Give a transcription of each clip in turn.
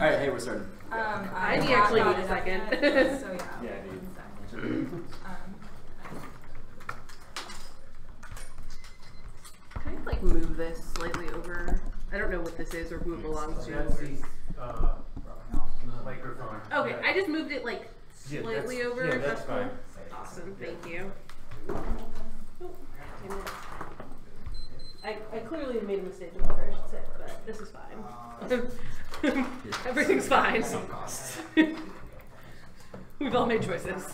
All right, hey, we're starting. Um, I I actually need a it second. so yeah. Yeah, dude. Exactly. Um, Can I like move this slightly over? I don't know what this is or who it belongs to. That's the, uh, microphone. Okay, I just moved it like Yeah, slightly that's- over. yeah, that's fine. Awesome, thank you. Oh, damn it. I, I clearly made a mistake about where I should sit, but this is fine. Everything's fine. Some costs. We've all made choices.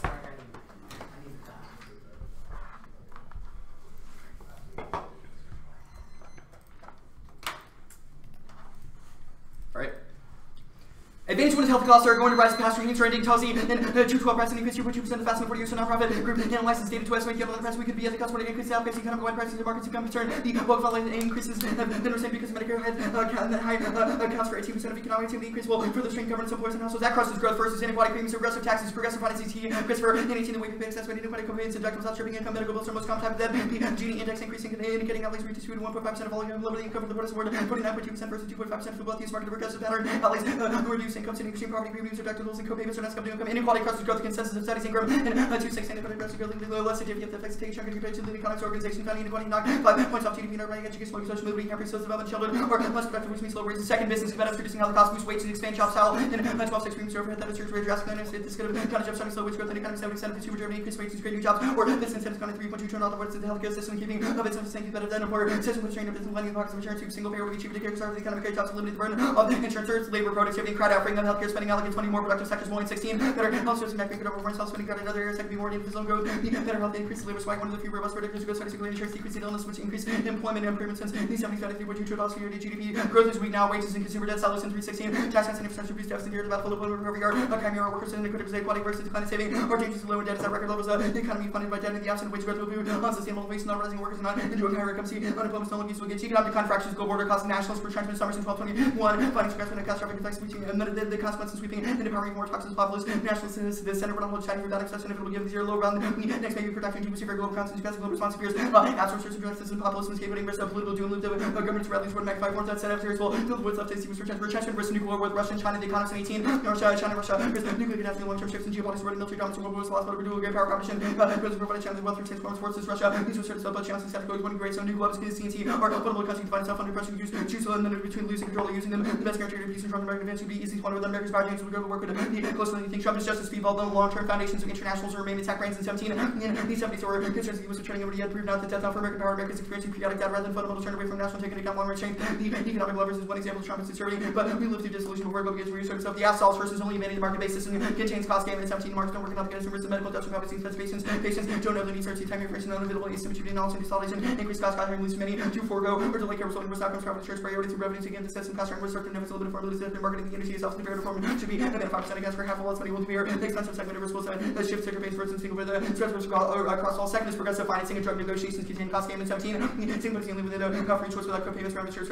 Advantage one is health costs are going to rise past range trending Tulsi and uh, 212 price increase 2.2% of the fast and 40 years nonprofit group and licensed data to estimate the other price we could be at the cost of increase out based economic wide prices the markets become concerned the bulk volume increases have been received because Medicare had uh, high uh, accounts for 18% of economic activity increase will further strain governance employers and households that crosses growth versus inequality premiums progressive taxes progressive financing T Christopher and 18 the way we access with inequality copays deductibles outstripping income medical bills are most common type of debt the Gini index increasing and indicating at least reach to 1.5% of all income the income for the British word 49.2% versus 2.5% for the wealthiest market progressive pattern at least uh, reduce income sitting extreme poverty deductibles and copayments are not coming income inequality crosses growth consensus of studies income and uh, 2 6 inequality growth growth below less significant the effects taking chunk compared to the economics organization finding inequality knock 5 points off GDP and urban education low social mobility increase social development children or less productive which means low rates second business competitive reducing health costs boost wages expand job style and uh, 12 6 premiums overhead that is rate drastically and this could have kind of jump starting slow wage growth and economic 70 percent of consumer driven increase wages create new jobs or this incentive is going to 3.2 trillion dollars to the healthcare system keeping of its sustained better than employer system with trained of business lending pockets of insurance single payer will be cheaper to care for the economic jobs eliminate the burden of insurance labor productivity and crowd out freeing up healthcare spending allocate 20 more productive sectors more than 16 better health that could over more self spending cut in other areas that be more needed for zone growth better health increase the labor spike one of the few robust predictors of good studies insurance decreasing illness which increase employment improvement since the 75 3.2 trillion dollars year to GDP growth is weak now wages and consumer debt salaries in 316 tax cuts and infrastructure boost deficit here about full employment over year. A chimera workers and equity equality versus declining saving. Or changes to lower debt is at record levels uh, the economy funded by debt and the absence of wage growth will be unsustainable waste not rising workers not enjoying higher income unemployment still abuse will get economic fractures global border costs nationals for transmission summers in 1221 finding suppressment and catastrophic effects between and the, the, the consequences sweeping and empowering more toxic populace national the center will hold China without excess inevitable give zero low round next maybe protecting deep severe global consequences global response fears uh, outsourcers addresses and populism scapegoating risk of political doom loop uh, governments rallies would make five more that set up series will the woods left to see retrenchment retrenchment risk nuclear war with Russia and China the economics in 18 Russia China Russia risk nuclear catastrophe long term shifts in geopolitics world military dominance world wars lost but dual great power competition uh, goes provided channels of wealth for transformers forces Russia these were certain self channels of going one great so new global is CNC or vulnerable countries find itself under pressure to use choose and then between losing control or using them the best guarantee of peace and strong American advance would be easy to one with America's power James will go to work with the closely. You think Trump is justice feeble the long-term foundations of internationals remain attack brains in 17 in these 70s were concerns he was returning over yet proved out that death not for American power America's experiencing periodic data rather than fundamental turn away from national taking account long range change the economic levers is one example of Trump is conservative but we live through dissolution before global gets research of the assaults versus only humanity. Market basis and contains cost game in 17 marks don't work enough against of medical deaths from vaccines patients patients don't know the needs urgency time information unavailable asymmetry analysis consolidation increased cost hiring leads many to forego or delay care resulting worst outcomes profit shares priority to revenues again set some cost sharing research and limited formula to marketing the industry itself the fair form should be and then 5% against for half of all money will be here. The expensive segment of will set. The shift ticker based versus single with the stress risk uh, across all second is progressive financing and drug negotiations contain cost game in 17 single only within a uh, free choice without co-payments around insurance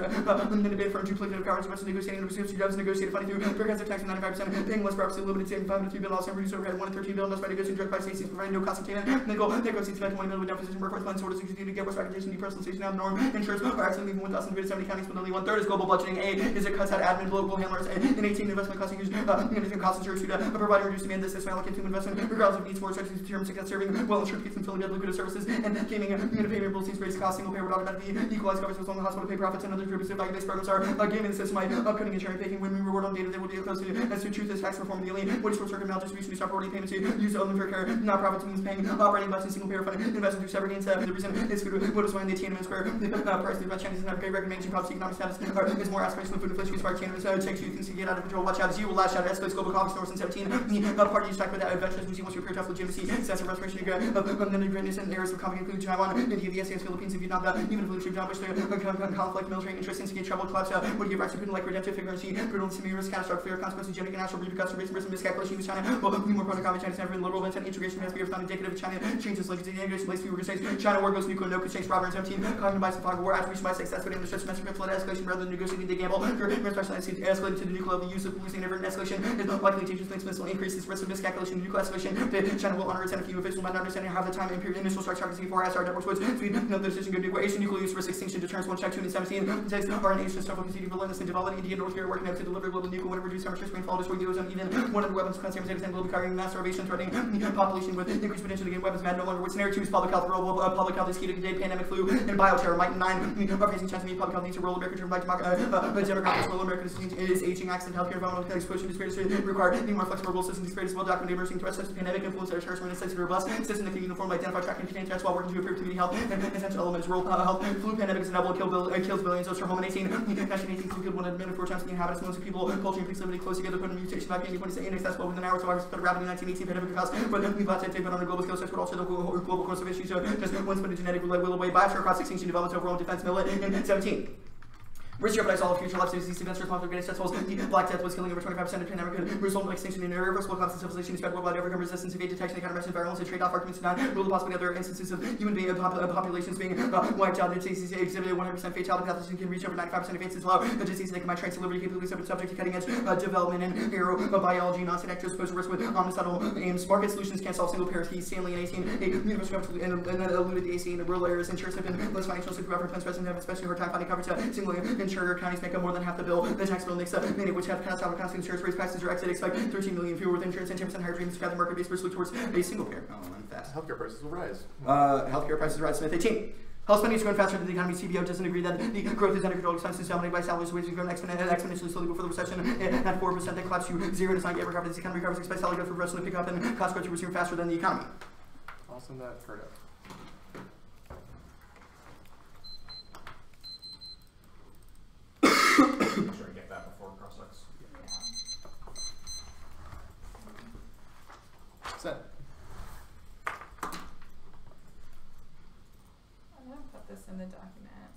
limited bid for duplicative powers versus negotiating and receiving jobs negotiated funding through progressive tax of 95% paying less for limited saving 5 to 3 bill also reduce overhead 1 to 13 bill by negotiating drug price agencies providing no cost containment nickel seats spent 20 million with and workforce funds orders to continue to get west regulation depersonalization of norm insurance are actually leaving 1,370 counties one third is global budgeting A is it cuts out admin global handlers in 18 investment costs used uh, management costs insurance to uh, providing reduced demand this system allocate to investment. Regardless of needs for such as determined success serving well insured people and filling dead lucrative services and gaming uh, unit payment rules seems raise cost single payer would automatically equalize coverage with only hospital pay profits and other derivative value based programs are uh, gaming the system by upcutting and cherry when we reward on data that be close to as to truth as tax reform dealing which for certain amount distribution to stop forwarding payments to use of fair care non-profit means paying operating budgets single payer funding investment through separate gains the reason is food what is when the Tiananmen Square uh, price of Chinese and Africa recommending property economic status are, is more aspirational food inflation spark Tiananmen uh, takes you things to get out of control watch out as you will lash out escalates global stores in 17 the party is tracked by that adventures we see once you appear tough legitimacy sense of restoration of the greatness and areas of conflict include Taiwan. India the SAS Philippines and Vietnam that even if leadership John Bush the conflict military interest instigate trouble collapse would give rise to like redemptive figuracy brutal and severe risk catastrophic fear consequences genetic and natural repercussions risk risk miscalculation with China. Well be more protocol China's never been literal intent integration has been found indicative of China. Changes like the integration place fewer states China war goes nuclear no exchange robber in 17 cognitive by fog war attribution by success but in the stretch domestic flood escalation rather than negotiating the gamble. Especially escalating to the nuclear level use of of losing inadvertent escalation is likely to use will increase this risk of miscalculation and nuclear escalation. The China will honor its NFU official not understanding how the time and period initial strike targets before our networks would speed no decision good nuclear nuclear use risk extinction deterrence one check two and seventeen. Takes are an age to struggle continuing relentlessly developing India North Korea working out to deliver global nuclear winter reduce temperature rainfall destroy ozone even one of the weapons consumes and global carrying mass starvation threatening population with increased potential to gain weapons mad no longer with scenario two is public health role uh, public health is key to today pandemic flu and bioterror might nine are facing chance to meet public health needs to roll America driven by democracy uh, uh, demographics is aging accident healthcare environmental exposure disparity require being more flexible rule systems disparity well documented emerging threats such as pandemic influence that terrorist and sensitive robust system that can uniformly identify tracking contain threats while working to improve community health and essential elements rural uh, health. Flu pandemic is inevitable kill bill, uh, kills billions those from home in 18 1918 flu killed one admitted four times the inhabitants millions of people culture and peace close together put a mutation back in 20 inaccessible within hours so I rapidly 1918 pandemic caused but we bought that on a global scale but also the global course of issues so just one split genetic will away biosphere across 16 developments overall defense millet in 17 Risk jeopardize all future life disease events responsible for deaths, the Black Death was killing over 25% of pandemic result in extinction in irreversible collapse of civilization, spread worldwide, overcome resistance, evade detection, countermeasures, environmental and trade-off arguments to not rule the possibility of other instances of human being, uh, populations being uh, wiped out. The disease exhibited 100% fatality, pathogen can reach over 95% of cases, allow the disease that traits and liberty capability separate subject to cutting edge uh, development in aerobiology, non-synectic exposed risk with homicidal aims. Market solutions can't solve single pair keys. Stanley and 18, a universal and, and alluded the AC in the rural areas. Insurers have been less financial for plans, president have especially hard time finding coverage. Single insurer counties make up more than half the bill. The tax bill makes up many of which have passed out of constant insurance rates passes or exit expect 13 million fewer with insurance and 10% higher dreams to the market base virtually towards a single payer. Oh, I'm fast. Healthcare prices will rise. Uh, healthcare prices rise. Smith 18. Health spending is growing faster than the economy. CBO doesn't agree that the growth is under control. Expenses dominated by salaries, wages growing exponentially, exponentially slowly before the recession at 4%. Then collapse to zero. It's not yet recovered. As the economy recovers, expect salary growth for progressively to pick up and cost growth to resume faster than the economy. Awesome that card out. Sure, I get that before cross-checks. Set. I'm gonna put this in the document,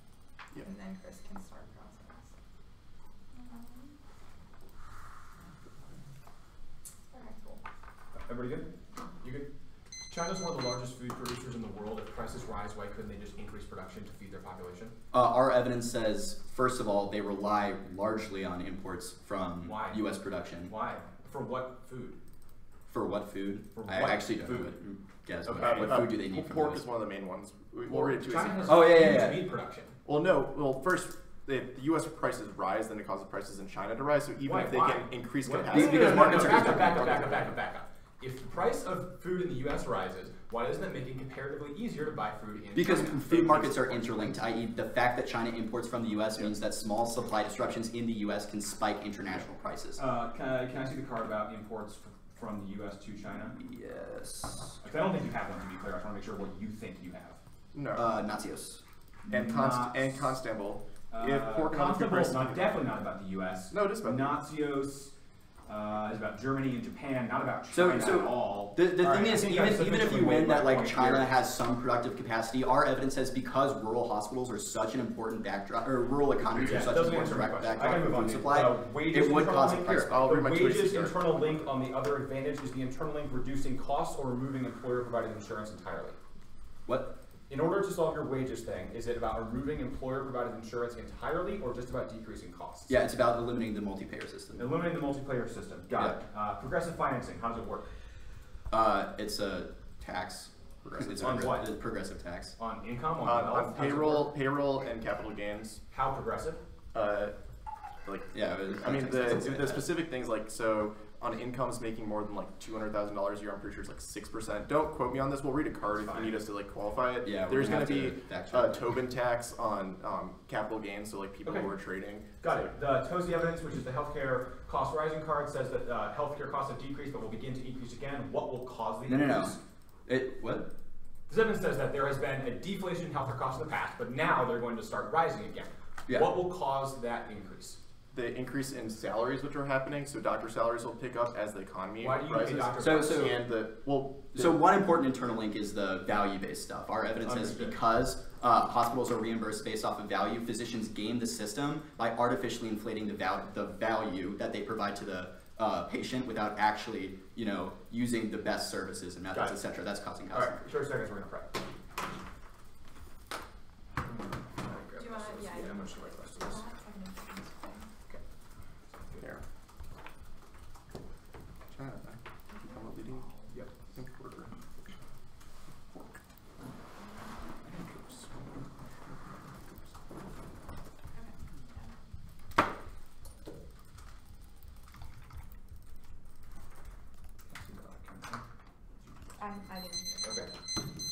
Yep. and then Chris can start process. Um, Okay, cool. Everybody good? You good? China's one of the largest food producers in the world. If prices rise, why couldn't they just increase production to feed their population? Uh, our evidence says, first of all, they rely largely on imports from Why? U.S. production. Why? For what food? For what food? For I what actually don't food? know. What, guess Okay, what, what Uh, food do they need Pork the is one of the main ones. We, we'll Well, read it to China has Oh, yeah, yeah, yeah. meat production. Well, no. Well, first, if the U.S. prices rise, then it causes prices in China to rise. So even Why? if they Why? can increase Why- capacity, Because markets are back up, back up, back up, back up, back up. If the price of food in the U.S. rises, why doesn't that make it comparatively easier to buy food in Because China? food markets are interlinked, i.e., the fact that China imports from the U.S. means that small supply disruptions in the U.S. can spike international prices. Uh, can I, can I see the card about imports f- from the U.S. to China? Yes. Because I don't think you have one, to be clear. I just want to make sure what you think you have. no. Uh, Nazios. and Not- Const- and Constable. Uh, if pork and other food Constable is not, definitely not about the U.S. No, it is about- Nazios uh, is about Germany and Japan, not about So- China so at all. The, the All thing right, is, even even if you win that like China here. has some productive capacity, our evidence says because rural hospitals are such an important backdrop, or rural economies Yeah, are such an important direct backdrop for food supply, uh, wages it would cause a price here. I'll read my The choices wages here. internal link on the other advantage is the internal link reducing costs or removing employer provided insurance entirely. What? In order to solve your wages thing, is it about removing employer provided insurance entirely or just about decreasing costs? Yeah, it's about eliminating the multi-payer system. Eliminating the multi-payer system. Got it. Uh, progressive financing. How does it work? Uh, it's a tax. It's a On what? a progressive tax. On income, on On, wealth? on How does it payroll, payroll, and capital gains. How progressive? Uh, like Yeah, was- I mean, the, the specific things like so on incomes making more than like two hundred thousand dollars a year, I'm pretty sure it's like six percent. Don't quote me on this. We'll read a card if you need us to like qualify it. Yeah, there's gonna gonna be to a check. Tobin tax on um, capital gains, so like people Okay. who are trading. Got it. The TOSI evidence, which is the healthcare cost rising card, says that uh, healthcare costs have decreased but will begin to increase again. What will cause the No, no, no. increase? It what? This evidence says that there has been a deflation in healthcare costs in the past, but now they're going to start rising again. Yeah. What will cause that increase? The increase in salaries which are happening, so doctor salaries will pick up as the economy Why do you rises. pay doctor So- so- and the well, the- So one important internal link is the value-based stuff. Our evidence says because uh, hospitals are reimbursed based off of value, physicians game the system by artificially inflating the, val- the value that they provide to the uh, patient without actually, you know, using the best services and methods, it. etc. That's causing All cost. right, short seconds, we're gonna prep. Do you wanna, yeah. I'm gonna show my questions. I'll have second and third. here.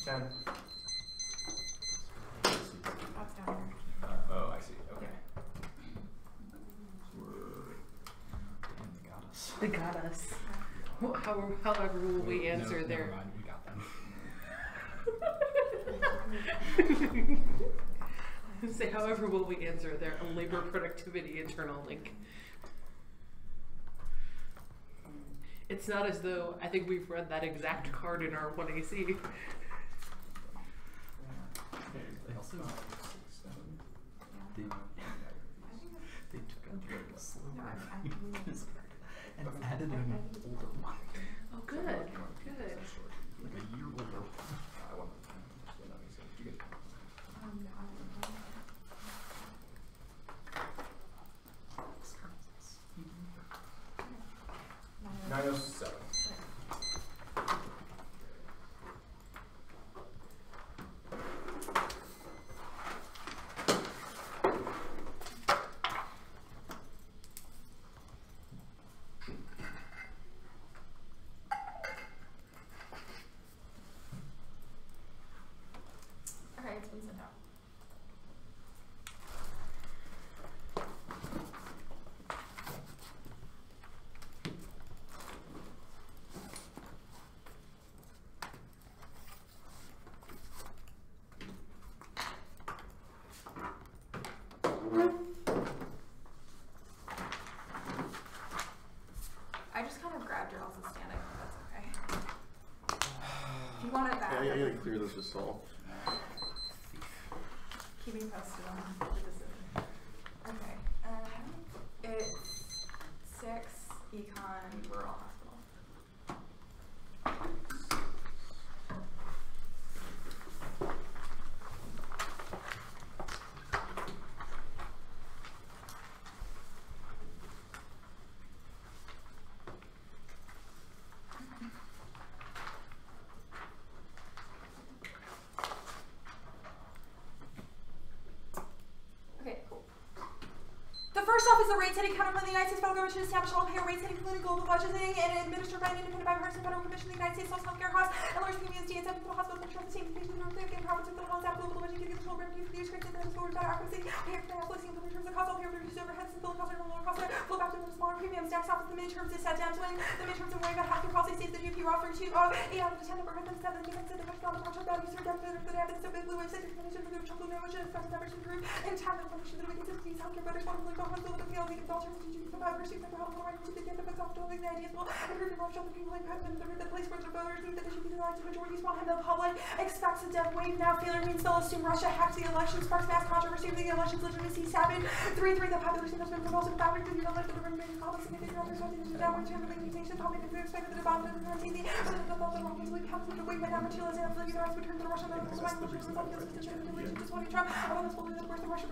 ten. That's down here. Uh, oh, I see. Okay. They got us. However, however will we answer no, their. Never mind, we got them. Say, however will we answer their labor productivity internal link. It's not as though I think we've read that exact card in our 1AC. They, they took out like a slow No, I'm- I'm reading this card. and added an older one, good, good. like a year older. I want. Yeah, that makes sense. You get- Um, no, I don't know. Nine oh seven. Okay, it's been sent out. I just kind of grabbed your else's standing, if that's okay. If you want it back. Yeah, I gotta clear this Saul. Keep me posted on the decision. Okay, um, it's six econ rural hospital. Okay, cool. The first off is the rate setting counterpart of the United States federal government should establish all payer rate setting, including global budgeting, and administered by an independent bipartisan federal commission of the United States Health Healthcare Costs, and large communities, DSM, and and trust the same patient and the province of the health after global budgeting, giving control revenue the rates and forward by accuracy, payer for the flexing in terms of cost, all payer reduced overheads, and bill costs are lower costs, flow back to the smaller premiums, tax off the midterms is set down to the midterms are worrying about healthcare to, uh, eight out of the ten of them, seven, given said the national contract values are down to the evidence of blue sector condition for the trouble no which is expected to average improve in time and condition that we can see healthcare better one like the hospital the field we can alternate to the five percent for health right to the end of its optimal the ideas will improve the martial the like have been the place where the voters think that it should be denied to majorities while the public expects a death wave now failure means they'll assume Russia hacked the election sparks mass controversy over the election's legitimacy savage three three the population has been proposed and to the elected the remaining policy and the others something to downward of the mutation public and expect the bomb and the TV the with and Trump of of from Trump and from Trump of and election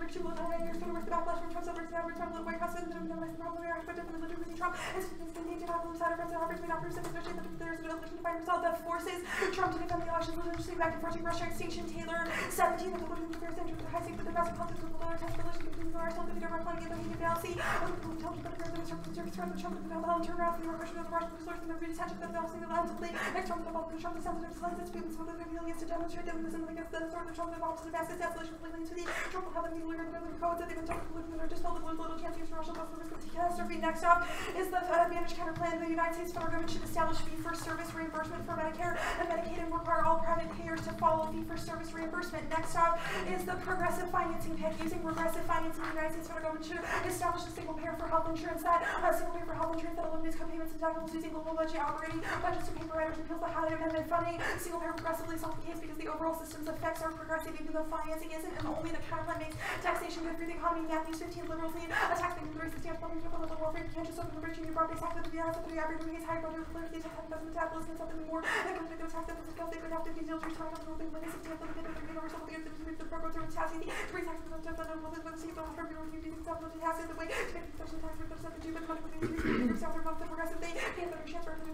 forces Trump to defend the elections with interesting back and forcing Russia extinction Taylor 17 the political affairs center the high stakes but the best conflict with the lower test relation between the ourselves and the different playing in the media fallacy and the intelligence but the president circles circles from the Trump and the hell turn around the Russian and the Russian source and the retention that the fallacy the next Trump the of to demonstrate that against the sort of the the of leading to the the codes that talking little chance Russia plus risk of catastrophe next up is the uh, managed counter plan the United States federal government should establish fee for service reimbursement for Medicare and Medicaid and require all private payers to follow fee for service reimbursement. Next up is the progressive financing peg. Using regressive financing, the United States federal government should establish a single payer for health insurance that a single payer for health insurance that eliminates co-payments and deductibles using global budget operating budgets to pay and pills the Highlight Amendment funding. Single payer progressively solves the case because the overall system's effects are progressive even though financing isn't and only the counterplan makes taxation good for the economy. Matthews 15 liberals need a tax that can raise the stamp funding to the welfare. You just open the rich and your broad-based tax that the assets that the average pays higher budget for the tax investment metabolism and something more. And come to the tax that the scale they could have to be deals to retire on the of the other bit of the universal the bit of the program to tax the three taxes on the other will the see the offer be reviewed using some of the taxes the way to make the tax for the seven but money with the increase of south the progressive they pay the chance for the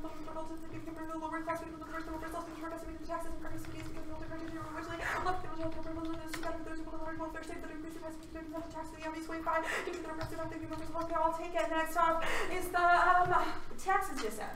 I'll take it. Next off is the um taxes just said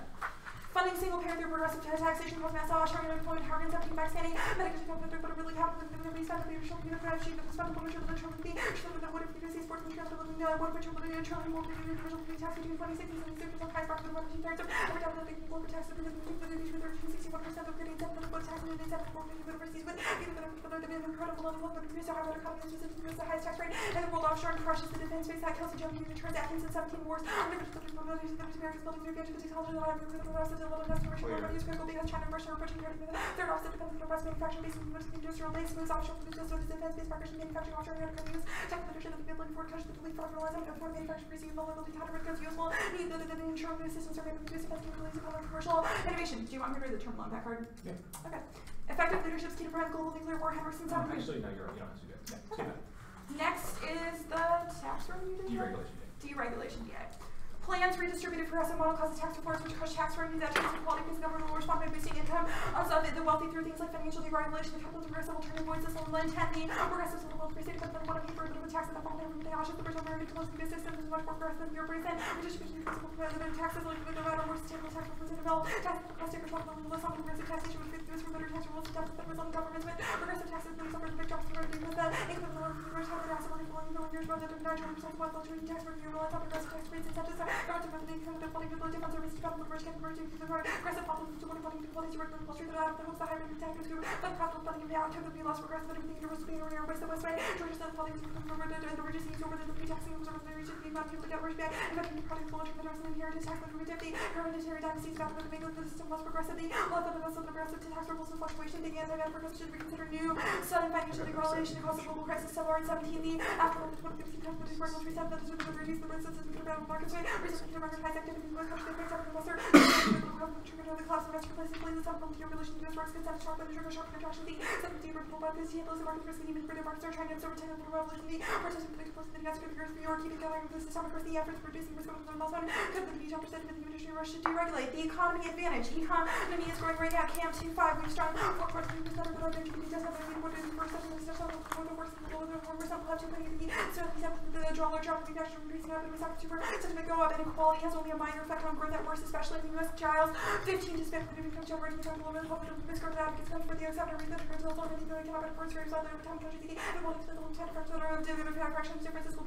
funding single payer through progressive taxation, cost massage, targeted employment, targeted septic vaccinating, medical company, but really happened with the of the showing the crash sheet, the spendable of the children fee, children that would have previously sports and transfer living, uh, what if children in a children more than a commercial fee tax between 2016 and 76 percent high spark with one thirds of every time that they can work tax with the between the between 13 61 percent of getting seven of tax and more than universities with even though for the incredible level of the producer how better companies to produce the highest tax rate and the world offshore and crushes the defense space that kills the Germany returns Athens in 17 wars under the of the Americans building their gadget the technology that have critical rest of the level of restoration Clear. is critical because China and Russia are approaching parity with the third offset dependent on breast manufacturing based on the industrial base moves offshore the service defense based partnership manufacturing offshore and companies technical leadership the ability for countries to delete fraud and reliance on foreign manufacturing increasing vulnerability counter goods useful need the the ensure the systems made with defense capabilities of public commercial innovation do you want me to read the terminal impact card Yeah. okay effective leadership key to prevent global nuclear war Henderson Um, 17 Actually, no, you're, you don't have to do that. Yeah, it. Next is the tax revenue? Deregulation. Deregulation, yeah. Plans redistributed progressive model causes tax reforms which crush tax revenues that transfer quality because government will respond by boosting income of the wealthy through things like financial deregulation, the capital progressive alternative voice system, land tenny, progressive social welfare state, but then what a with tax that the fall down the ashes, the person learning to close the system is much more progressive than your brazen, redistribution of fiscal president taxes like the matter more sustainable tax representative bill, tax cost takers want to less on progressive taxation with fifty for better tax rules, tax that was on governments with progressive taxes that suffer big drops in revenue with the income of the lower the asset money flowing million years rather than nine percent while fluctuating tax revenue relies on progressive tax rates services can merge into the progressive problems to one funding difficulties you work with Wall Street that out of the high revenue tax to but capital funding the would be less progressive than everything university being around west the west way Georgia said funding was the the use over the pre-taxing was over the region the amount of people that rush back and that can be product full of the the inheritance tax the hereditary dynasties back with the making the system progressive the less of the rest of the progressive to tax rules and fluctuation the anti progressive should reconsider new sudden financial deregulation cause of global crisis several in 17 the after the 2015 times the dispersal tree seven that is with the reduce the risk system to the market rate research to record high activity with country that makes up the trigger the class of rest replacing places some from the relation to US works consent sharp and trigger sharp contraction the seven deeper people about this handles the market risk and even further markets are trying to observe of the revolution the participant the close to the gas years New York keeping with the systemic risk the efforts reducing risk of the muscle could the chapter said with the industry rush to deregulate the economy advantage economy is growing right now cam 2.5 we've strong four point three percent of the be just under the what is the first is just over for the worst of the one percent will have to pay the so the dollar drop the national increasing up and the super sentiment go up inequality has only a minor effect on growth at worst especially in the U.S. Giles 15 to spend the income the public of growth advocates come for the going country the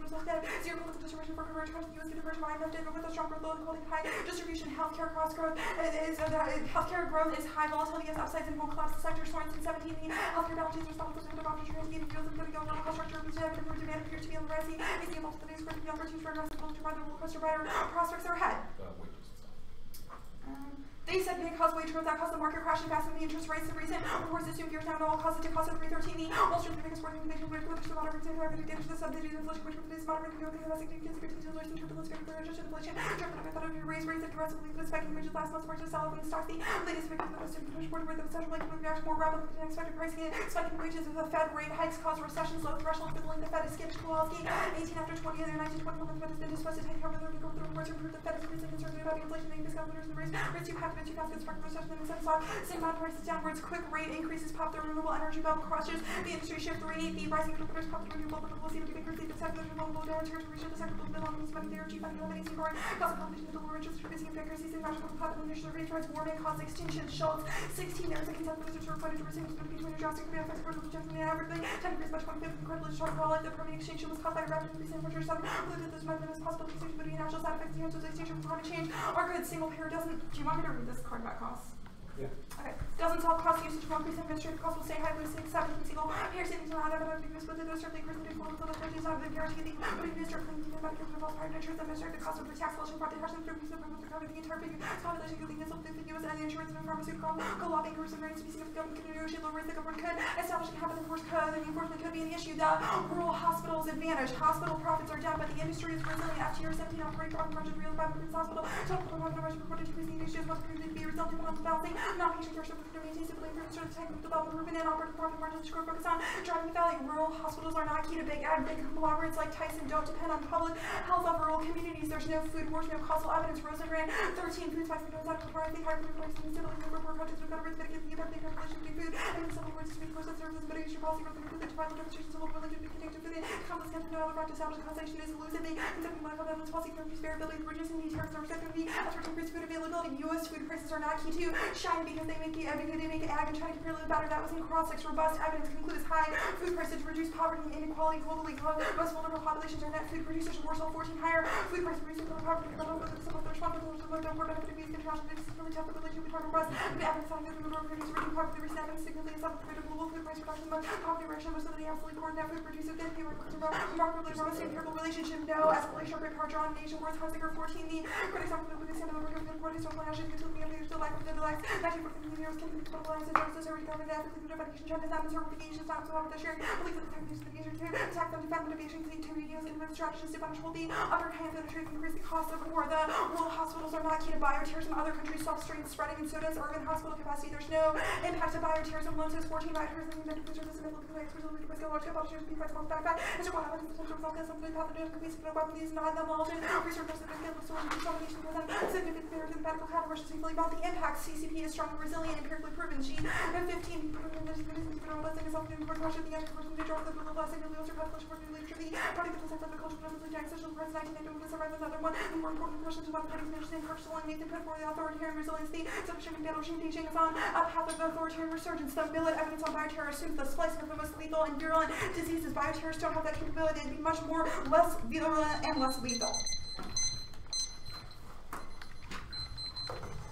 results that zero distribution for conversion by left with a growth quality high distribution healthcare growth is uh, healthcare growth is high volatility upsides and will collapse sector soaring in 17 the healthcare balance sheets the doctor transmitting fields and putting on cost structure which have been demand appears to be on the rise is the multiple days for the opportunities for aggressive to provide the prospects are ahead Uh, um, they said may cause wage growth that caused the market crash and fast with the interest rates. The reason reports assume fears now all caused it to cost of 313. The Wall Street, the biggest sporting conviction, which which the moderate why the damage to the subsidy inflation, which with moderate of the domestic income, continuous and turbulence, to adjust inflation, driven by thought of raise rates aggressively with spiking wages last month's march to sell and stocks. The latest figures that push forward with the central bank will react more rapidly than expected pricing it. Spiking wages with the Fed rate hikes cause recessions, low threshold fiddling. The Fed is skipped Kowalski. 18 after 20 other 19 21 the Fed has been disposed to take over the reports to prove the Fed is increasingly concerned about inflation and leaders the raise. Rates too have fast to spark recession and the. Same of prices downwards. Quick rate increases pop the renewable energy belt crushes. The industry shift rate. The rising competitors pop the renewable but will see the the sector will blow down turn to reach the sector this money there cheap money on easy growing. Cause of competition the lower interest reducing vacancies and magical pop and initial rates rise warming cause extinction Schultz 16 there seconds after visitors were to receive between your drastic command effects. Versus projecting the average 10 degrees by 25th incredibly short while the Permian extinction was caused by a rapid increase in temperature. Believe that this been as possible extinction between natural side effects and the extinction from climate change. Are good single payer doesn't. Do you want me to this card back costs Okay. Doesn't solve cost usage will increase administrative costs will stay high with six seven single payer savings will not have an increase with the certainly increase in the full authorities of the guarantee the but administer clean the medical involves private insurance administer the cost of the tax collection for the person through use of the cover the entire figure population including this of the US and the insurance and pharmaceutical co lobbying groups and rates to seen if the can negotiate low rates the government could establish a habit enforced code and enforcement could be an issue the rural hospitals advantage hospital profits are down but the industry is resilient after year 17 operate on budget real by Hospital total of reported decreasing issues must prove to be a result of on the balancing non-patient care service to maintain stability improvement sort of technical development improvement and operating profit margins to grow focus on driving value rural hospitals are not key to big ag big conglomerates like Tyson don't depend on public health of rural communities there's no food wars no causal evidence Rosenbrand 13 13, food spice controls out of variety, high food prices, and stability over poor countries, we've got to mitigate the impact of the correlation between food and the civil wars be processed services, mitigation policy, growth, and improvement, to violent demonstrations, civil religion, be connected with it, complex content, and other practice, establish causation is elusively, conducting medical evidence, policy, increase variability, reducing the terms of receptivity, effort to food availability. U.S. food prices are not key to shine because they make the because they make ag and try to compare the better. That was in cross-ex robust evidence concludes high food prices reduce poverty and inequality globally. Most vulnerable populations are net food producers. Warsaw 14 higher food prices reduce poverty. The some of the responsible for the don't work benefit of these international businesses really tough the religion between robust and evidence on the global reduce reduce poverty. Recent evidence significantly some of the global food price reduction. But poverty reduction was something absolutely core net food producer then pay records remarkably robust empirical relationship. No escalation of great power drawn nation worth Hunziker 14 the critics often with the same number of good qualities of flash and utility of leaders to lack of the delights. Actually, for the years can be totalized and justice or recovered that the medication trend is not the certification is not so often the sharing. Believe that the techniques of the user to attack them, defend motivation, to the videos can move strategies to punish will be upper hand and to increase the cost of war. The world hospitals are not key to bioterrorism. Other countries stop strains spreading and so urban hospital capacity. There's no impact of bioterrorism. Alone says 14 bioterrorism and medical services and medical to risk of large scale bioterrorism being fights backpack. Mr. One happens to result in something pathogen could be no weapon is not the multi research of the skill of source consolidation for them significant barriers in medical controversies believe about the impact CCP is strong resilient and empirically proven. G and 15 proven this is the federal blessing is often important question the anti person to draw the little blessing of the ulcer path culture for the leadership the party that protects the culture of the jack social press 1990 with survival another one. The more important question is about the party's mission and personal and Nathan put for the authoritarian resilience the submission and battle Xi Jinping is on a path of authoritarian resurgence the millet evidence on bioterror assumes the splicing of the most lethal and virulent diseases. Bioterrorists don't have that capability. To be much more less virulent and less lethal.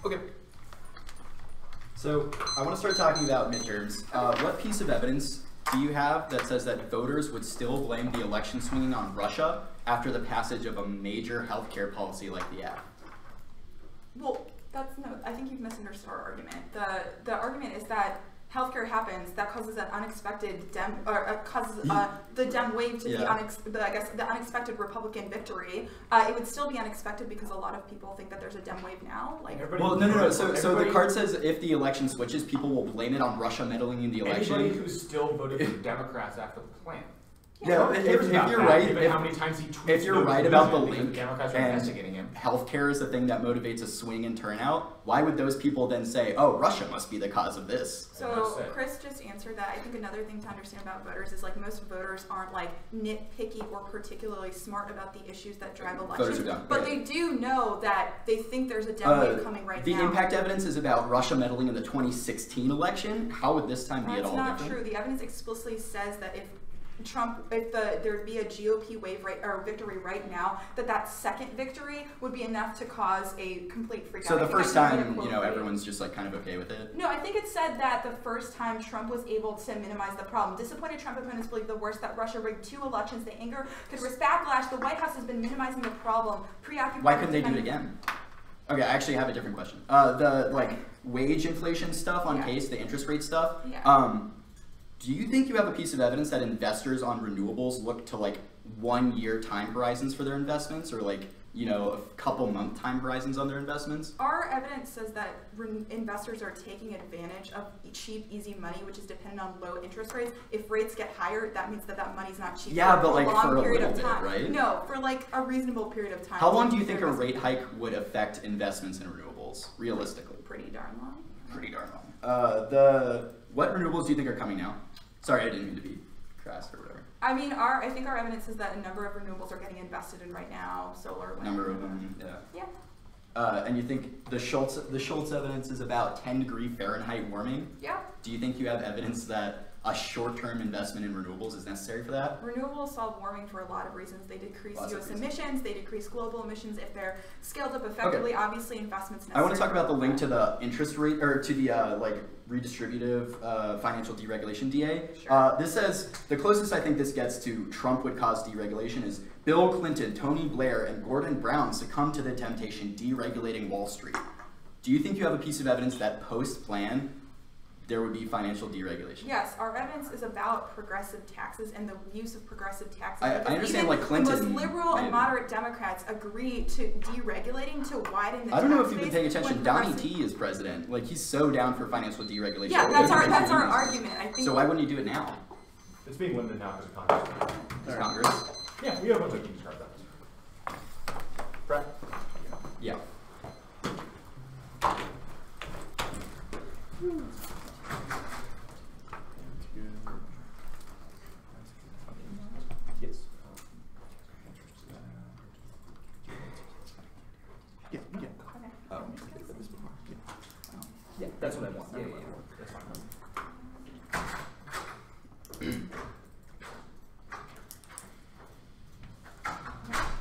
Okay. So I want to start talking about midterms. Uh, what piece of evidence do you have that says that voters would still blame the election swinging on Russia after the passage of a major healthcare policy like the app? Well, that's no. I think you've misunderstood our argument. the The argument is that healthcare happens, that causes an unexpected dem or uh, causes uh, the dem wave to Yeah. the, unex- the I guess the unexpected Republican victory. Uh, it would still be unexpected because a lot of people think that there's a dem wave now. Like Everybody- Well, no, no, no. So, so the card says if the election switches, people will blame it on Russia meddling in the election. Anybody election. who still voted for Democrats after the plan. Yeah, Trump if, cares if you're that, right, if, how many times he tweets if you're right about the link Democrats are and investigating him. healthcare is the thing that motivates a swing in turnout, why would those people then say, "Oh, Russia must be the cause of this"? So. Chris just answered that. I think another thing to understand about voters is like most voters aren't like nitpicky or particularly smart about the issues that drive Voters elections. But yeah. they do know that they think there's a dem Uh, wave coming right the now. impact evidence is about Russia meddling in the 2016 election. How would this time be at all? That's not different? true. The evidence explicitly says that if Trump, if the there'd be a GOP wave right or victory right now, that that second victory would be enough to cause a complete freak So the first I can read a time, you know, everyone's just like kind of okay with it. No, I think it said that the first time Trump was able to minimize the problem. Disappointed Trump opponents believe the worst that Russia rigged two elections. The anger could risk backlash. The White House has been minimizing the problem. Preoccupied. Why couldn't they do it again? Okay, I actually have a different question. Uh, the like wage inflation stuff on Yeah. case, the interest rate stuff. Yeah. Um, do you think you have a piece of evidence that investors on renewables look to like one year time horizons for their investments, or like you know a couple month time horizons on their investments? Our evidence says that re- investors are taking advantage of cheap, easy money, which is dependent on low interest rates. If rates get higher, that means that that money's not cheap. Yeah, for but, a like, long for a period of little bit, time. right? No, for like a reasonable period of time. How long do you think a They're rate hike would affect investments in renewables, realistically? Pretty darn long. Pretty darn long. Uh, the what renewables do you think are coming now? Sorry, I didn't mean to be crass or whatever. I mean, our I think our evidence is that a number of renewables are getting invested in right now. Solar, wind. Number of them, yeah. Yeah. Uh, and you think the Schultz the Schultz evidence is about 10 degree Fahrenheit warming? Yeah. Do you think you have evidence that a short term investment in renewables is necessary for that? Renewables solve warming for a lot of reasons. They decrease Lots U.S. emissions. They decrease global emissions if they're scaled up effectively. Obviously, investments. I want to talk about the link to the interest rate or to the uh, like redistributive uh, financial deregulation DA. Sure. Uh, this says the closest I think this gets to Trump would cause deregulation is Bill Clinton, Tony Blair, and Gordon Brown succumbed to the temptation deregulating Wall Street. Do you think you have a piece of evidence that post plan there would be financial deregulation. Yes, our evidence is about progressive taxes and the use of progressive taxes. I, I understand, like Clinton. The most liberal and moderate Democrats agree to deregulating to widen the. I don't know if you've been paying attention. Donnie T is president. Like he's so down for financial deregulation. Yeah, that's our that's our argument. I think. So why wouldn't you do it now? It's being limited now because of Congress. Right. Congress. Yeah, we have a bunch of keys cards. Right. Yeah. yeah. That's what I want. Yeah, That's yeah, what I yeah. want. That's fine.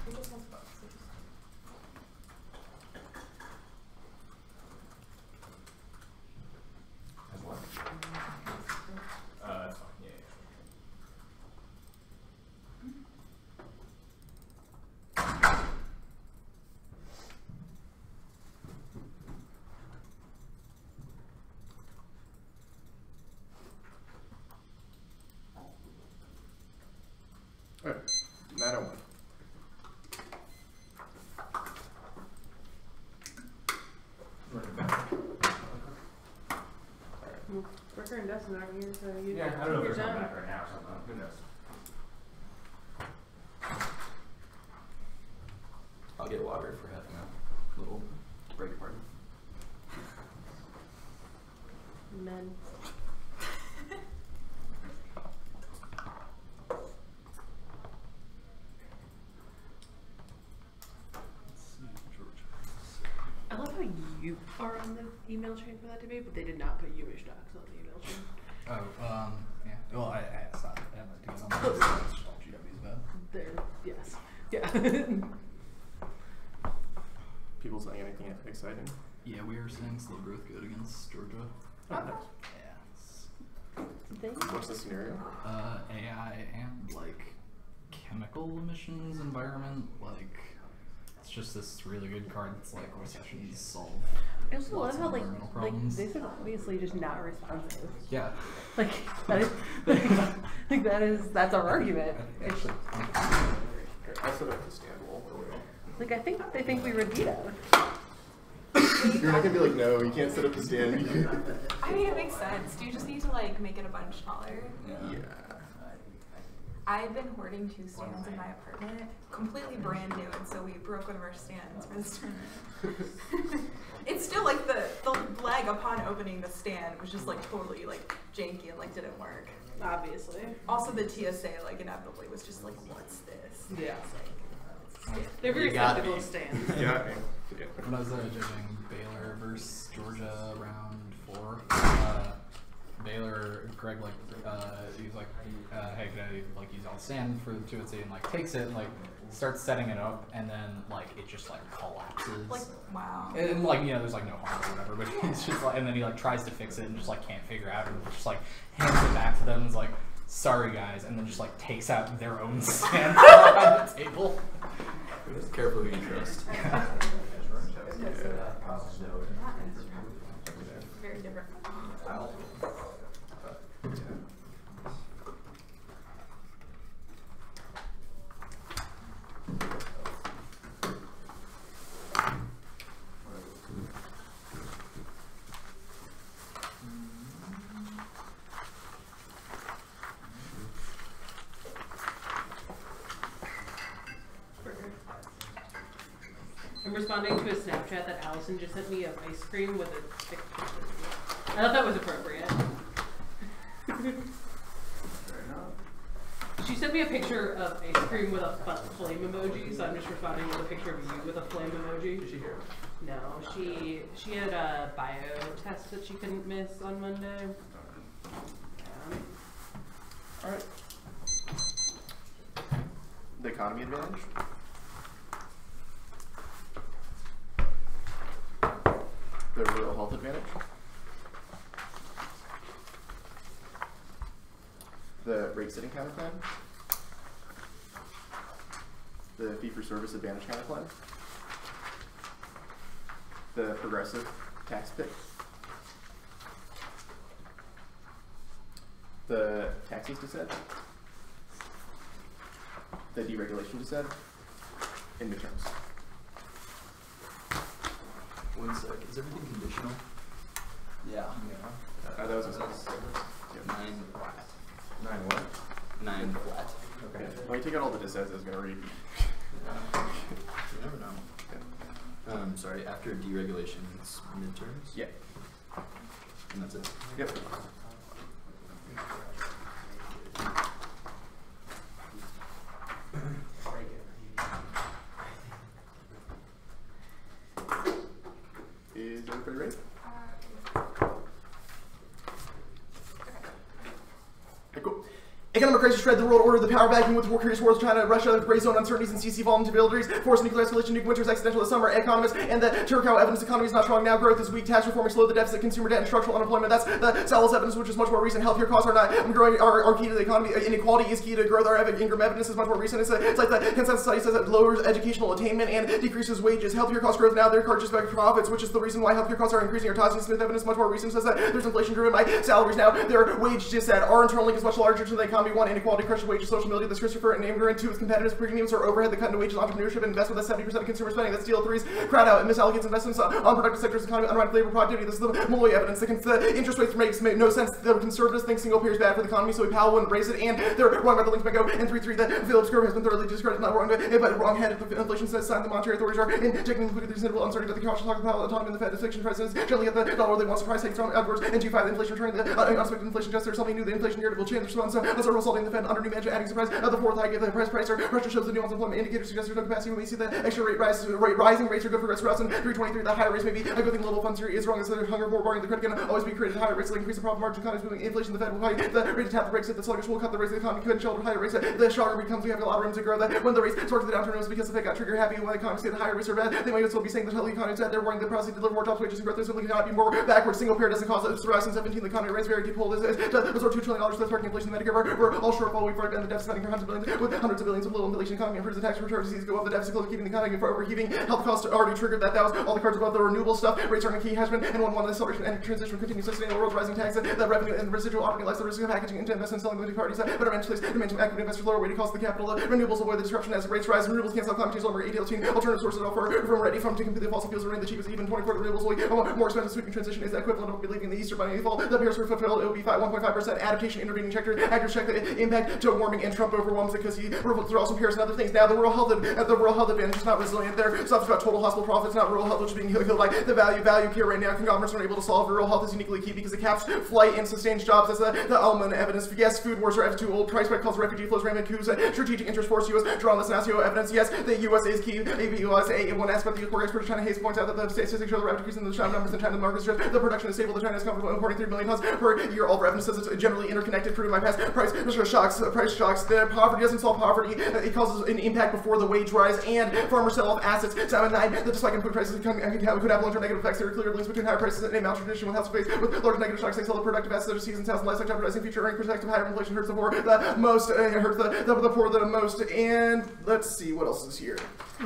He just wants books. He just- As well. Uh, that's fine. Yeah, yeah. Alright, 901. Run it back. Well, Brooker and Dustin aren't here, so you. Yeah, I don't know if you're they're coming back right now or something. Who knows? I'll get water for having a little break party. Men. I love how you are on the email chain for that debate, but they did not put you as docs on the email chain. Oh, um, yeah. Well, I, I it's not, I haven't done it on the GW's bad. There, yes, yeah. People saying anything exciting? Yeah, we are seeing slow growth good against Georgia. Oh, nice. Yeah. It's, they, What's the scenario? uh, AI and like chemical emissions environment, like it's just this really good card that's like recessions solve. I also lots love how like like this is obviously just not responsive. Yeah. Like that is like that is that's our argument. It's, Actually, I'll set up the stand wall. like I think they think we were vetoed. You're not gonna be like, no, you can't set up the stand. I mean, it makes sense. Do you just need to like make it a bunch taller? yeah. I've been hoarding two stands in my apartment, completely brand new, and so we broke one of our stands for this tournament. it's still like the the leg upon opening the stand was just like totally like janky and like didn't work. Obviously. Also, the TSA like inevitably was just like, "What's this?" Yeah. It's like, They're very You got skeptical me. of stands. Got. Yeah. when I was uh, judging Baylor versus Georgia round four, uh, Baylor, Greg like uh, he's like, uh, hey, can I like use all sand for the two and and like takes it and like starts setting it up and then like it just like collapses. like wow. and, and, like you know, there's like no harm or whatever, but he's just like, and then he like tries to fix it and just like can't figure out, and just like hands it back to them and is like, sorry guys, and then just like takes out their own sand on the table. Just careful who you trust. Very different. I'm responding to a Allison just sent me of ice cream with a stick. I thought that was appropriate. She sent me a picture of ice cream with a flame emoji, so I'm just responding with a picture of you with a flame emoji. Is she? No, she she had a bio test that she couldn't miss on Monday. Um, Alright. The economy advantage. The rural health advantage. The rate setting counter plan. The fee for service advantage counter plan. The progressive tax pick. The taxes disad. The deregulation disad. In midterms. One sec. Is everything conditional? Yeah. Uh, that was a Nine flat. Nine what? Nine flat. Okay. When you take out all the disads, it's gonna read. You never know. Um, sorry. After deregulation, it's midterms. Yeah. And that's it. Yep. Is everybody ready? Economic crisis shred the world order, the power vacuum with war curious wars, China, Russia, gray zone uncertainties, and CC vulnerabilities, forced nuclear escalation, nuke winters, accidental this summer, economists, and the Turkow evidence economy is not strong now, growth is weak, tax reform slow, the deficit, consumer debt, and structural unemployment. That's the Salas evidence, which is much more recent. Healthcare costs are not growing, are, are key to the economy. Uh, inequality is key to growth. Our Ingram evidence is much more recent. It's, a, it's like the consensus study says it lowers educational attainment and decreases wages. Healthcare cost growth now, they're encourages back profits, which is the reason why healthcare costs are increasing. Our Tosin Smith evidence much more recent says that there's inflation driven by salaries now. Their wage just that our internal link is much larger to the economy. One, inequality crushes wages, social mobility. That's Christopher and Amber. Two, with competitors, premiums or overhead that cut into wages, entrepreneurship, and investment. That's 70% of consumer spending. That's deal threes. Crowd out and misallocates investments uh, on productive sectors, economy, unripe labor productivity. This is the Malloy evidence. The, the interest rates makes make no sense. The conservatives think single payer is bad for the economy, so we Powell wouldn't raise it. And they're wrong about the links go. And three three, the Phillips curve has been thoroughly discredited. Not wrong, but, but wrong headed. Inflation says sign the monetary authorities are injecting liquidity reasonable uncertainty that the cautious talk about autonomy in the Fed is fiction. Presidents generally get the dollar they want surprise hikes from outwards. And G5, the inflation return, the uh, unexpected inflation just there's something new. The inflation narrative will change the response. So as a result, the Fed under new management adding surprise. Uh, the fourth hike, the price pricer pressure shows the nuance employment indicator suggests there's no capacity. When we see the extra rate rise, rate rising rates are good for us. And 323, the higher rates may be a good thing. Global funds theory is wrong. As the hunger for borrowing, the credit can always be created. Higher rates will increase the profit margin. Economies moving. Inflation, the Fed will hike the rate to tap the brakes. If the sluggish will cut the rates, the economy could shelter higher rates. The stronger becomes. We have a lot of room to grow. That when the rates start to the downturn, was because the Fed got trigger happy. When the economy say the higher rates are bad, they might as well be saying the healthy economy is. They're warning the policy to deliver more jobs, wages, and growth. They simply cannot be more backward. Single payer doesn't cause it. 2017, the economy raised very deep hole. Is absorb two trillion dollars for the targeting inflation. The Medicare, all shortfall. We've been the deficit spending for hundreds of billions with hundreds of billions of little inflation economy. Improves the tax return disease go up. The deficit close, keeping the economy for overheating. Health costs already triggered that. That was all the cards about the renewable stuff. Rates are a key has been and one one the acceleration and transition continues to sustain the world's rising tax. The revenue and residual operating life, the risk of packaging into investment selling uh, the parties. Better managed place maintain equity investors lower weighted cost the capital. The renewables avoid the disruption as rates rise. Renewables stop climate change longer. ADL team alternative sources offer from ready from to the fossil fuels remain the cheapest. Even 24 renewables will be oh, more expensive. Sweeping transition is the equivalent of believing the Easter Bunny fall. The Paris fulfilled it will be 1.5 percent adaptation intervening checker. Actors check impact to warming and Trump overwhelms it because he some Paris and other things. Now the World Health the World Health Advantage is not resilient. There stuff about total hospital profits, not rural health, which is being killed by the value value care right now. Conglomerates are able to solve rural health is uniquely key because it caps flight and sustains jobs. That's the, the element of evidence. Yes, food wars are too old. Price spike calls refugee flows, rampant coups, uh, strategic interest force U.S. draw on this national evidence. Yes, the U.S. is key. Maybe U.S. A one aspect the youth expert China Hayes points out that the statistics show the rapid decrease in the China numbers in China. The market shows the production is stable. The China is comfortable importing 3 million tons per year. All revenue says it's generally interconnected. Proven by past price shocks. Price shocks. The poverty doesn't solve poverty. It causes an impact before the wage rise and farmers sell off assets. Seven nine. The spike in food prices can, can, could have long-term negative effects. There are clear links between higher prices and malnutrition with house space with large negative shocks. They sell the productive assets of seasons, house, and livestock jeopardizing future earning perspective. Higher inflation hurts the poor the most. Uh, hurts the, the, the poor the most. And let's see what else is here.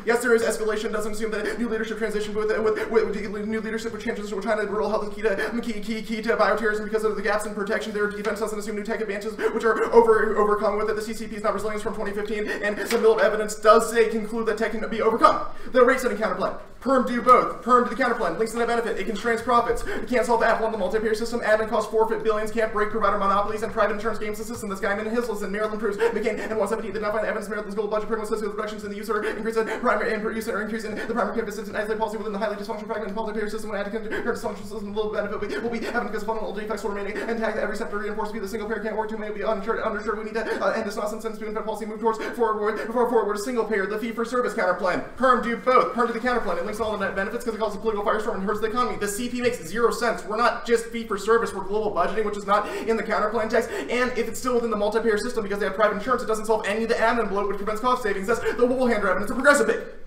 Yes, there is escalation. Doesn't assume that new leadership transition with with, with, with new leadership with changes with China. Rural health is key to key key key to bioterrorism because of the gaps in protection. Their defense doesn't assume new tech advances, which are over overcome with it. The CCP is not resilient from 2015, and some middle evidence does say conclude that tech can be overcome. The rate setting counterplan. Perm do both. Perm to the counterplan. Links to net benefit. It constrains profits. It can't solve Apple on the multi-payer system. Admin costs forfeit billions. Can't break provider monopolies and private insurance games the system. This guy in his list and Maryland proves McCain and 170 did not find evidence Maryland's gold budget program associated with reductions in the user increase in primary and use or increase in the primary campus and isolate policy within the highly dysfunctional fragmented multi-payer system. When added to current dysfunctional system the little benefit. We will be having because fundamental defects will remain intact. Every sector reinforced via the single payer can't work. Too many will be uninsured underinsured we need to uh, end this nonsense and student policy move towards forward for forward. Single payer the fee for service counter plan. Perm do both. Perm to the counter plan. It links all the net benefits because it causes a political firestorm and hurts the economy. The CP makes zero sense. We're not just fee for service. We're global budgeting which is not in the counter plan text. And if it's still within the multi-payer system because they have private insurance it doesn't solve any of the admin bloat which prevents cost savings. That's the wool Woolhandler evidence a progressive bit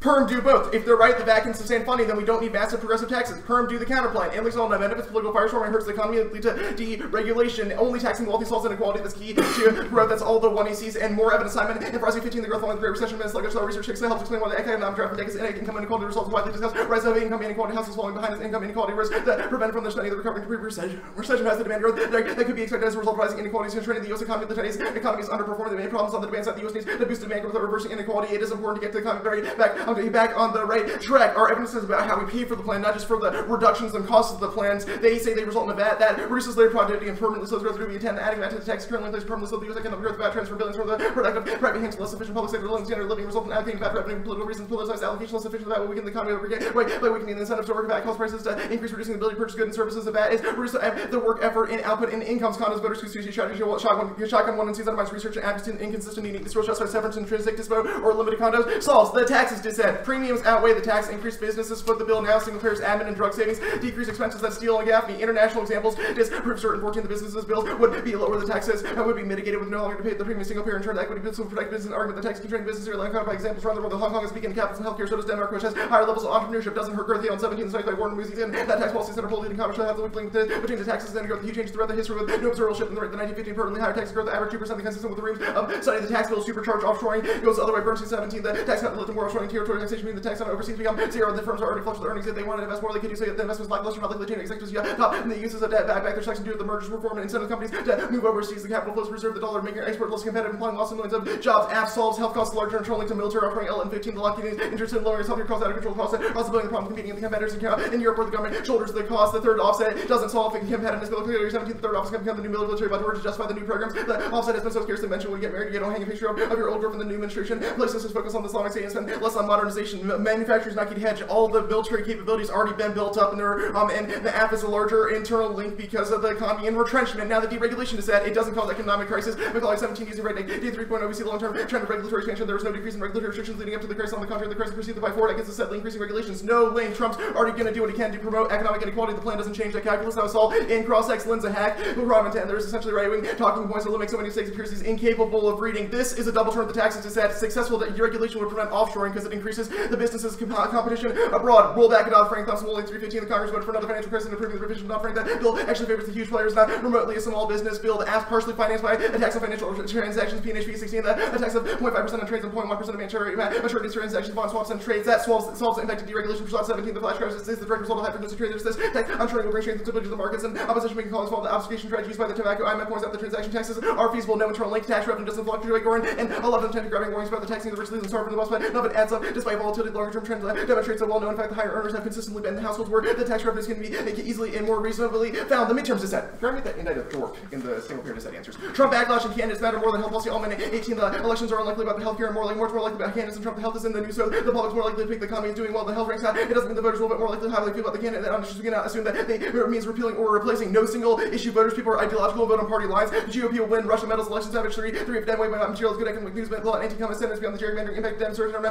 Perm do both. If they're right, the VAC can sustain funding, then we don't need massive progressive taxes. Perm do the counterplan. And all net benefits, political firestorm, and hurts the economy, lead to deregulation. Only taxing wealthy solves inequality. That's key to growth. That's all the one sees. And more evidence, Simon. And for SB 15, the growth following the Great Recession, minutes sluggish, research takes helps explain why the economic draft and decades income inequality results widely discussed. Rise of income inequality, houses falling behind as income inequality risk that prevent from the study of the recovery to recession. Recession has the demand growth that, that could be expected as a result of rising inequalities constraining the U.S. economy. The Chinese economy is underperforming. The main problems on the demand side. The U.S. needs to boost demand growth reversing inequality. It is important to get to the economy very back, back on the right track. Our evidence is about how we pay for the plan, not just for the reductions and costs of the plans. They say they result in a VAT that reduces labor productivity and permanently slows growth through we tend adding that to the tax currently place permanently slow the U.S. economic growth VAT transfer billions from the productive private hands to less efficient public sector living standard living result in allocating VAT revenue political reasons, politicized allocation less efficient VAT will weaken the economy over again, right, by weakening the incentives to work VAT cost prices to increase reducing the ability to purchase goods and services. The VAT is reduce uh, the work effort and output and incomes condos voters who strategy shotgun, shotgun one and sees undermines research and inconsistent unique justifies severance intrinsic dispo or limited condos solves the taxes dis said premiums outweigh the tax increase. Businesses foot the bill now. Single payers admin and drug savings decrease expenses that steal and Gaffney. International examples disprove certain 14 the businesses bills would be lower the taxes and would be mitigated with no longer to pay the premium single payer insurance equity business will protect business and argument the tax constrained businesses are like by examples around the world. Hong Kong is capitals in healthcare, so does Denmark, which has higher levels of entrepreneurship. Doesn't hurt growth on 17 studies by Warren Moosey and that tax policy center holding commerce have the weak link between the taxes and growth. Huge changes throughout the history with no observable shift in the rate. The 1915 permanently higher tax growth, average 2% consistent with the reams of study the tax bill supercharged offshoring goes the other way. Bernstein 17, the tax cut lit more offshoring the tax on overseas become zero. The firms are already flush with earnings. If they want to invest more, they can do so. The investments lackluster, not likely to executives yeah, top and the uses of debt back back their section due to the mergers reform and incentive companies to move overseas. The capital flows preserve the dollar, making export less competitive, implying loss of millions of jobs. App solves health costs larger and trolling to military offering L and 15. The Lockheed is interested in lowering healthcare costs out of control costs, possibility the problem competing in the competitors in, in Europe where the government shoulders the cost. The third offset doesn't solve the competitiveness. Clearly 17. The third office can become the new military budget to justify the new programs. The offset has been so scarce to mention when you get married, you don't hang a picture of, of your old girlfriend the new administration. Places is focus on the Islamic State and spend less on modernization. Manufacturers not get hedge. All the military capabilities already been built up, and um, and the app is a larger internal link because of the economy and retrenchment. Now the deregulation is that it doesn't cause economic crisis. McCulloch 17 using RegData 3.0, we see the long-term trend of regulatory expansion. There was no decrease in regulatory restrictions leading up to the crisis. On the contrary, the crisis proceeded by forward against the steadily increasing regulations. No lane. Trump's already going to do what he can to promote economic inequality. The plan doesn't change that calculus. That was all in cross-ex lens a hack. Robin 10. There's essentially right-wing talking points will make so many mistakes. It Appears he's incapable of reading. This is a double turn of the taxes. It's that successful that deregulation would prevent offshoring because it increases the business's comp- uh, competition abroad. Roll back Dodd-Frank. Thompson Willing 315. The Congress voted for another financial crisis and approving the provision of Dodd-Frank. That bill actually favors the huge players, not remotely a small business bill. The partially financed by a tax on financial transactions. PNHP 16. The a tax of 0.5% on trades and 0.1% of uh, maturity, transactions, bond swaps, and trades. That solves, solves the impact of deregulation for slot 17. The flash crisis is the direct result of hyper traders. This tax on trading will bring strength to the markets and opposition making calls for the obfuscation strategies by the tobacco. IMF points out the transaction taxes are feasible. No internal link. Tax revenue doesn't fluctuate. Going and 11 tend to grabbing warnings about the taxing of the rich and starving the most, but of it adds up. Despite volatility, the longer term trend demonstrates that well known fact the higher earners have consistently been the households where the tax revenues can be easily and more reasonably found. The midterms is set. Grab me that indicted dork in the single payer set answers. Trump backlash and candidates matter more than health policy. All men 18. The elections are unlikely about the healthcare and more like more, more likely about candidates and Trump. The health is in the news, so the public's more likely to pick the economy is doing well. The health ranks high. It doesn't mean the voters will, but more likely how they feel about the candidate. And we cannot assume that they means repealing or replacing no single issue voters. People are ideological and vote on party lines. The GOP will win. Russia medals elections average three. Three of dead weight materials, good economic news, but law and anti-communist senators beyond the gerrymandering impact demonstration on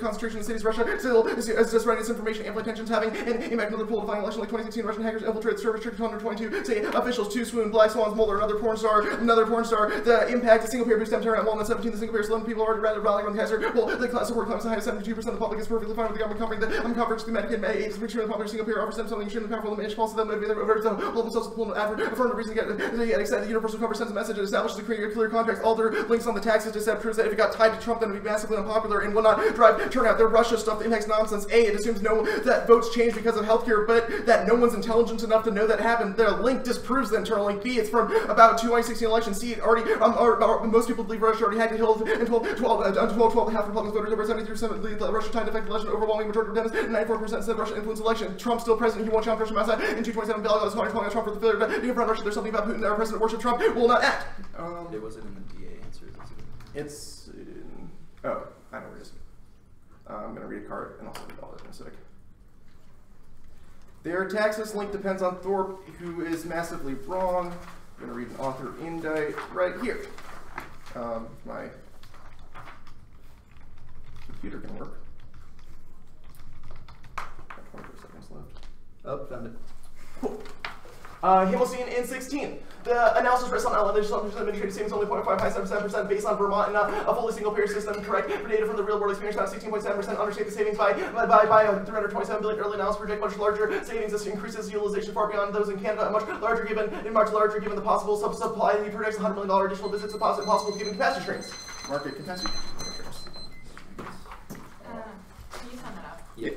concentration in cities. Russia still just running this information ample tensions having an the poll defining election like 2016. Russian hackers infiltrated the server 122. Say officials two swoon, black swans, Mulder, another porn star, another porn star. The impact, a single payer boost around Walnut 17. The single payer 11 people already rather rallying on the hazard. Well, the class support climbs the highest 72% of the public is perfectly fine with the government covering the coverage through Medicaid, Medicaid, is the popular single payer offers them something extremely powerful and managed policy that motivate their voters to hold themselves to the pull of effort. Affirmative reason to get, to get excited. The universal coverage sends a message. It establishes a clear, clear contract. All links on the taxes just that proves that if it got tied to Trump, then it would be massively unpopular and will not drive turnout. Their Russia stuff that impacts nonsense. A, it assumes no that votes change because of healthcare, but that no one's intelligent enough to know that happened. Their link disproves the internal link. B, it's from about 2016 election. C, it already um, or, or, most people believe Russia already had to hill and 12, 12, uh, 12, 12, 12 half Republicans voters over 73% believe that Russia tied to affect election. Overwhelming majority of Democrats, 94% said Russia influenced election. Trump still president. He won't challenge from outside in 227. Belarusians calling Trump for the failure to confront Russia. There's something about Putin. Our president worship Trump will not act. Um, It wasn't in the DA answers. it's in, oh, I know where it is. Uh, I'm gonna read a card and I'll read all this in a sec. Their taxes link depends on Thorpe, who is massively wrong. I'm gonna read an author indite right here. Um, my computer can work. Got 24 seconds left. Oh, found it. Cool. Uh, Himmelstein in 16. The analysis rests on elevated administrative savings only 0.5 high 7% based on Vermont and uh, a fully single payer system. Correct for data from the real world experience about 16.7%. Understate the savings by by by, by uh, 327 billion. Early analysis project much larger savings. This increases utilization far beyond those in Canada. Much larger given and much larger given the possible sub supply. He projects 100 million dollar additional visits deposit possible given capacity constraints. Market capacity constraints. Uh, can you sum that up? Yep.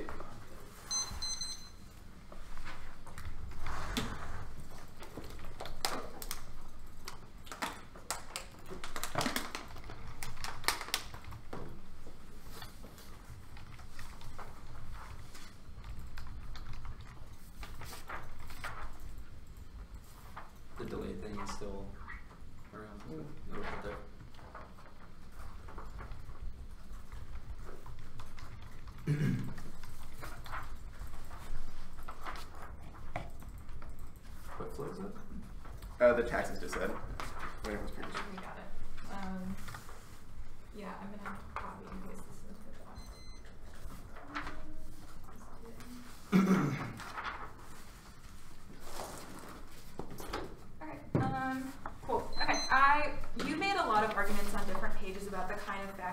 The delay thing is still around. No, not there. What flow is that? Uh, the taxes just said. When it was previous. We got it. Um, yeah, I'm gonna copy and paste this into the doc.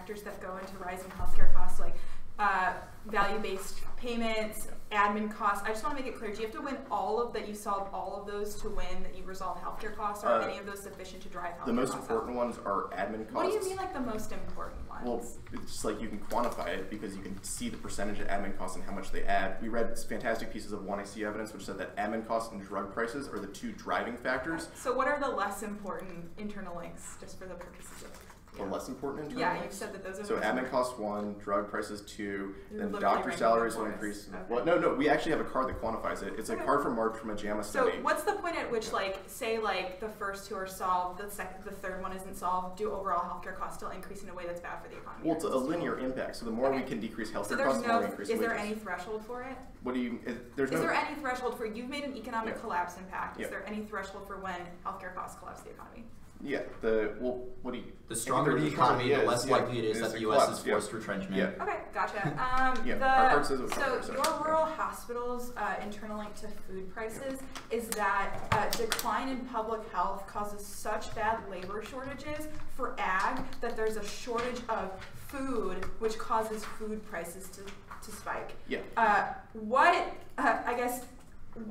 factors that go into rising healthcare costs, like uh, value-based payments, admin costs. I just want to make it clear: do you have to win all of that? You solve all of those to win that you resolve healthcare costs, or are Uh, any of those sufficient to drive healthcare The most costs important up? ones are admin costs. What do you mean, like the most important ones? Well, it's just like you can quantify it because you can see the percentage of admin costs and how much they add. We read fantastic pieces of 1AC evidence which said that admin costs and drug prices are the two driving factors. so, what are the less important internal links, just for the purposes of? The less important in Yeah, terms you've said that those are. So admin costs one, drug prices two, You're then doctor salaries will increase. Okay. Well, no, no, we actually have a card that quantifies it. It's a Okay. card from Mark from a JAMA study. So what's the point at which, like, say, like the first two are solved, the second, the third one isn't solved? Do overall healthcare costs still increase in a way that's bad for the economy? Well, it's a linear impact. So the more we can decrease healthcare So costs, the more we no. increase Is there wages. any threshold for it? What do you? Is, there's Is no. there any threshold for you've made an economic Yeah. collapse impact? Is Yeah. there any threshold for when healthcare costs collapse the economy? Yeah. The well, what do you? The stronger the a economy, yeah, the less yeah, likely it is that the U.S. collapse, is yeah. forced retrenchment. Yeah. Okay, gotcha. Um, Yeah, the, our card says so 5%, your yeah. rural hospitals' uh, internal link to food prices is that uh, decline in public health causes such bad labor shortages for ag that there's a shortage of food, which causes food prices to, to spike. Yeah. Uh, what uh, I guess.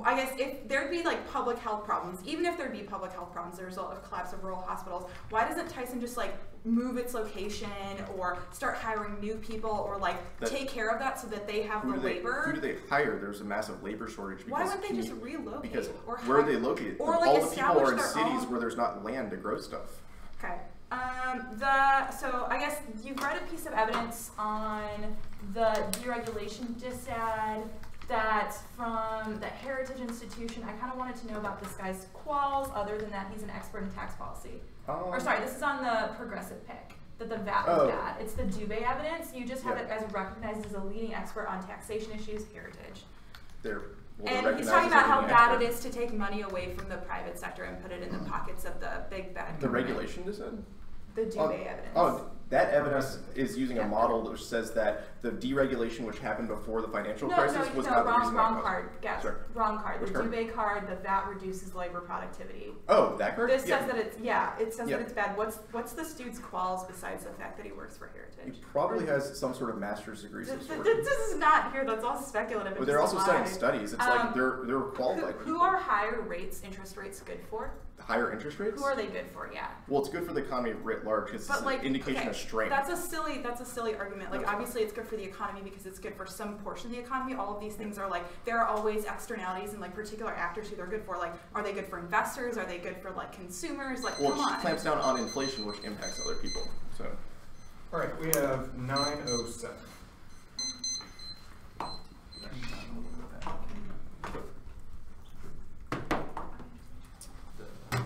I guess if there'd be like public health problems, even if there'd be public health problems as a result of collapse of rural hospitals, why doesn't Tyson just like move its location or start hiring new people or like That- take care of that so that they have the they? labor? Who do they hire? There's a massive labor shortage. Because why wouldn't they just relocate? Because or where are they located? or, All the people are in cities own- where there's not land to grow stuff. Okay. Um, the so I guess you've read a piece of evidence on the deregulation disad that's from the Heritage Institution. I kind of wanted to know about this guy's quals. Other than that, he's an expert in tax policy. or Um, sorry, this is on the progressive pick. That the VAT Oh. bad. It's the Dubay evidence. You just have Yeah. it as recognized as a leading expert on taxation issues, Heritage. They're, well, And he's talking about how bad expert. it is to take money away from the private sector and put it in the pockets of the big bad The government. regulation, you said? The Dubay Oh, evidence. Oh, that evidence is using a model which says that the deregulation which happened before the financial no, crisis no, was no, not the wrong, reason wrong card. Guess. Sorry. Wrong card. Which the card? Dubay card, that that reduces labor productivity. Oh, that card? This yeah. says that it's yeah, it says Yeah. that it's bad. What's what's this dude's quals besides the fact that he works for Heritage? He probably has some sort of master's degree Th- th- This is not here. That's all speculative. But they're also citing studies. It's Um, like they're they're Who, qualified. who people. are higher rates, interest rates good for? Higher interest rates? Who are they good for? Yeah. Well, it's good for the economy writ large because But it's like, an indication okay, of strength. That's a silly. That's a silly argument. Like, No, obviously, it's good for the economy because it's good for some portion of the economy. All of these things are like there are always externalities and like particular actors who they're good for. Like, are they good for investors? Are they good for like consumers? Like, well, come it on. clamps down on inflation, which impacts other people. So All right, we have nine oh seven.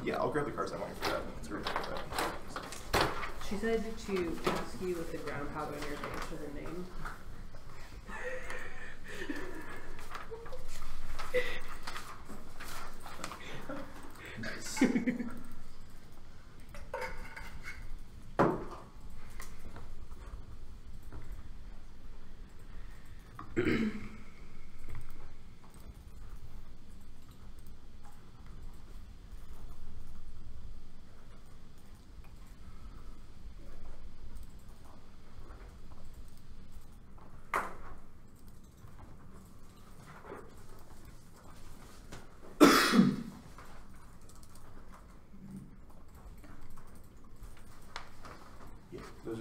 Yeah, I'll grab the cards I'm waiting for that. Let's read that. She said to ask you if the ground powder on your face was a name. Nice.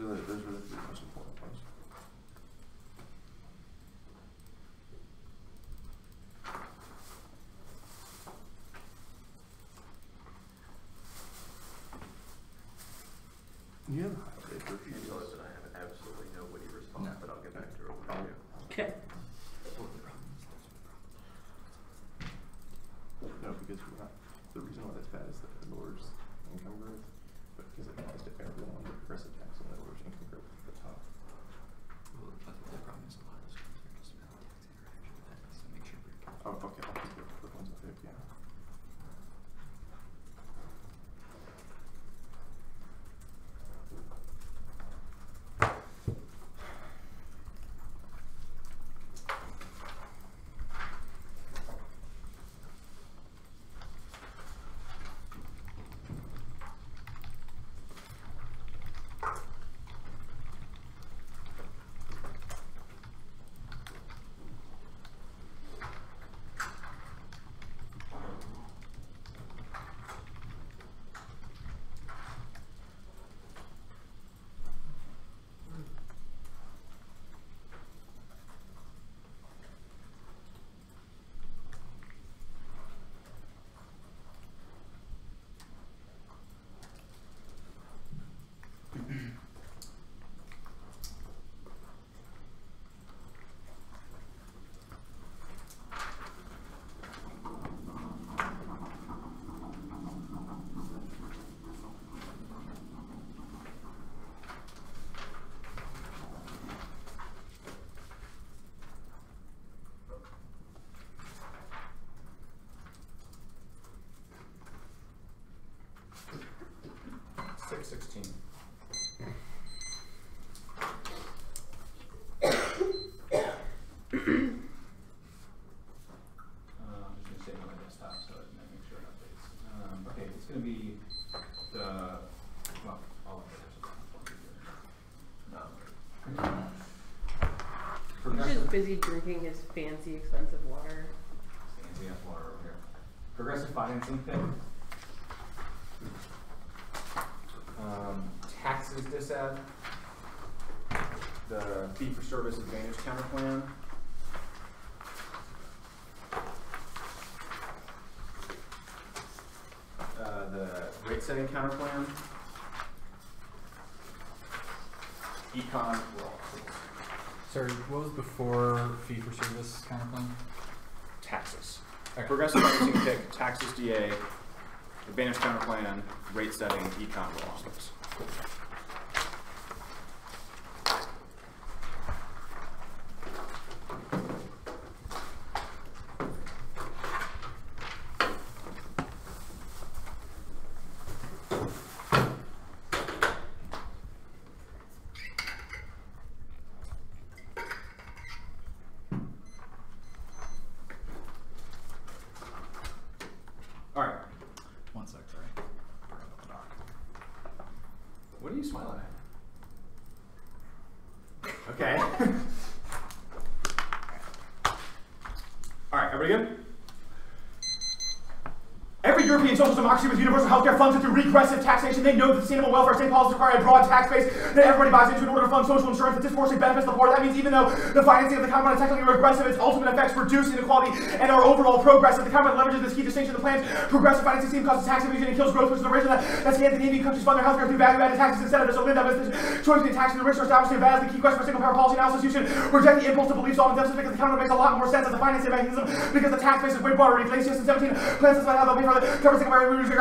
Yeah, 16. Uh, um, okay, it's going to be the, well, all of it. No. He's just busy drinking his fancy, expensive water. Fancy ass water over here. Progressive financing thing. Taxes disad. The fee for service advantage counter plan. Uh, the rate setting counter plan. Econ, Sorry, what was before fee for service of thing? taxes. Okay. Progressive financing pick, taxes DA, advantage counter plan, rate setting, econ. All right, One sec, sorry. Bring up the doc. what are you smiling at? Okay. All right, everybody good? Every European social democracy with universal healthcare funds through regressive taxation. They know that sustainable welfare state policies require a broad tax base that everybody buys into in order to fund social insurance that disproportionately benefits the poor. That means even though the financing of the common is technically regressive, its ultimate effects reduce inequality and are overall progressive. The common leverages this key distinction. The plan's progressive financing scheme causes tax evasion and kills growth, which is the reason that, that Scandinavian countries fund their healthcare through value-added taxes instead of this. So Linda, this choice between taxing the rich or establishing a is the key question for single-payer policy analysis. You should reject the impulse to believe solving deficits because the counter makes a lot more sense as a financing mechanism because the tax base is way broader. Yglesias in 17 plans to how they'll pay for the cover single-payer reduce your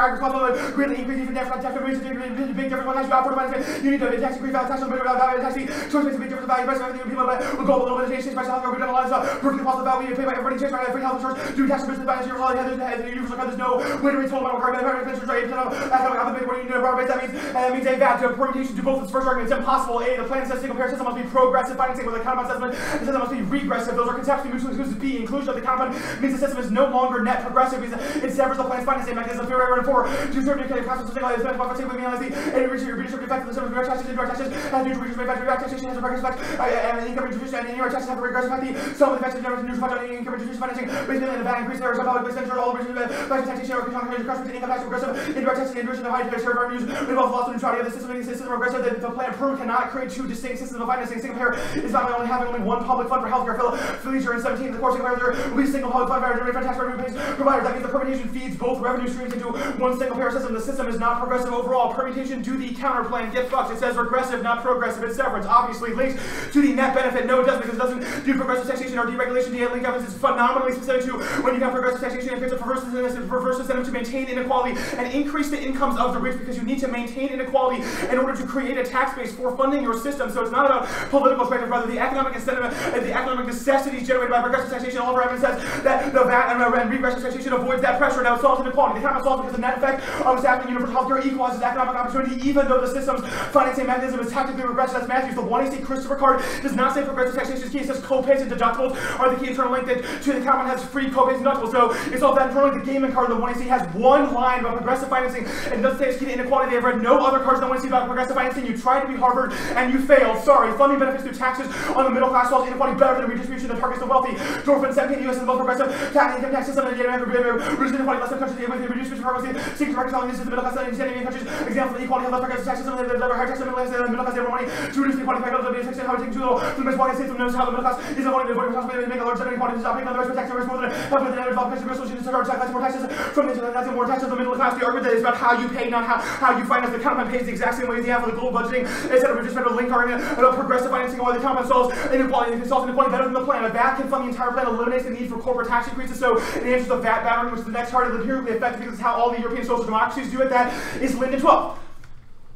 greatly increase even tax tax rates big big difference. Has you outward management? You need to tax increase value tax on value value tax choice makes a big difference. Value price everything people but we'll go a little bit of change price healthcare. We've done a lot of stuff. Perfectly possible value pay by everybody change right free health insurance. Do tax business balance your quality has the universal card. There's no way to reach total amount of carbon benefit interest rate. That's how the big what you need to. That means that means a VAT to permutation to both its first argument. It's impossible. A the plan says single payer system must be progressive financing with a common assessment. The system must be regressive. Those are conceptually mutually exclusive. B inclusion of the compound means the system is no longer net progressive it severs the plan's financing mechanism. Theory and four to extent, class of single is spent by particularly meaning the and reaching your reduced effect of the system direct taxes, indirect taxes, has neutral reduced effect, direct taxation has a regressive effect, and income introduced and indirect taxes have a regressive effect. The of the effects of neutral effect on income introduced financing, basically in the VAT increase there, some public expenditure, all reduced taxation, or control across between income tax regressive, indirect taxes, introduction of high share of revenues, involves loss of neutrality of the system, the system regressive. The, the plan PERM cannot create two distinct systems of financing. Single payer is not only having only one public fund for healthcare. Phil Felicia in 17, the core single payer will be single public fund for tax revenue pays providers. That means the permutation feeds both revenue streams into one single payer system. The system is not progressive overall. Permutation do the counter plan. Get fucked. It says regressive, not progressive. It's severance. Obviously links to the net benefit. No, it doesn't because it doesn't do progressive taxation or deregulation. The link evidence is phenomenally specific to when you have progressive taxation. It creates a perverse incentive, perverse incentive to maintain inequality and increase the incomes of the rich because you need to maintain inequality in order to create a tax base for funding your system. So it's not about political perspective, rather the economic incentive and the economic necessities generated by progressive taxation. Our evidence says that the VAT and, uh, and regressive taxation avoids that pressure. Now it solves inequality. The economic solves because the net effect of staffing universal healthcare equalizes economic opportunity, even though the system's financing mechanism is tactically regressive. That's Matthews. The 1AC Christopher card does not say progressive taxation is key. It says co-pays and deductibles are the key internal link that to the common has free co-pays and deductibles. So it's all that internally. The gaming card, the 1AC, has one line about progressive financing and doesn't say it's key to inequality. They've read no other cards that 1AC about progressive financing. You tried to be Harvard and you failed. Sorry. Funding benefits through taxes on the middle class solves inequality better than redistribution that targets the wealthy. Dorfman 17 U.S. is the most progressive tax income tax system in the reduced inequality less than countries with reduced progressive seeking to reconcile this is the middle class and Scandinavian countries. Example of equality of less progressive tax system that deliver higher tax on the middle class and the middle class have more money to reduce the equality factor of the taxation how it takes too little to the most wealthy states knows how the middle class is avoiding the avoiding responsibility to make a large of inequality to stop paying on the rest of tax more than half of the involved pension solutions to charge tax more taxes from the that's more taxes of the middle class. The argument that is about how you pay, not how, how you finance. The compound pays the exact same way as you have for the global budgeting. Instead of reduced federal link argument about progressive financing while the compound solves inequality and solves inequality better than the plan. A VAT can fund the entire plan, eliminates the need for corporate tax increases. So it answers the VAT battering, which is the next part of the empirically effective because it's how all the European social democracies do it. That is Linden 12.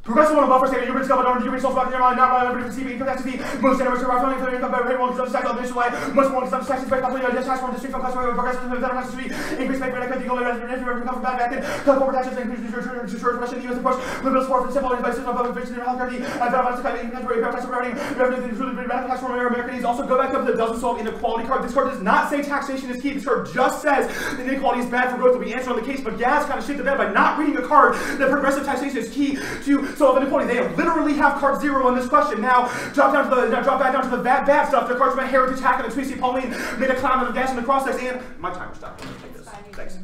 Progressive on a buffer state, you bring discovered you bring social back in your mind, not by everybody receiving income tax to the most generous right from income income rate one tax on initial way, much more consumption tax very possible, you tax from district from customer progressive to federal taxes to be increased make rate the only resident revenue come from bad back in, cut corporate taxes increase the church Russian the US approach, liberal support for simple and by system of public vision and healthcare the and federal tax income rate tax revenue revenue really bad tax from American needs also go back up that doesn't solve inequality card. This card does not say taxation is key. This card just says that inequality is bad for growth. Will be answered on the case, but Gaz kind of shit the bed by not reading a card that progressive taxation is key to solve inequality. They literally have card zero on this question. Now, drop down to the now drop back down to the bad bad stuff. Their cards from Heritage Hack and the Tweety Pauline made a clown of the gas and the cross and my timer stopped. Thanks.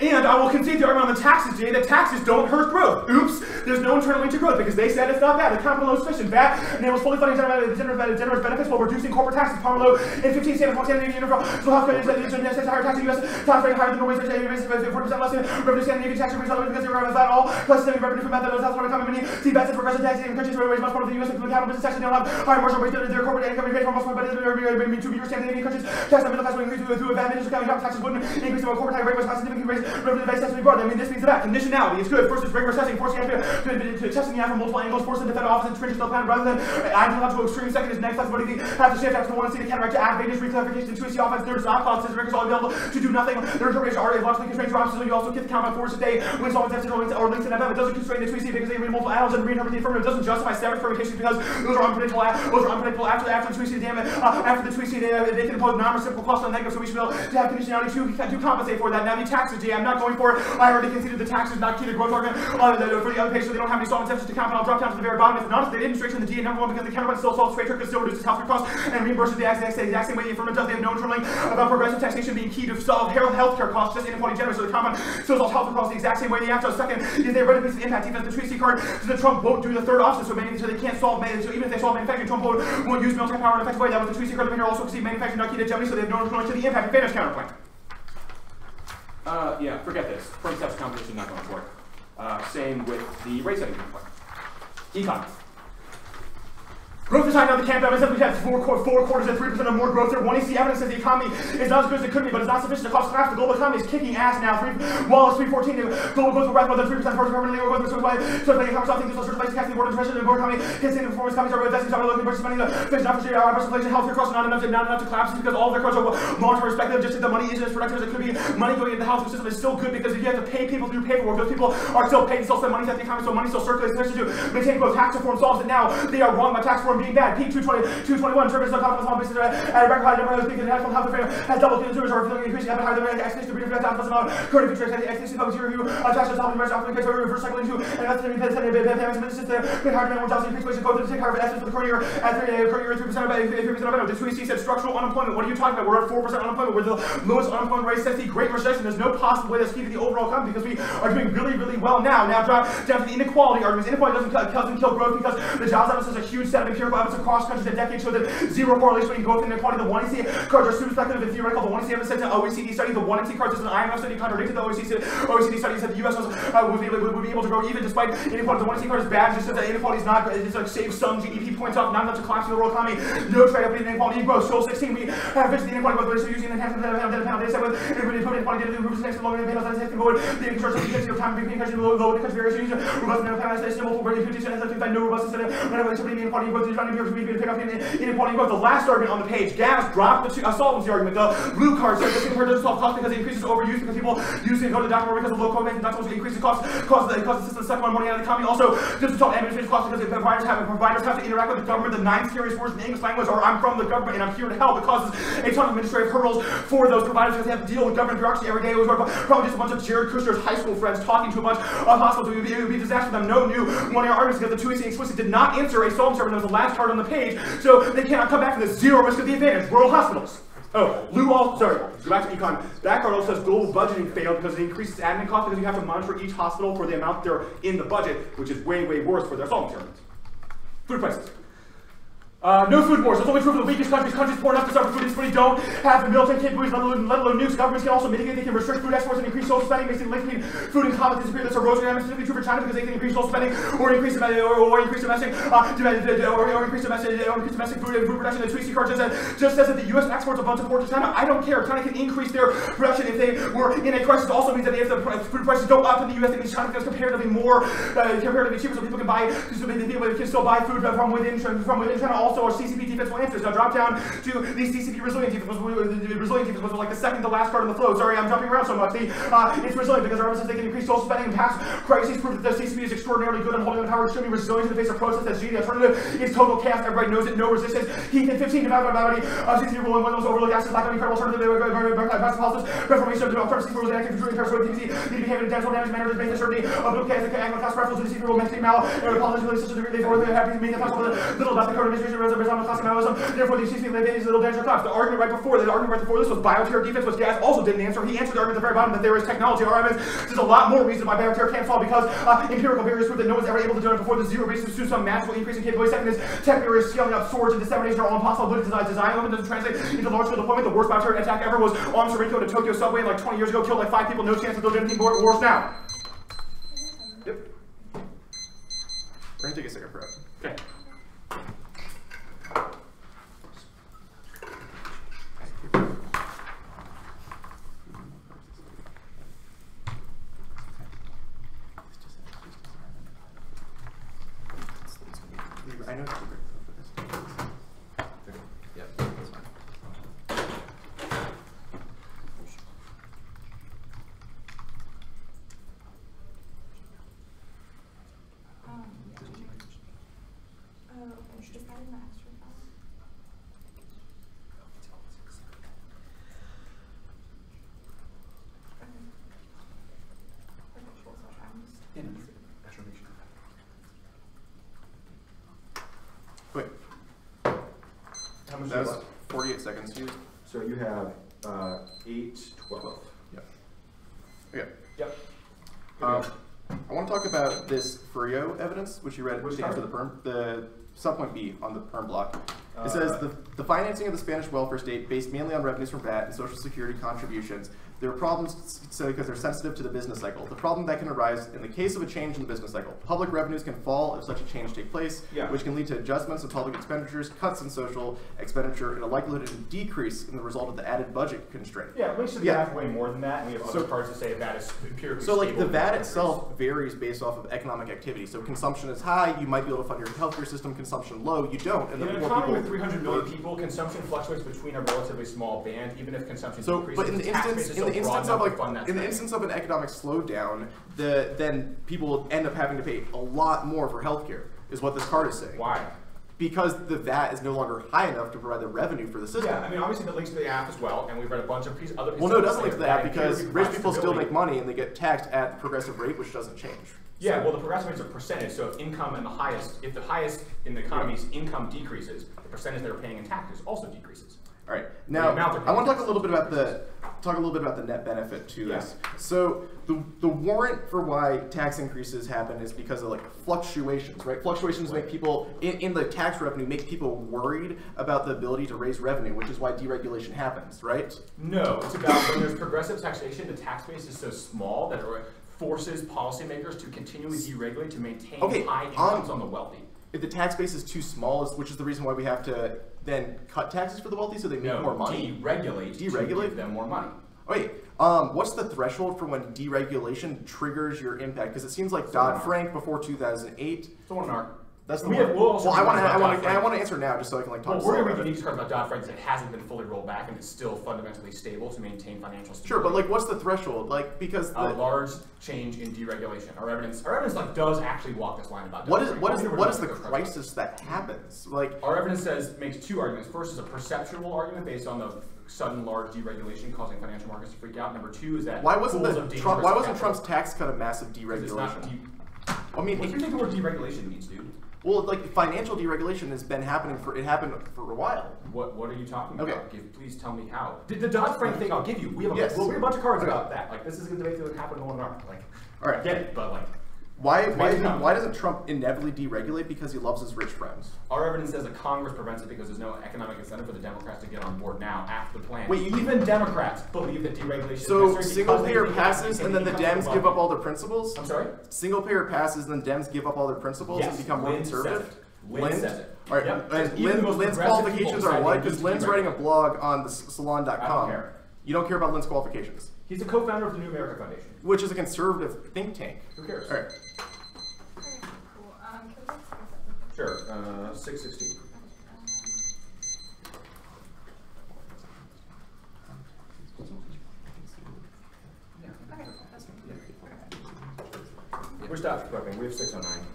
And I will concede the argument on the taxes, Jay, that taxes don't hurt growth. Oops, there's no internal link to growth because they said it's not bad. The capital low sufficient. VAT enables fully funding generous, generous, generous benefits while reducing corporate taxes. Parma in 15 states, one Scandinavian uniform. So healthcare is is higher tax in the U.S. Tax rate higher than Norway's, 40% less than revenue Scandinavian tax rate because you're that all. Plus, the revenue from method of health common many. See, bets and progressive tax in countries where raise much part of the U.S. including capital business tax. They don't have higher marginal rates than their corporate income rate for most part, but in two years Scandinavian countries. Tax on middle class will increase through advantages of county taxes wouldn't increase the corporate rate was significantly raised revenue based tax I mean, this means that conditionality is good. First is rigorous testing, forcing you to, to, to, testing the eye from multiple angles, forcing the defend office and trenches the plan rather than ideological extreme. Second is negative flexibility. Have to shift after the one to see the counteract to activate reclarification, twist the offense. Third is not cause, rigorous all available to do nothing. Their interpretation are logically constrained drops, so you also get the count by force a day when solving tests or links in FF. It doesn't constrain the 2AC because they read multiple addons and reinterpret the affirmative. It doesn't justify separate permutations because those are unpredictable. Those are unpredictable after after the 2AC damn it. Uh, after the 2AC, they, they can impose non-reciprocal costs on negative, so we should be able to have conditionality to, to compensate for that. Now the taxes, G, I'm not going for it. I already conceded the tax taxes not key to growth argument uh, for the other page, so they don't have any exceptions to count, and I'll drop down to the very bottom. If not, if they didn't straighten the DA number one because the counterpoint still solves straight trick, still reduces health costs and reimburses the exact, the exact same way the affirmative does. They have no internally about progressive taxation being key to solve health care costs, just inequality generous, so the compound still solves health costs the exact same way the AFTA. Second is they read a piece of impact, if the Treaty card, so the Trump won't do the third option, so, many, so they can't solve, so even if they solve manufacturing, Trump won't, won't use military power in effective way. That was the Treaty card, the also concede manufacturing not key to Germany, so they have no influence to the impact advantage counterpoint. Uh, yeah, forget this. Firm steps competition not going to work. Uh, same with the rate setting point. Econ. Growth is high now. The camp evidence says we have four, four quarters at 3% or more growth. There, one EC evidence says the economy is not as good as it could be, but it's not sufficient to cost half. The global economy is kicking ass now. Three, Wallace 314. Global growth will rise than 3% first permanently or growth. So by so by economic something, this will place casting board interest in the board economy. Considering performance companies are investing some looking versus money. The fixed opportunity, our inflation, healthcare costs not enough to not enough to collapse because all their costs are long-term perspective. Just as the money isn't as productive as it could be, money going into the healthcare system is still good because if you have to pay people through paperwork, those people are still paid and still spend money at the economy, so money still circulates. To maintain growth, tax reform solves it now. They are wrong by tax reform being bad. Peak 220. 221 turbines on top small business at record high number of speakers and has doubled consumers are feeling increasing habit higher than expectation to breed for that doesn't know current future expectation public review on top of the rest of the case reverse cycling to and that's the been sending big pandemics and the big hard demand more jobs increase wages go to the take hard estimates for the current year at 3 current year 3% about 3% about this week said structural unemployment what are you talking about we're at 4% unemployment we're the lowest unemployment rate since the great recession there's no possible way that's keeping the overall economy because we are doing really really well now now drop down to the inequality arguments inequality doesn't, doesn't kill growth because the jobs evidence is a huge set of empirical evidence across countries that decades show that zero correlation between growth and inequality. The 1AC cards are super speculative and theoretical. The 1AC evidence said to OECD study. The 1AC cards is an IMF study contradicted the OECD, OECD study said the US was, uh, would, be, would, would, be able to grow even despite inequality. The 1AC card is bad. Just says that inequality is not, it's like save some GDP points off, not enough to collapse the world economy. No trade up in inequality and growth. So 16, we have visited the inequality growth, but using the enhancement of the panel data set with everybody put inequality data, the groups next to longer panels, and can go the infrastructure, the of time, between countries, low, low, because various regions, robust and panels, they symbol for breaking 50 cents, and find no robust of whenever somebody inequality growth is trying to be able to pick up inequality growth. The last argument on the page. Gas dropped the two, uh, solvency argument. The blue card says this card doesn't solve cost because it increases overuse because people use it and go to the doctor because of low co-pays and deductibles increase the cost, cause the, cause the system suck more money out of the economy. Also, doesn't solve administrative costs because providers have providers have to interact with the government. The nine scariest words in the English language are I'm from the government and I'm here to help. It causes a ton of administrative hurdles for those providers because they have to deal with government bureaucracy every day. It was probably just a bunch of Jared Kushner's high school friends talking to a bunch of hospitals. It would be, it would be a disaster for them. No new one of our arguments because the 2AC explicit did not answer a solvency argument that was the last card on the page, so they cannot come back from the zero risk of the advantage. Rural hospitals. Oh, Lou all sorry, go back to econ. That card also says global budgeting failed because it increases admin costs because you have to monitor each hospital for the amount they're in the budget, which is way, way worse for their solvency. Food prices. Uh, no food wars. That's only true for the weakest countries. Countries poor enough to start food insecurity don't have the military capabilities, let alone, let alone nukes. Governments can also mitigate. They can restrict food exports and increase social spending, making the link between food and disappear. That's erosion. And specifically true for China because they can increase social spending or increase or, or increase domestic uh, or, or increase domestic or increase domestic food and food production. The Tweety card just, just says that the U.S. exports a bunch of pork to China. I don't care. China can increase their production if they were in a crisis. Also means that if the food prices go up in the U.S., it means China feels comparatively more, uh, comparatively cheaper, so people can buy, so people can still buy food from within from within China. Also also our CCP defensive answers. Now drop down to the CCP resilient defense. The resilient defense was like the second to last card on the flow. Sorry, I'm jumping around so much. The, uh, it's resilient because our they can increase social spending and past crises prove that the CCP is extraordinarily good at holding on power, extremely resilient in the face of process. That's G. The alternative is total chaos. Everybody knows it. No resistance. Heat and 15 divided by gravity. Uh, CCP rule and one of those overlooked assets. Lack of incredible alternative. Passive policies. Reformation of the purpose rules and active controlling parasite PVC. Need to behave in a dental damage manner that makes the certainty of blue chaos and angle class reference to the CCP rule. Mentally mal. And politics really such a degree. They forward they happy to make the possible little about the administration result of classic Therefore, the CCP laid these little danger class. The argument right before, the argument right before this was bioterror defense, which Gas also didn't answer. He answered the argument at the very bottom that there is technology. Evidence there's a lot more reason why bioterror can't fall because uh, empirical barriers prove that no one's ever able to do it before the zero basis to some magical increase in capability. Second is tech barriers scaling up storage and dissemination are all impossible. But design design element doesn't translate into large scale deployment. The worst bioterror attack ever was on Sorrento to Tokyo subway like 20 years ago, killed like five people. No chance that they'll do anything more worse now. Yep. We're gonna take a second break. Okay. I know. Yep, that's fine. Um, oh, okay. Is that in the extra file? Okay. Okay, cool. So I'm just- Wait, How much that is was left? 48 seconds used. So you have uh, eight, twelve. Okay. Yep. Um, I want to talk about this Which you read Which answer card? the perm, the subpoint B on the perm block. Uh, It says the, the financing of the Spanish welfare state based mainly on revenues from VAT and social security contributions. There are problems because they're sensitive to the business cycle. The problem that can arise in the case of a change in the business cycle. Public revenues can fall if such a change take place, Yeah. which can lead to adjustments in public expenditures, cuts in social expenditure, and a likelihood of a decrease in the result of the added budget constraint. Yeah, to the Yeah. way more than that, and we have So- other cards that say that is empirically So like the VAT itself varies based off of economic activity. So consumption is high, you might be able to fund your healthcare system. Consumption low, you don't. And In the an more economy people with 300 million people, consumption fluctuates between a relatively small band, even if consumption So, decreases. but in the instance, in the broad instance of like, in the instance of an economic slowdown, the then people end up having to pay a lot more for healthcare. Is what this card is saying. Why? Because the VAT is no longer high enough to provide the revenue for the system. Yeah, I mean, obviously that links to the app as well, and we've read a bunch of piece, other pieces. well, no, it doesn't link to that because rich people still make money and they get taxed at the progressive rate, which doesn't change. Yeah, well, the progressive rate's a percentage, so if income and the highest, if the highest in the economy's income decreases, the percentage they're paying in taxes also decreases. All right. Now, I want to talk a little bit about the talk a little bit about the net benefit to Yeah. this. So the the warrant for why tax increases happen is because of like fluctuations, right? Fluctuations make people in, in the tax revenue make people worried about the ability to raise revenue, which is why deregulation happens, right? No, it's about when there's progressive taxation, the tax base is so small that it forces policymakers to continually deregulate to maintain Okay, high on- incomes on the wealthy. If the tax base is too small, which is the reason why we have to then cut taxes for the wealthy so they make No, more money. deregulate, to Deregulate? give them more money. Wait, um, what's the threshold for when deregulation triggers your impact? Because it seems like Dodd Frank before 2008 It's the one in our. That's the We one. have- we'll well, I read want to. about I want to. Dodd-Frank. I want to answer now, just so I can like talk. Well, we're gonna about read it. the cards about Dodd Frank that hasn't been fully rolled back and it's still fundamentally stable to maintain financial stability. Sure, but like, what's the threshold? Like, because a the, large change in deregulation. Our evidence, our evidence like does actually walk this line about. what is Dodd-Frank. what is We're what is the look at those cards. crisis that happens? Like, Our evidence says makes two arguments. First is a perceptual argument based on the sudden large deregulation causing financial markets to freak out. Number two is that why wasn't the of Trump, why wasn't capital- Trump's tax cut a massive 'cause it's not deregulation? de- I mean, what do you think the word deregulation means, dude? Well, like financial deregulation has been happening for it happened for a while. What What are you talking Okay. about? Give, please tell me how. The, the Dodd Frank thing, I'll give you. We have a, Yes. well, we have a bunch of cards Okay. about that. Like this is going to debate that happened in one arm. Like, All right. Get it, but like, Why why why doesn't Trump inevitably deregulate because he loves his rich friends? our evidence says that Congress prevents it because there's no economic incentive for the Democrats to get on board now after the plan. Wait, even Democrats believe that deregulation. is So single payer passes and then the Dems give up all their principles. I'm sorry. Single payer passes, and then Dems give up all their principles Yes, and become more conservative. Lind says it. All right, Yep. and Lind, Lind's qualifications are what? Because Lind's writing a blog on the salon.com. I don't care. You don't care about Lind's qualifications, He's a co-founder of the New America Foundation. Which is a conservative think tank. Who cares? All right. Sure. Uh, 616. We're stopped prepping. We have 609.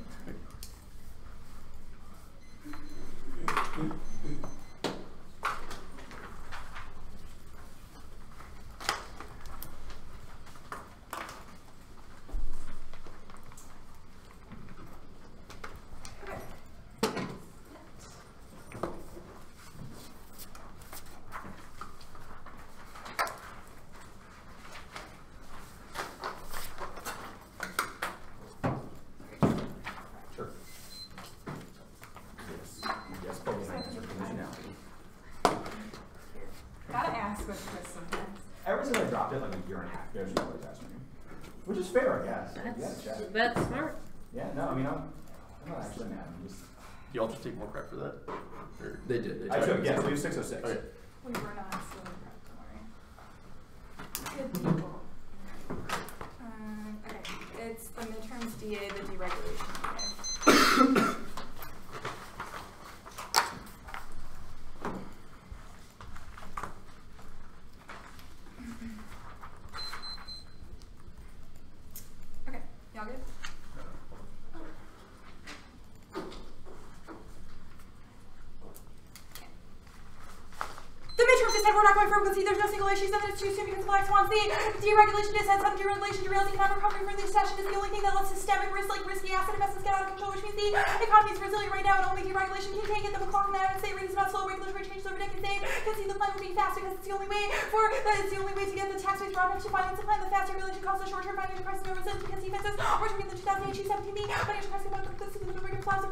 Did. They I tried took, to- yes, we have 606. Okay. We were not still in prep, don't worry. Good people. Um, okay, it's the midterms DA, the deregulation DA. Okay, y'all good? The midterms is said we're not going for because there's no single issue, something that's too soon because the black swans. The deregulation is said some deregulation derails economic recovery for this session is the only thing that lets systemic risk like risky asset investments get out of control, which means the economy is resilient right now and only deregulation can take it. The McClock and United States rate is about slow regulatory changes over decades. They can see the plan moving fast because it's the only way for that it's the only way to get the tax base brought up to finance the plan. The fast regulation causes a short-term financial crisis no resilience because defenses or to meet the 2008 17 the financial crisis about the system of the regular class of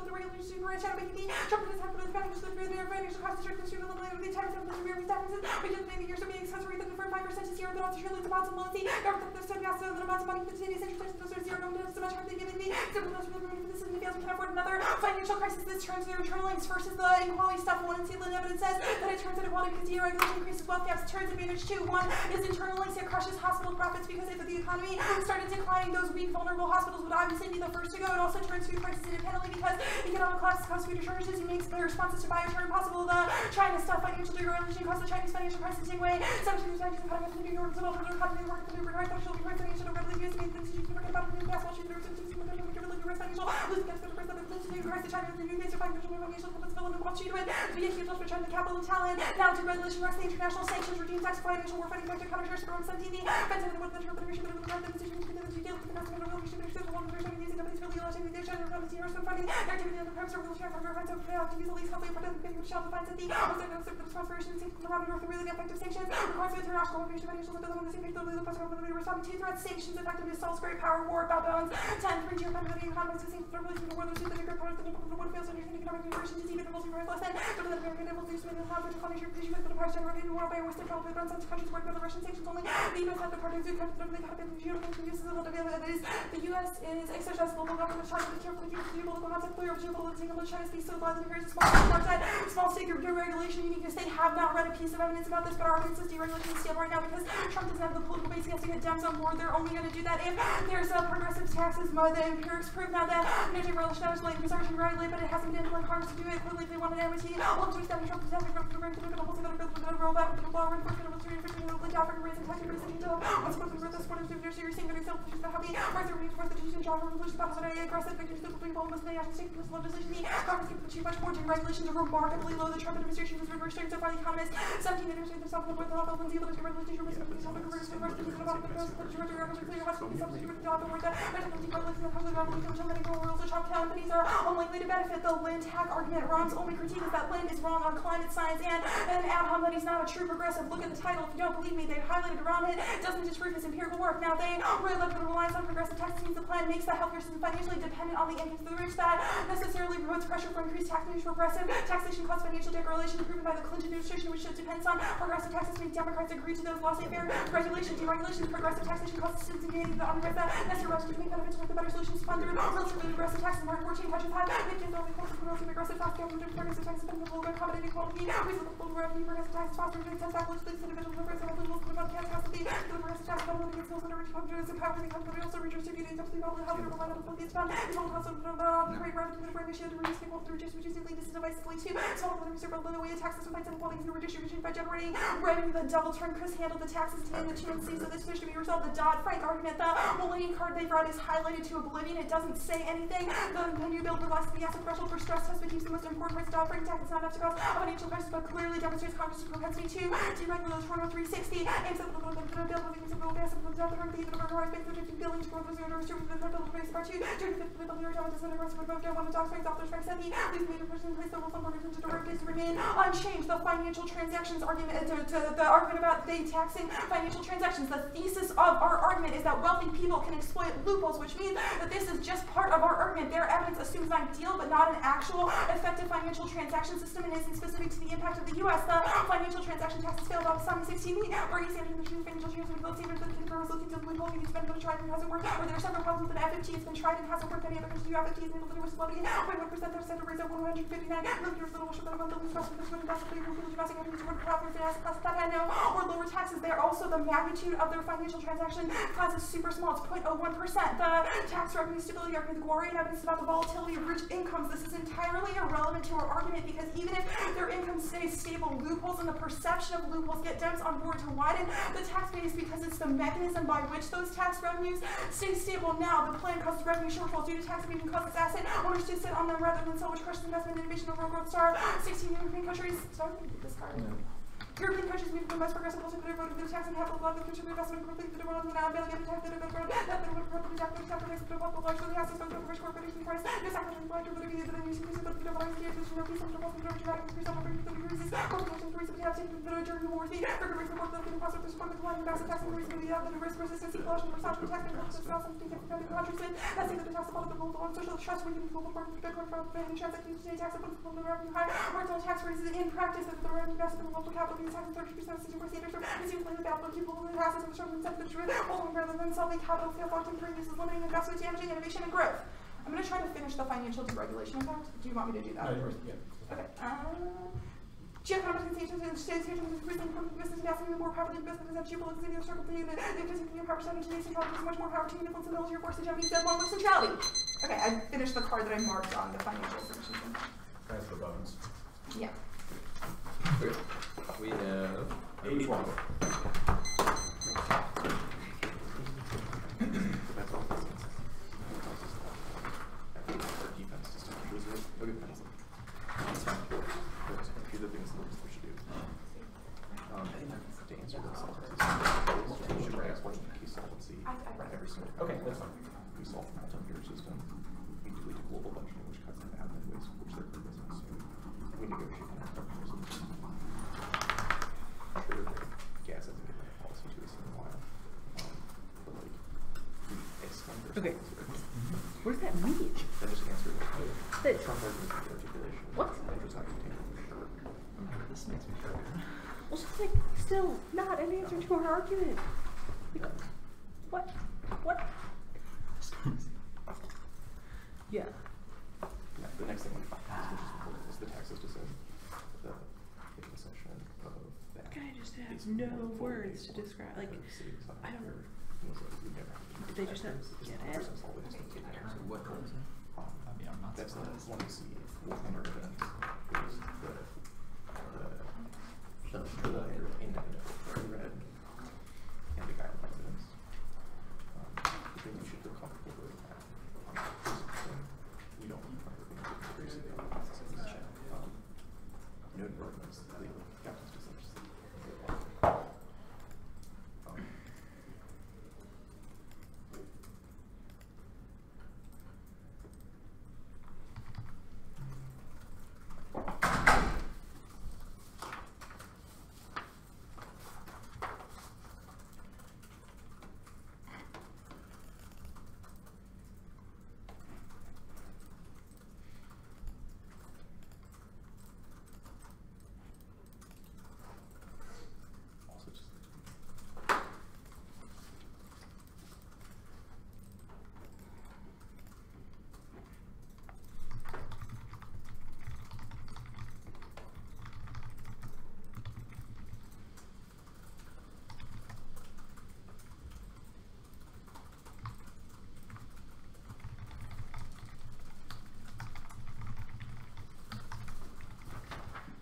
financial crisis this turns their internal links versus the inequality stuff one and see the evidence says that it turns inequality because deregulation increases wealth gaps turns advantage two one is internal links it crushes hospital profits because if the economy started declining those weak vulnerable hospitals would obviously be the first to go it also turns food prices independently because economic collapse causes food shortages it makes the responses to bioterror impossible the China stuff financial deregulation caused the Chinese financial crisis same way 17 percent of the economy in New York is about to economy work the new right social right financial revenue use means things you forget about the new street there are some things you can forget about the losing the first of the new crisis China the new basic financial financial companies fill in Wall Street with the issue of China the capital and talent now to regulation rest the international sanctions regime tax financial war fighting factor counter terrorist program 17 the offensive with the interpretation of the government decisions because the deal with the customer will be shipping to the one percent of these companies really allowing the China companies here some funding their activity on the premise of real share from government to fail to use the least healthy of the big shell defines that the also no the transformation seems to have north really effective sanctions requires international cooperation financial and on the same page the legal press government responding to threats sanctions effectiveness solves great power war about bones 10 3 year funding economics is the of the is the of the the the the to the the the world the the US had the of the the of the the US is exercise global government China to carefully use the geopolitical concept clear of geopolitical China speaks so loud that a small that small state deregulation unique to state have not read a piece of evidence about this but our evidence is deregulation still right now because Trump doesn't have the political base he has to get Dems on board they're only going to do that if there's a progressive taxes mode the empirics prove now that anti-regulation is like research and regulate but it hasn't been like Congress to do it if they wanted amnesty all of is to bring to the whole thing that are roll back to the enforcement of the fifteen of the African raising tax raising until what's supposed to be the sport of the you're self the the decision job revolution are aggressive victories that people almost the United States legislation the Congress can achieve much more regulations are remarkably low the Trump administration so far the economists 17 administrators themselves with the health and the other regulation was the topic of the first thing about the first the director of the clear hospital substitute with the job where the technology regulation of the government until medical rules the Trump companies are unlikely to benefit. The Lind hack argument Ron's only critique is that Lind is wrong on climate science and and ad that he's not a true progressive. Look at the title. If you don't believe me they highlighted around it. Doesn't disprove his empirical work. Now they really look at the reliance on progressive tax means the plan makes the healthcare system financially dependent on the incomes of the rich that necessarily promotes pressure for increased tax measures progressive taxation causes financial degradation proven by the Clinton administration which depends on progressive taxes. Make Democrats agree to those laissez-faire regulation deregulation progressive taxation causes instigating the undergrad that necessary to make benefits worth the better solutions fund through relatively regressive taxes. More than 14 countries have made it only relative aggressive tax government progressive taxes and the local accommodating quality, reasonable revenue, progressive taxes, foster tax backward, police individuals, the first level, the about cast has to be, the progressive tax government against those under rich populations, empowering the company, also redistributing up to the health care provided on the Philippines fund, is all also the great revenue, the brand issue, to reduce people, to reduce reducing lean devices, two, small government reserve below the way tax system fights inequality through redistribution by generating revenue, the double turn Chris handled the taxes, taking the and C's of this to be resolved, the Dodd-Frank argument, the Millennium card they brought is highlighted to oblivion, it doesn't say anything, the new bill relaxes the asset threshold for stress test, but keeps the most important parts Dodd-Frank tax, it's not enough to cause a financial crisis, but clearly demonstrates Congress's propensity to deregulate the Toronto 360, aims at the bill of the bill, moving the bill, pass the bill, the hurt, the number of rights, based on 50 billion, to grow the to the bill, the base part two, during the the the the vote, one of the dogs, Frank, authors, Frank, said he, leaves major person in place, the will fund mortgage into derivatives to remain unchanged, the financial transactions argument, uh, to, to, the argument about they taxing financial transactions, the thesis of our argument is that wealthy people can exploit loopholes, which means that this is just part of our argument. Their evidence assumes an ideal but not an actual effective financial transaction system and isn't specific to the impact of the U.S. The financial transaction taxes failed off Sunny 16 Bernie Sanders mentioned financial transactions with Sanders that the looking to the loophole you spend but tried and hasn't worked. Or there are several problems with an FFT. It's been tried and hasn't worked. Any other country do FFT is able to do whistleblower. 0.1% of center raise at 159 million euros little worship among the least possible investment investment people who domestic entities work profits and asset class that had no or lower taxes. They're also the magnitude of their financial transaction class is super small. It's 0.01%. The tax revenue stability argument, the glory and evidence about the volatility rich incomes. This is entirely irrelevant to our argument because even if their income stays stable, loopholes and the perception of loopholes get Dems on board to widen the tax base because it's the mechanism by which those tax revenues stay stable now. The plan causes revenue shortfalls due to tax evasion causes asset owners to sit on them rather than sell, which crushes investment innovation overall growth star. 16 European countries. Sorry, this card. European countries move from most progressive that for the tax and capital law, the consumer investment the world and now ability to tax the world that the world property tax the tax the world the large the assets of the rich corporation price the sacrifice by the video the news increase the the volume the addition of peace and the the dramatic increase of the the increases corporation increase of the tax the during the war the regular report the the cost of the support the line massive tax increase the the risk resistance inflation the research tax and the stress and the the countries that's the tax about the global and social trust when you global the bitcoin from the transactions to tax from the revenue high marginal tax rates in practice that the revenue investment in local capital is taxed 30% to foresee there's it seems like the bad people who passes and shows incentive to holding rather than solving capital sales often for uses limiting investment damaging innovation and growth. I'm going to try to finish the financial deregulation Act. Do you want me to do that? No, yeah. Okay. Uh, Geoeconomic sensations and states here to increasing from business and asking more power than business and geopolitics in the circle thing the increasing new power percentage today's centrality is much more power to influence the military force the Japanese said along centrality. Okay, I finished the card that I marked on the financial solutions. That's the buttons. Yeah. We have 81. An answer argument.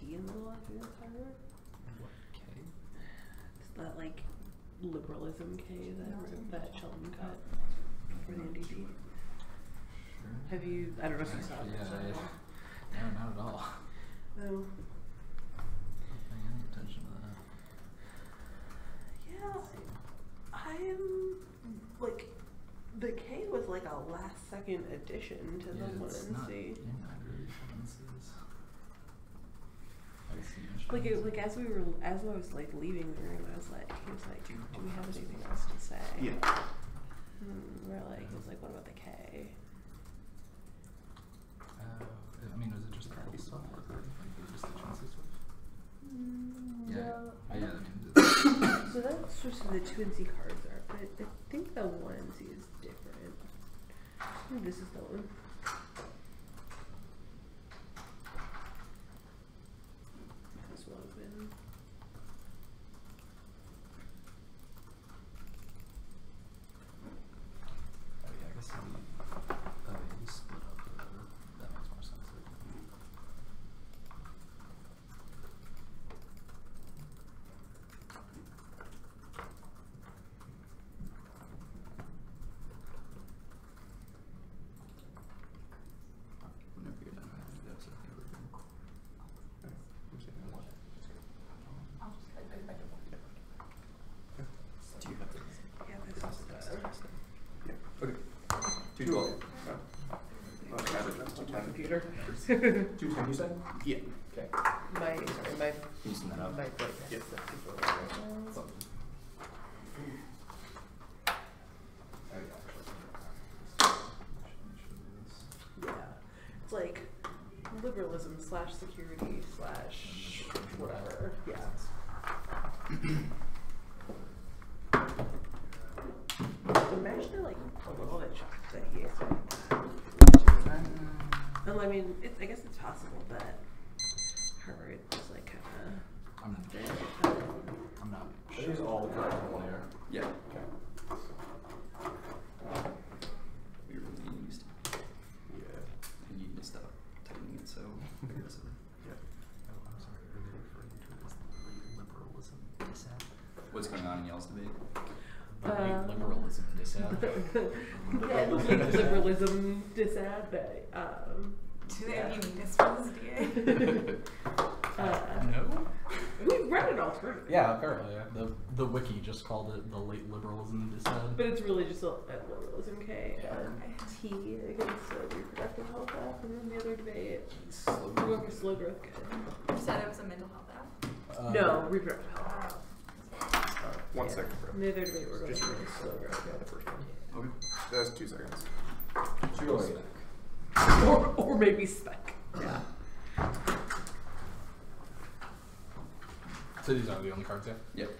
K T in the middle after the card. Okay. It's that like liberalism K that that Sheldon cut for the NDT. Sure. Have you? I don't know if you saw it. Yeah, so- no, not at all. No. Not paying any attention to that. Yeah, I'm like the K was like a last second addition to yeah, the one it's and not C. in either of these ones. I see Like it, like as we were as I was like leaving the room, I was like, he was like, do, do we have anything else to say? Yeah. Hmm, we're like, he was like, what about the K? Uh, I mean, was it just Carly stuff or like just the chances stuff? Mm, Yeah. no. Oh, yeah, So that's just the 2NC cards are, but I think the one and C is different. I think this is the one. This will open. Oh yeah, I guess we, oh yeah, we split up the, that makes more sense. Whenever you're done, I think that's okay. we're good. Okay. I'm saying one. Do you have the? Yeah, this is the Yeah. Okay. Two twelve. Oh, average, that's two ten. computer. Two ten, you said? Yeah. Okay. my sorry, my Can you send that up? my like Yeah. Yeah. It's like liberalism slash security slash whatever. Yeah. Imagine like all the shocked that he expected that. Well, I mean, it's, I guess it's possible that Harvard was like kind I'm not, of. I'm not That is all the cards in one air. Yeah. Okay. We were really used to Yeah. and you missed out tightening it so aggressively. Yeah. Oh, I'm sorry, are they referring to it as the liberalism dissent? What's going on in y'all's debate? Uh, liberalism dissent. yeah, like liberalism disad, but um, Do they Yeah. have uniqueness for this DA? uh, no? we read an alternative. Yeah, apparently. Yeah. The the wiki just called it the late liberalism instead. But it's really just a, a liberalism K Yeah. and T against the reproductive health app, and then the other debate. Slow We're for slow growth good. You said it was a mental health app. Uh, no, reproductive health. Uh, one Yeah. second, bro. And the other debate we're going Just for read is slow growth. Yeah, the first one. Okay. That was two seconds. Sure. Or, or maybe spec. Yeah. So these are the only cards, yeah. Yep.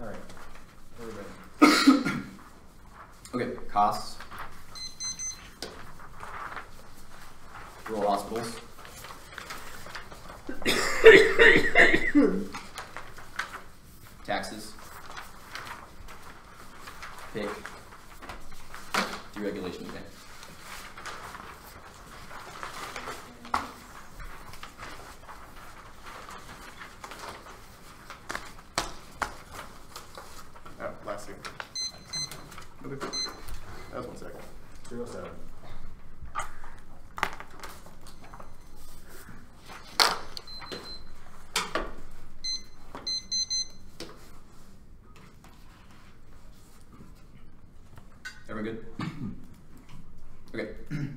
All right. Everybody. Okay, costs. Rural hospitals. Taxes. Pick. Deregulation. Oh, last second. Okay. That was one second. Zero seven. Everyone good? okay.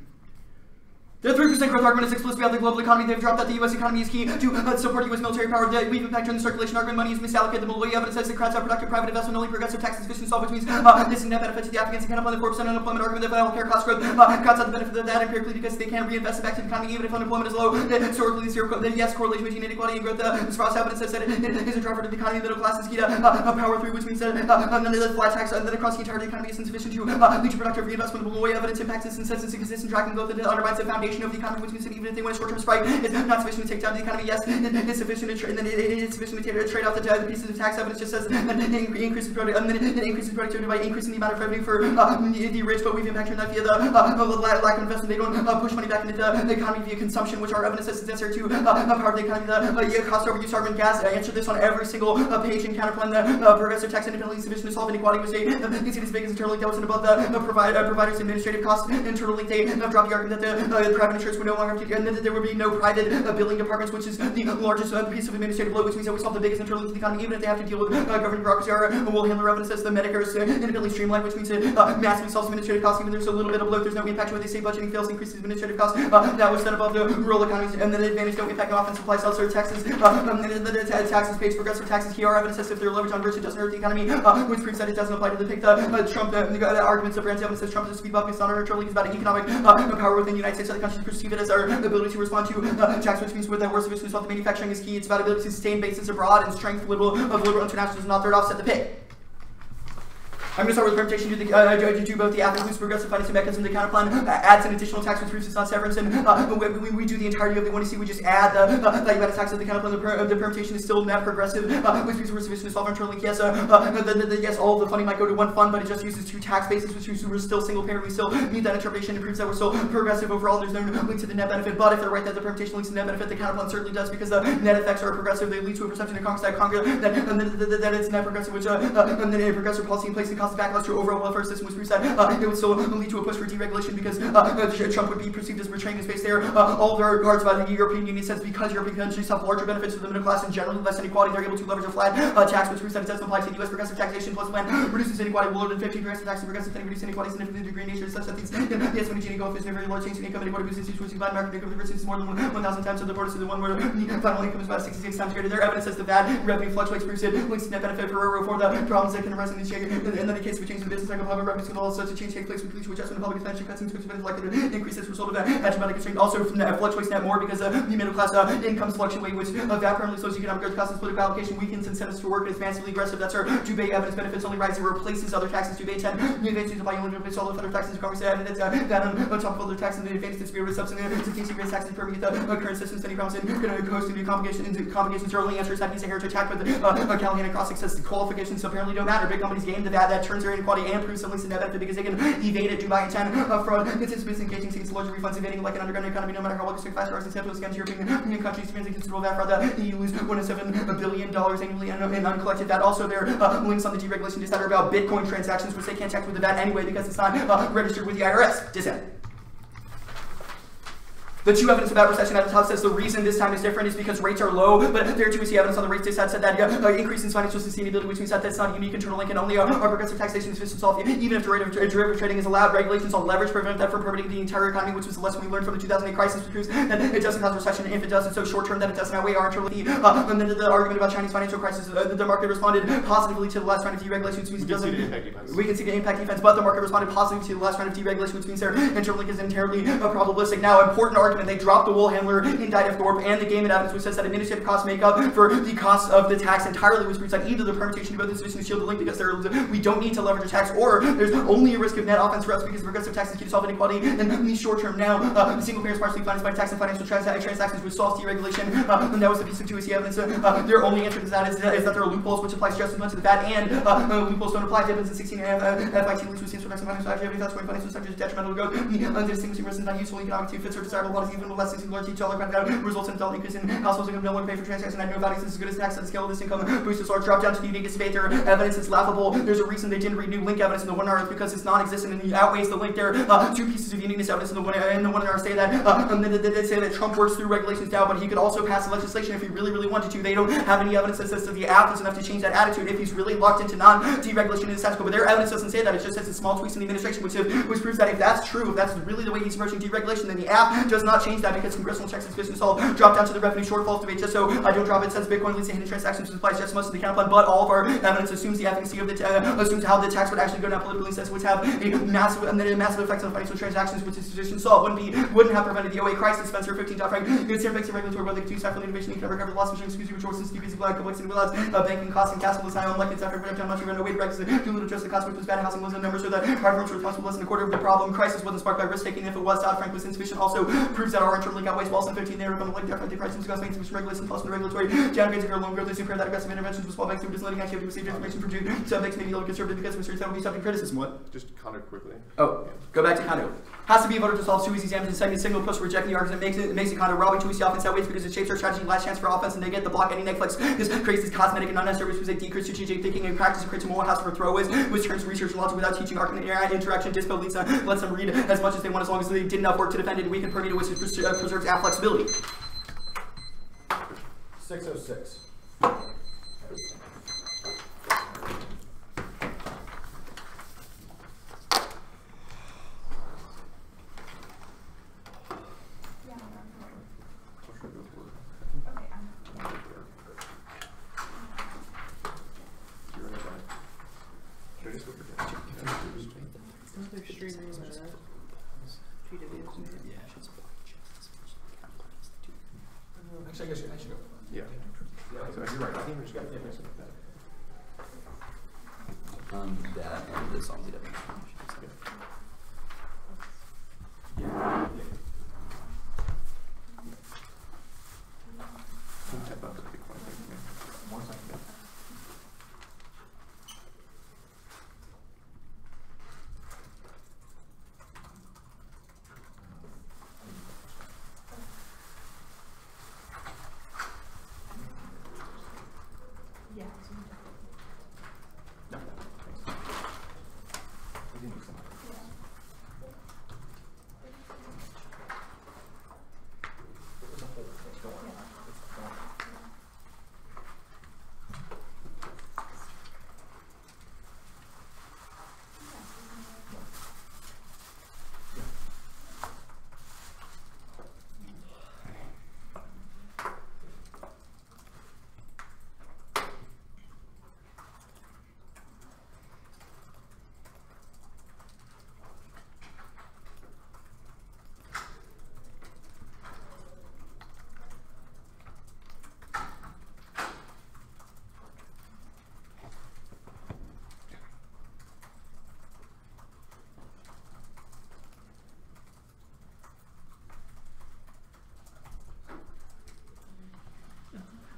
The 3% growth argument is explicitly about the global economy. They've dropped that the U.S. economy is key to uh, support U.S. military power. The we've impacted on the circulation argument. Money is misallocated. The Malloy evidence says that crowds have productive private investment, only progressive tax efficient solve, which means uh, this is net benefit to the. And kind of on the 4% unemployment argument that health care cost growth uh, cuts out the benefit of that empirically because they can't reinvest it back to the economy even if unemployment is low. Then historically, zero. Then yes, correlation between inequality and growth. Uh, Sprouse evidence says that it, it is a driver to the economy. Middle class is key to uh, power through, which means that uh, uh, none of the flat tax uh, that across the entire economy is insufficient to uh, lead to productive reinvestment. The Malloy evidence impacts this and says it's inconsistent tracking growth and undermines the foundation of the economy, which even if they want a short-term spike, it's not sufficient to take down the economy. Yes, it's sufficient to tra- and then it, is sufficient to trade off the, uh, pieces of tax evidence. Just says that it incre- increases product, um, it productivity by increasing the amount of revenue for uh, the, rich, but we've impacted that via the uh, la- lack of investment. They don't uh, push money back into the, economy via consumption, which our evidence says is necessary to uh, power the economy. The uh, cost overuse argument gas. I answer this on every single page in counterplan. The progressive tax independently sufficient to solve inequality, which they uh, big as internally dealt and above the provi- providers' administrative costs. Internally, they drop the argument that the private insurance would no longer have to, and that there would be no private uh, billing departments, which is the largest uh, piece of administrative load, which means that we solve the biggest internal to the economy, even if they have to deal with uh, government bureaucracy. Our uh, Woolhandler evidence says the Medicare is uh, independently streamlined, which means it uh, massively solves administrative costs, even there's a little bit of bloat. There's no impact what they say budgeting fails, increases administrative costs. Uh, that was set above the rural economies, and then the advantage no impact often supply sales or taxes. Um, the, the, the taxes pays progressive taxes. Here, our evidence says if they're leveraged on virtue, it doesn't hurt the economy, which proves that it doesn't apply to the pick the Trump the, the arguments of Brand's evidence says Trump is a speed bump. It's not arbitrarily. It's about economic power within the United States. Other countries perceive it as our ability to respond to uh, tax, which means with that we're sufficient to the manufacturing is key. It's about ability to sustain bases abroad and strength liberal of liberal internationalism, not third offset the pick. I'm going to start with permutation to the uh, to, to both the athlete progressive financing mechanism. The counterplan uh, adds an additional tax which proves not severance, and uh, we, we, we do the entirety of the 1AC. We just add the uh, value added tax of the counterplan. The, per, the permutation is still net progressive, uh, which means we're sufficient to solve internally. Yes, uh, uh, the, the, the, yes, all of the funding might go to one fund, but it just uses two tax bases, which means we're still single payer. We still meet that interpretation. It proves that we're still progressive overall. There's no link to the net benefit, but if they're right that the permutation links to net benefit, the counterplan certainly does because the net effects are progressive. They lead to a perception in Congress that Congress that, that, that, that it's net progressive, which uh, uh, and then a progressive policy in place and backlash to overall welfare system, which that uh, it would still lead to a push for deregulation because uh, uh, Trump would be perceived as betraying his base there. Uh, all of our cards about the European Union says because European countries have larger benefits for the middle class and generally less inequality, they're able to leverage a flat tax, which it doesn't apply to U.S. progressive taxation plus plan reduces inequality more than 50 progressive tax and progressive thing reduces inequality significantly degree in nature such that these yes, when Gini go a very large change in income inequality boosts institutions combined market income is more than 1,000 times so the border to the one where the final income is about 66 times greater. Their evidence says the VAT revenue fluctuates it links net benefit for, for the problems that can arise in the And then case of a change the business cycle, revenues can all such a change take place lead to adjustment of public expenditure cuts into expenses likely to increase as a result of that hegemonic constraint. Also from that fluctuates net more because uh, the middle class uh, incomes fluctuate, which uh, that permanently slows economic growth, causes political allocation, weakens incentives to work, and is massively aggressive. That's our Dubay evidence benefits only rise. It replaces other taxes. Dubay 10 new advantages by only replace all the federal taxes. Congress added that, uh, that on, top of other taxes, the advantage that's with substantive to DC raise taxes permeate the uh, current systems. Any problems in going to host into complications into complications early answers that needs a hair to attack with uh, uh, Callahan and says the qualifications apparently don't matter. Big companies game the VAT that turns their inequality and proves net benefit because they can evade it. Dubay 10 uh, fraud. Business engaging seeks larger refunds evading like an underground economy no matter how well you fast are acceptable against European Union countries experiencing considerable VAT fraud. The EU lose one to seven billion dollars annually in, in uncollected VAT. Also, there are uh, links on the deregulation is that are about Bitcoin transactions, which they can't tax with the VAT anyway because it's not uh, registered with the IRS. Dissent. The two evidence about recession at the top says the reason this time is different is because rates are low, but there too we see evidence on the rates side said that uh, increase in financial sustainability, which means that that's not a unique internal link and only uh, our progressive taxation to solve even if derivative, derivative trading is allowed. Regulations on leverage prevent that from permitting the entire economy, which was the lesson we learned from the 2008 crisis, which proves that it doesn't cause recession. and If it does, it's so short term that it doesn't outweigh our internal need. Uh, and then the argument about Chinese financial crisis, uh, the market responded positively to the last round of deregulation, which means it We can see doesn't. the impact defense. We can see the impact defense, but the market responded positively to the last round of deregulation, which means their internal link is entirely uh, probabilistic. Now, important argument: they dropped the Woolhandler in Diet of Thorpe and the game in evidence, which says that administrative costs make up for the cost of the tax entirely, which means that either the permutation of both to shield the link because we don't need to leverage a tax, or there's only a risk of net offense for us because progressive taxes can solve inequality. And in the short term, now uh, single payer is partially financed by tax and financial trans- transactions, which solves deregulation. Uh, and that was the piece of 2AC evidence. Uh, their only answer to that is, is that there are loopholes which applies just as much to the VAT, and uh, uh, loopholes don't apply to evidence in 16 and uh, FIT, which was stands for tax and financial activity. That's why financial sector is detrimental to growth. The undistinguishing risk is not useful economic to fits or desirable policies, even less than large each dollar credit out results in adult increase in households income no longer pay for transactions and no values as good as tax on the scale of this income boosts large drop down to the their evidence is laughable. There's a reason they didn't renew link evidence in the one hour because it's non-existent and it outweighs the link there uh, two pieces of uniqueness evidence in the one in the one hour say that uh, and they, say that Trump works through regulations now but he could also pass legislation if he really really wanted to. They don't have any evidence that says that the app is enough to change that attitude if he's really locked into non-deregulation in status quo but their evidence doesn't say that it just says small tweaks in the administration which, which proves that if that's true if that's really the way he's approaching deregulation then the app does not change that because congressional checks and business all drop down to the revenue shortfalls debate just so I don't drop it since Bitcoin leads to hidden transactions which applies just most of the plan but all of our evidence assumes the efficacy of the uh, assumes how the tax would actually go down politically instead which have a massive and then a massive effect on financial transactions which tradition solved wouldn't be wouldn't have prevented the 08 crisis. Spencer 15 Dodd Frank fair fixing regulatory whether two cycle innovation economic recovery loss of excuse you resources stupid black complexity without uh, banking costs and castle high unlikely to effort production much run away regs too little just the cost which was bad housing was a number so that hard firms responsible less than a quarter of the problem. Crisis wasn't sparked by risk taking. If it was Dodd Frank was insufficient. Also proves that our internal link outweighs Walls and 15 they were going to link definitely prices discuss making some regulation plus the regulatory. Downgrades of your loan growth they compare that aggressive interventions with small banks through dislending activity received information from June so banks may be a little conservative because research that would be something criticism. What? Just counter quickly. Oh, go back to condo. Has to be a voter to solve two easy exams and second signal plus rejecting the argument makes it makes it kind of robbing two easy offense that ways because it shapes our strategy last chance for offense and they get the block any Netflix. This creates this cosmetic and unnecessary which was a decrease strategic thinking and practice creates a moral house for throwaways, which turns research logic without teaching arc and argument interaction dispo leads them lets them read as much as they want as long as they did enough work to defend it and weaken Permeated which uh, preserves app flexibility. 606.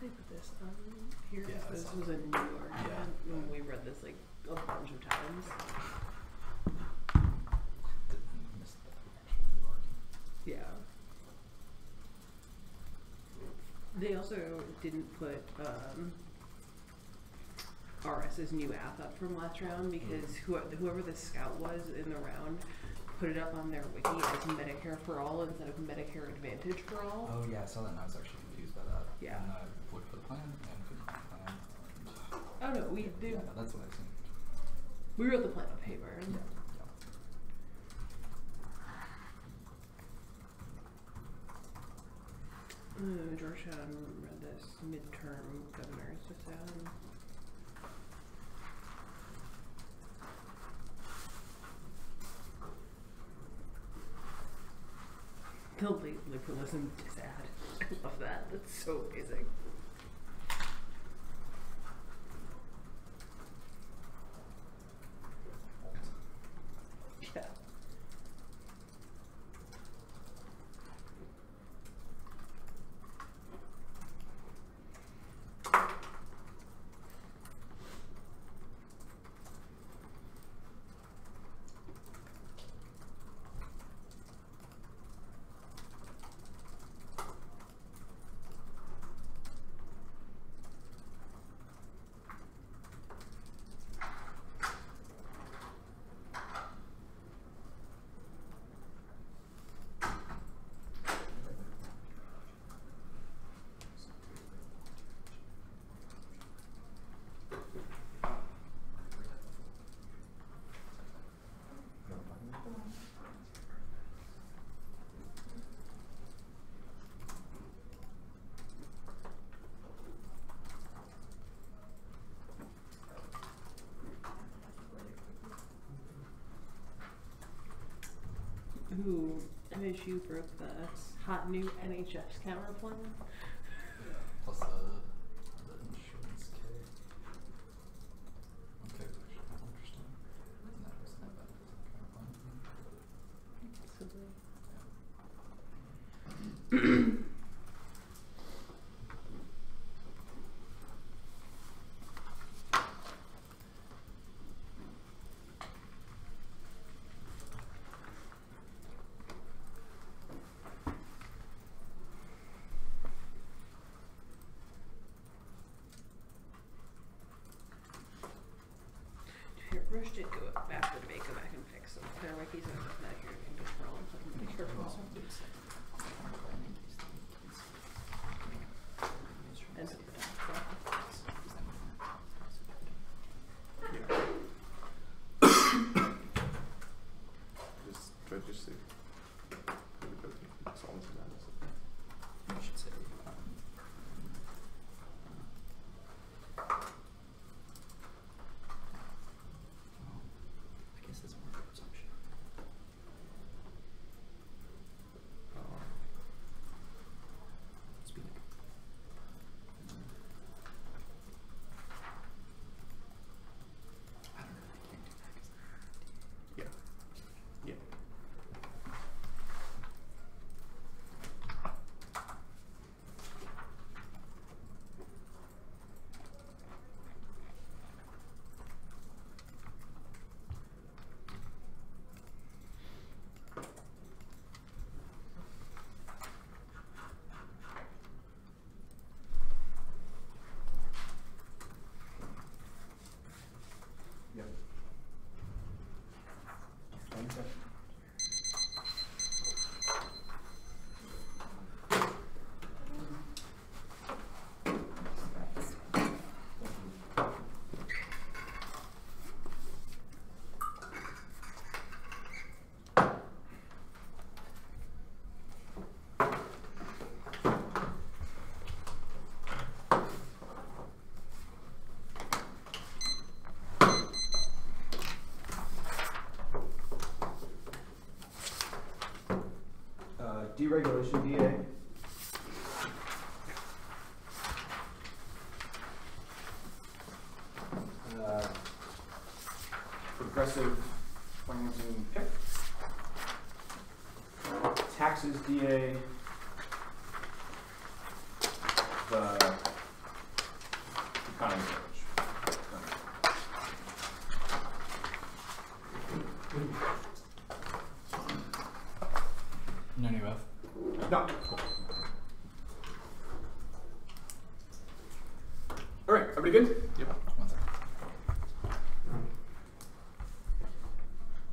They put this on here. Yeah, I this saw was a new argument when we read this like a bunch of times. Yeah. They also didn't put um, RS's new app up from last round because who, whoever the scout was in the round put it up on their wiki as Medicare for all instead of Medicare Advantage for all. Oh yeah, I saw that and I was actually confused by that. Yeah. And I looked for the plan and couldn't find the plan. We did. yeah, that's what I've. We wrote the plan on paper. Yeah. Uh, Georgetown read this midterm governors just down. Late liberalism disad. I love that. That's so amazing. Ooh, MSU broke the hot new NHS counter plan. Plus the, the insurance. Okay, interesting. And that was not bad. So the- Here, Rush did go up after to make go back and fix some clear wikis and Medicare and just for all and like Medicare for all. And so the doc- Just try to just see. It's almost unanimous. I should say. Um, well, I guess that's more of a presumption. Uh, Speak. I don't know. I can't do that 'cause yeah. Yeah. Yep. Okay. Uh, deregulation DA. Uh, progressive financing PIP. Taxes DA. The economy village. No new Cool. All right, everybody good? Yep. One second.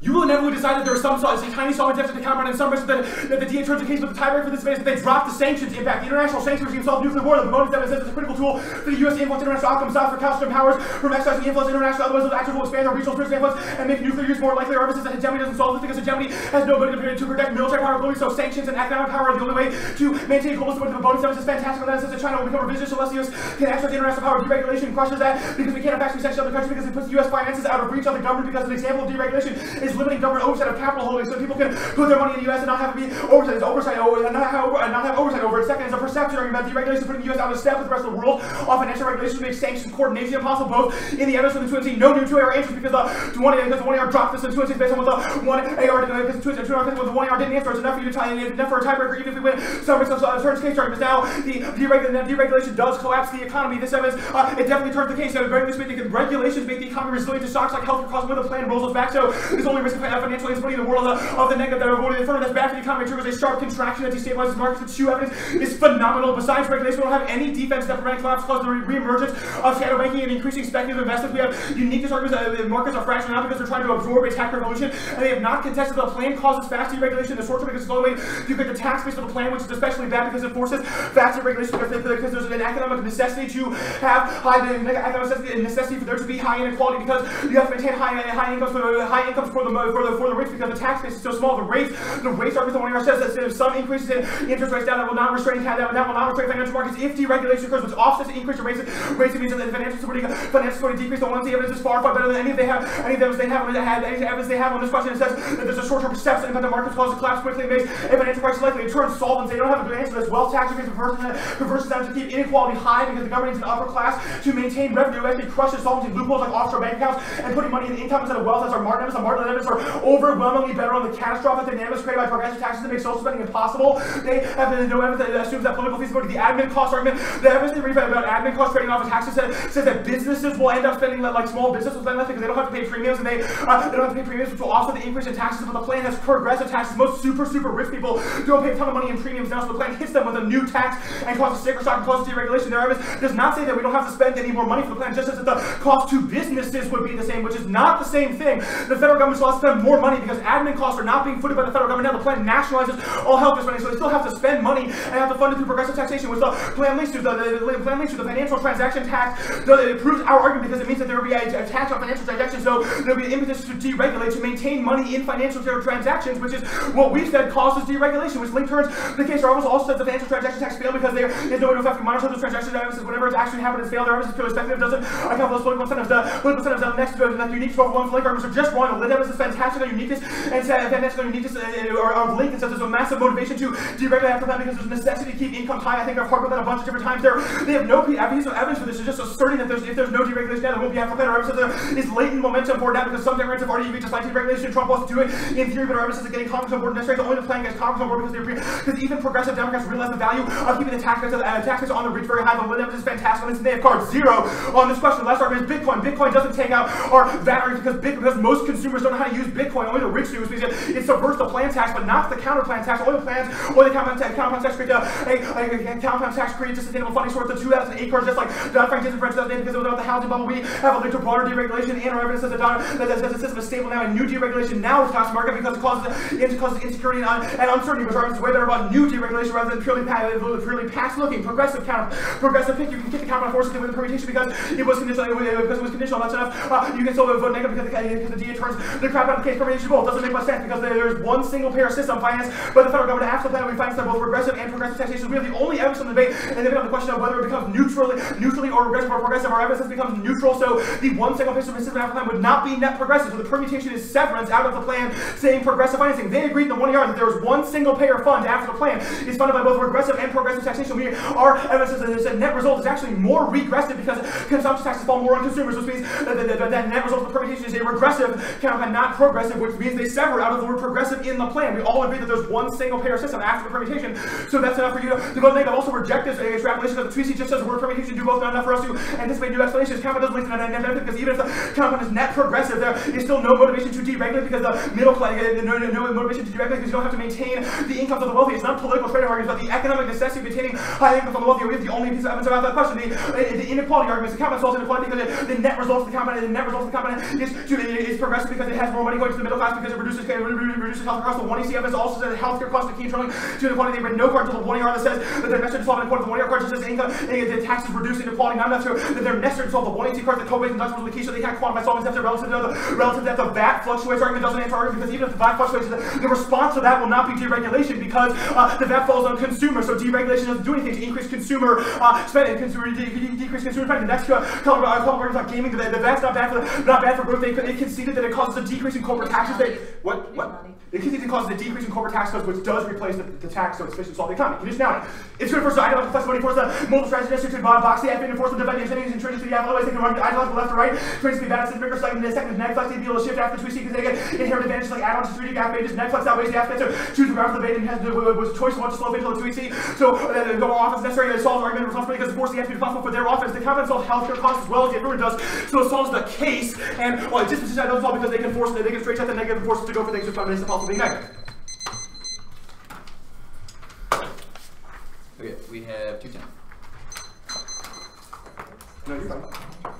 You will inevitably decide that there was some, tiny solving deficit to compound in some risk that, that the DA turns the case, but the tiebreaker for this is that they dropped the sanctions impact. The international sanctions regime solved nuclear war. The bonus evidence it's a critical tool for the U.S. to influence international outcomes, stop recalcitrant powers from exercising influence international otherwise those actors will expand their regional spheres of influence and make nuclear use more likely. Our says that hegemony doesn't solve this because hegemony has no ability to, protect military power globally, so sanctions and economic power are the only way to maintain global stability. The bonus evidence is fantastic. And that says that China will become revisionist unless the U.S. can exercise international power. Deregulation crushes that because we can't actually sanction other countries because it puts U.S. finances out of reach of the government because an example of deregulation is limiting government oversight of capital holdings so people can put their money in the U.S. and not have it be oversight. It's oversight over and not have, and not have oversight over it. Second is a perception argument about deregulation putting the U.S. out of step with the rest of the world on financial regulations makes sanctions coordination impossible both in the evidence of the 2 no new 2 AR answers because the 1 because the 1 AR dropped this and 2 based on what the 1 AR did because 2 2 AR what the 1 AR didn't answer. It's enough for you to tie in, enough for a tiebreaker even if we win some risk of uh, turns case arguments. Now the deregulation, deregulation does collapse the economy. This evidence uh, it definitely turns the case. So the, regulations make the economy resilient to shocks like healthcare costs when the plan rolls us back. So there's only risk of financial instability in the world of, of the negative that are avoided in front of that's bad for the economy triggers a sharp contraction that destabilizes markets. The two evidence is phenomenal. Besides regulation, we don't have any defense that prevent collapse cause the re-emergence of shadow banking and increasing speculative investments. We have uniqueness arguments that the markets are fracturing out because they're trying to absorb a tech revolution, and they have not contested the plan causes fast deregulation in the short term because it's only to get the tax base of the plan, which is especially bad because it forces fast deregulation because, there's an economic necessity to have high economic necessity, necessity for there to be high inequality because you have to maintain high high incomes for the high incomes for the for the for the rich because the tax base is so small. The rates the rates argument the one here says that some increases in interest rates down that will not restrain that, that will not restrain financial markets if deregulation occurs, which offsets the increase in rates. Rates means that the financial stability financial stability decrease. The the evidence is far far better than any of they have any of them they have any evidence they have on this question. It says that there's a short-term perception impact the markets cause to collapse quickly and makes an financial is likely. It turns solvents. They don't have a good answer to this. Wealth tax increase reverses them to keep inequality high because the government needs an upper class to maintain revenue. Actually crushes solvency loopholes like offshore bank accounts and putting money in the income instead of wealth. As our Martin Evans and Martin are overwhelmingly better on the catastrophic dynamics created by progressive taxes that make social spending impossible. They have no evidence that assumes that political feasibility. The admin cost argument, the evidence they read about admin costs trading off of taxes says, says that businesses will end up spending like small businesses will spend less because they don't have to pay premiums and they, uh, they don't have to pay premiums, which will offset the increase in taxes. But the plan has progressive taxes. Most super super rich people don't pay a ton of money in premiums now, so the plan hits them with a new tax and causes sticker shock and causes deregulation. Evidence does not say that we don't have to spend any more money for the plan, just as the cost to businesses would be the same, which is not the same thing. The federal government still has to spend more money because admin costs are not being footed by the federal government. Now the plan nationalizes all health spending, so they still have to spend money and have to fund it through progressive taxation, which the plan links to. The, the, the plan links to the financial transaction tax. The, it proves our argument because it means that there will be a, a tax on financial transactions, so there will be an impetus to deregulate to maintain money in financial transactions, which is what we've said causes deregulation, which link turns the case. almost all says the financial transaction tax failed because there is no way to effectively monitor those transactions. Evidence whenever it's actually happened has failed. Their evidence is purely speculative, doesn't account for those political incentives. The political incentives are next to the unique 12 ones link arguments are just wrong. The evidence is fantastic on uniqueness and fantastic on uniqueness uh, are, are linked and says there's a massive motivation to deregulate after that because there's a necessity to keep income high. I think I've harped on that a bunch of different times. There, they have no evidence, no evidence for this. It's just asserting that there's if there's no deregulation now, there won't be after plan. Our evidence says there is latent momentum for that because some Democrats have already reached like deregulation. Trump wants to do it in theory, but our evidence is getting Congress on board necessary. The only plan gets Congress on board because they're because even progressive Democrats realize the value of keeping the tax rates, uh, on the rich very high. Lit evidence is fantastic on this. They have card zero on this question. The last argument is Bitcoin. Bitcoin doesn't take out our argument because because most consumers don't know how to use Bitcoin. Only the rich do. Because it subverts the plan tax, but not the counter plan tax. Only the plans, only the compound tax, compound tax creates a, a, a, compound tax creates a sustainable funding source. The 2008 cards, just like Dodd Frank did in France 2008, because it was about the housing bubble. We have a to broader deregulation, and our evidence says that, that, that, that the system is stable now, and new deregulation now is market because it causes, it causes insecurity and, and uncertainty. Evidence is way better about new deregulation rather than purely uh, purely past looking, progressive counter, progressive pick. You can get the compound forces with the permutation because it was conditional. Uh, because it was conditional. That's enough. Uh, you can still vote negative because the, uh, because the DA turns the crap out of the case permutation both. Doesn't make much sense because there's one single payer system financed by the federal government. After that, we finance that both progressive and progressive taxation. We have the only evidence in the debate, and then we have the question of whether it becomes neutrally, neutrally or regressive or progressive. Our evidence has become neutral, so the one single payer system plan would not be net progressive. So the permutation is severance out of the plan, saying progressive financing. They agreed in the 1AR that there was one single payer fund after the plan is funded by both regressive and progressive taxation. We, are evidence that the net result is actually more regressive because consumption taxes fall more on consumers, which means that the, the, the net result of the permutation is a regressive kind of not progressive, which means they sever out of the word progressive in the plan. We all agree that there's one single payer system after the permutation, so that's enough for you to, go to vote negative. Also reject this extrapolation because the 2AC just says word permutation do both not enough for us to anticipate new explanations. Compound doesn't link to net benefit because even if the compound is net progressive, there is still no motivation to deregulate because the middle class, no, no, no motivation to deregulate because you don't have to maintain the incomes of the wealthy. It's not political trade arguments, but the economic necessity of maintaining high income from the wealthy. We have the only piece of evidence about that question. The, the inequality arguments. The compound solves inequality because the net result of the compound, the net result of the compound is, to, is progressive because it has more money going to the middle class because it reduces, it reduces healthcare costs. The 1 ECF is also says that healthcare costs to keep controlling to inequality. They've written no card until the 1 ER that says that they're necessary to solve inequality. The 1 ER card just says income, the taxes reduce inequality. Not enough to that they're necessary to solve the 1 EC card, the co-pays and deductibles, the key, so they can't quantify solving steps relative to the relative that the VAT fluctuates. Argument doesn't answer because even if the VAT fluctuates, the, response to that will not be deregulation because uh, the VAT falls on consumer. So deregulation doesn't do anything to increase consumer uh, spending, consumer de- de- decrease consumer spending. The next uh, uh, color argument on gaming, the, the VAT's not bad for the, not bad for growth. They, they conceded that it causes a decrease in corporate taxes. They, what what? It causes a decrease in corporate tax codes, which does replace the, the tax, so it's sufficient to solve the economy. Condition now. It's good for the ideological flexibility for the multiple strategy necessary to box the FN enforcement defending incentives intrinsic to the otherwise they can run ideological left to right. Trains to be balanced and in the second neg flex, they be able to shift after the tweet because they get inherent advantages like add-ons to 3D graph pages. Neg flex outweighs the aspect of choose the graph of the beta and has was choice to watch the slow on the tweet see. So uh, the offense necessary to solve the argument of responsibility because of they have to be responsible for their offense. The confidence solves healthcare costs as well as the everyone does. So it solves the case and well disposition doesn't solve because they can force they can straight set the negative and force to go for things just by minutes possible being negative. Okay, we have two ten. No, you're fine.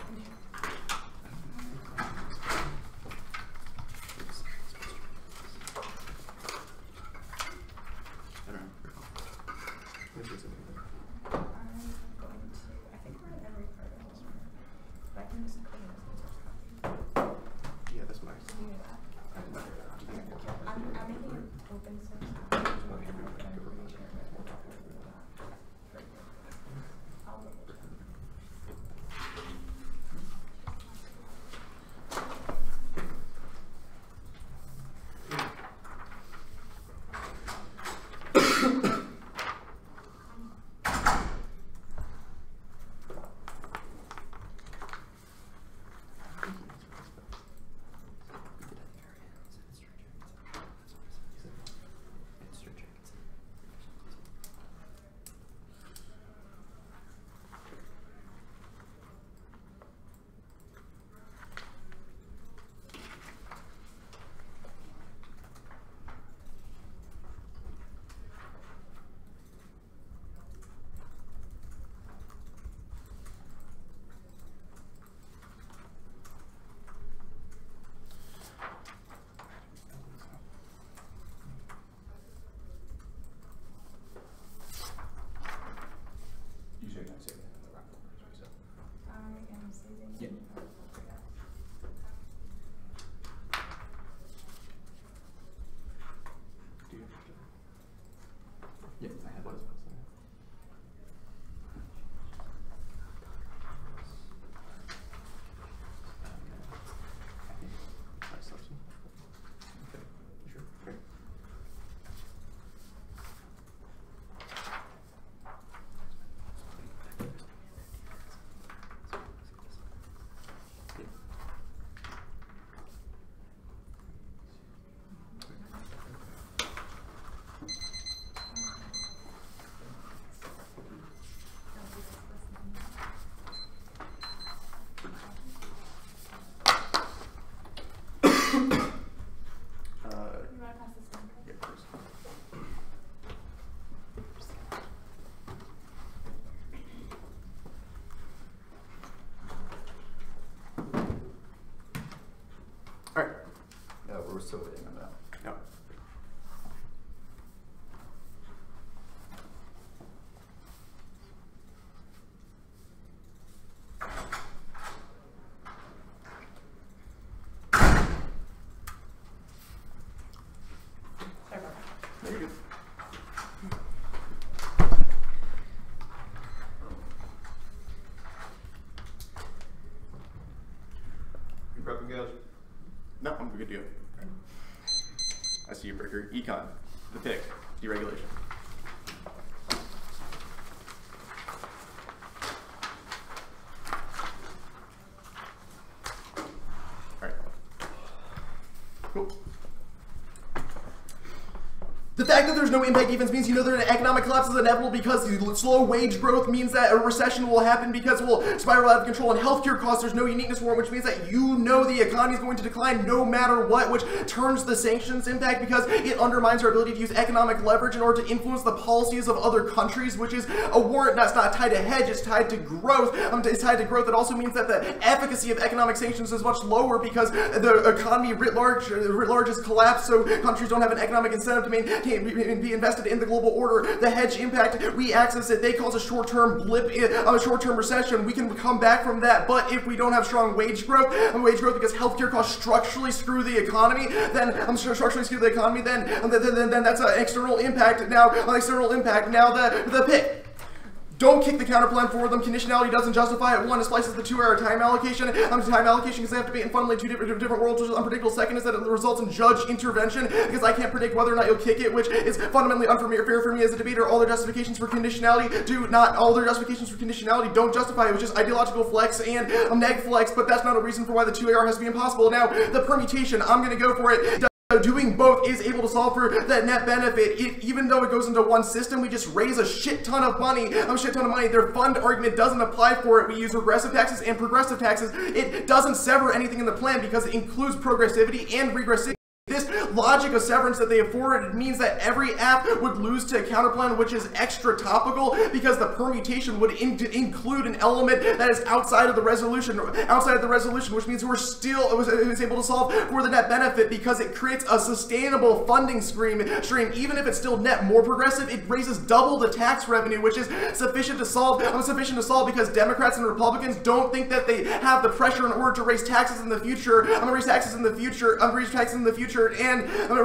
We're still waiting on that. Yeah. There you go. You prepping guys? No, I'm good to go. You, Breaker. Econ, the pick, deregulation. Alright. Cool. The fact that there's no impact defense means you know that an economic collapse is inevitable because the slow wage growth means that a recession will happen because we'll spiral out of control. And healthcare costs, there's no uniqueness it, which means that you know the economy is going to decline no matter what, which turns the sanctions impact because it undermines our ability to use economic leverage in order to influence the policies of other countries, which is a warrant that's not tied to hedge, it's tied to growth. Um, it's tied to growth. It also means that the efficacy of economic sanctions is much lower because the economy writ large, writ large has collapsed, so countries don't have an economic incentive to maintain be, invested in the global order. The hedge impact, we access it. They cause a short-term blip, a short-term recession. We can come back from that. But if we don't have strong wage growth, and wage growth because healthcare costs structurally screw the economy, then I'm sure structurally screw the economy. Then then, then, then that's an external impact. Now, an external impact. Now the the pick. Don't kick the counterplan for them. Conditionality doesn't justify it. One, it splices the two-hour time allocation. Um, time allocation because they have to be in fundamentally two different, different worlds, which is unpredictable. Second is that it results in judge intervention because I can't predict whether or not you'll kick it, which is fundamentally unfair for me as a debater. All their justifications for conditionality do not, all their justifications for conditionality don't justify it, which is ideological flex and um, neg flex, but that's not a reason for why the 2AR has to be impossible. Now, the permutation, I'm going to go for it doing both is able to solve for that net benefit. It, even though it goes into one system, we just raise a shit ton of money, a shit ton of money. Their fund argument doesn't apply for it. We use regressive taxes and progressive taxes. It doesn't sever anything in the plan because it includes progressivity and regressivity. This logic of severance that they afforded means that every aff would lose to a counterplan, which is extra topical because the permutation would in include an element that is outside of the resolution, outside of the resolution, which means we're still was, was able to solve for the net benefit because it creates a sustainable funding stream. Stream, even if it's still net more progressive, it raises double the tax revenue, which is sufficient to solve. Um, sufficient to solve because Democrats and Republicans don't think that they have the pressure in order to raise taxes in the future. I'm gonna raise taxes in the future. I'm gonna raise taxes in the future and uh,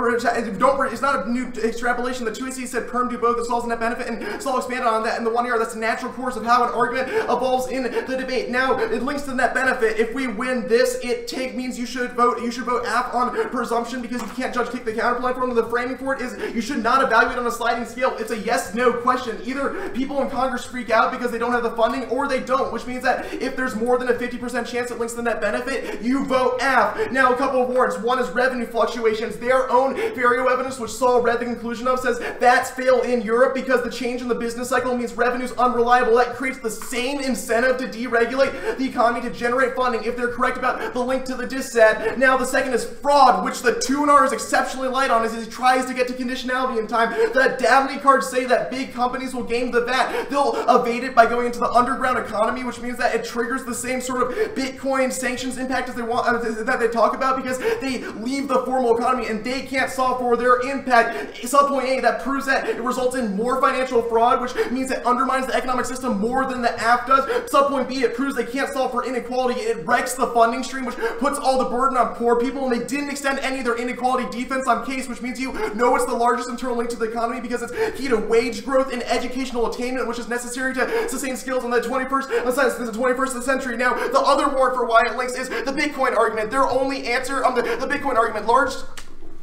don't. It's not a new extrapolation. The 2AC said perm do both. The Saul's net benefit, and Saul expanded on that in the one year. That's the natural course of how an argument evolves in the debate. Now it links to net benefit. If we win this, it take means you should vote. You should vote aff on presumption because you can't judge kick the counterplan for The framing for it is you should not evaluate on a sliding scale. It's a yes/no question. Either people in Congress freak out because they don't have the funding, or they don't, which means that if there's more than a 50% chance it links to net benefit, you vote aff. Now a couple of warrants. One is revenue fluctuation situations. Their own Ferio evidence, which Saul read the conclusion of, says that's fail in Europe because the change in the business cycle means revenue's unreliable. That creates the same incentive to deregulate the economy to generate funding if they're correct about the link to the disad. Now, the second is fraud, which the 2NR is exceptionally light on as he tries to get to conditionality in time. The Dabney cards say that big companies will game the VAT. They'll evade it by going into the underground economy, which means that it triggers the same sort of Bitcoin sanctions impact as they want uh, that they talk about because they leave the formal economy and they can't solve for their impact. Subpoint A, that proves that it results in more financial fraud, which means it undermines the economic system more than the aff does. Subpoint B, it proves they can't solve for inequality. It wrecks the funding stream, which puts all the burden on poor people, and they didn't extend any of their inequality defense on case, which means you know it's the largest internal link to the economy because it's key to wage growth and educational attainment, which is necessary to sustain skills in the 21st, uh, the 21st century. Now, the other warrant for why it links is the Bitcoin argument. Their only answer on the, the Bitcoin argument, large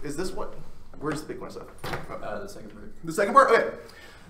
is this what? Where's the Bitcoin stuff? Uh, the second part. The second part? Okay.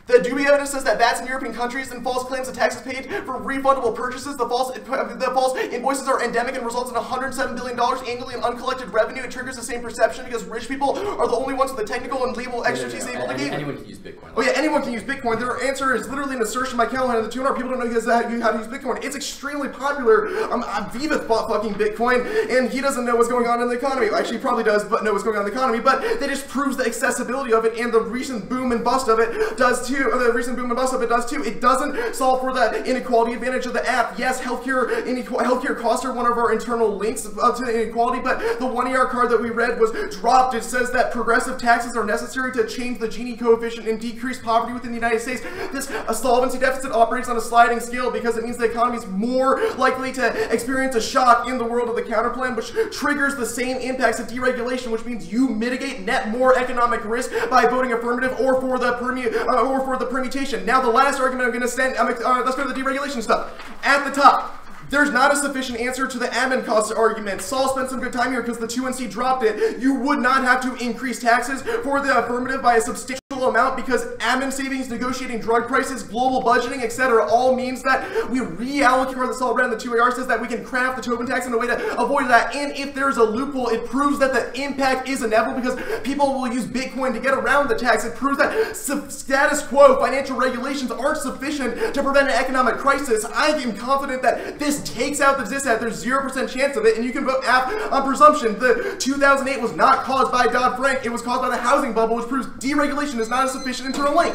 The evidence says that VATs in European countries and false claims of taxes paid for refundable purchases. The false the false invoices are endemic and results in 107 billion dollars annually in uncollected revenue. It triggers the same perception because rich people are the only ones with the technical and legal expertise yeah, yeah, able to give. Anyone can use Bitcoin. Oh yeah, anyone can use Bitcoin. Their answer is literally an assertion by Callahan and the 200 people don't know how to use Bitcoin. It's extremely popular. Um, Vivek bought fucking Bitcoin, and he doesn't know what's going on in the economy. Actually, he probably does, but know what's going on in the economy. But that just proves the accessibility of it, and the recent boom and bust of it does too. The recent boom and bust of it does too. It doesn't solve for the inequality advantage of the aff. Yes, healthcare healthcare costs are one of our internal links uh, to inequality, but the one ER card that we read was dropped. It says that progressive taxes are necessary to change the Gini coefficient and decrease poverty within the United States. This a solvency deficit operates on a sliding scale because it means the economy is more likely to experience a shock in the world of the counterplan, which triggers the same impacts of deregulation, which means you mitigate net more economic risk by voting affirmative or for the permu uh, or for the permutation. Now, the last argument I'm going to send, uh, let's go to the deregulation stuff. At the top, there's not a sufficient answer to the admin cost argument. Saul spent some good time here because the 2NC dropped it. You would not have to increase taxes for the affirmative by a substantial amount because admin savings, negotiating drug prices, global budgeting, etc., all means that we reallocate where the solid red and the 2AR says that we can craft the Tobin tax in a way to avoid that. And if there's a loophole, it proves that the impact is inevitable because people will use Bitcoin to get around the tax. It proves that status quo financial regulations aren't sufficient to prevent an economic crisis. I am confident that this takes out the dissent. There's 0% chance of it, and you can vote aff on presumption. The 2008 was not caused by Dodd Frank, it was caused by the housing bubble, which proves deregulation is not a sufficient internal link.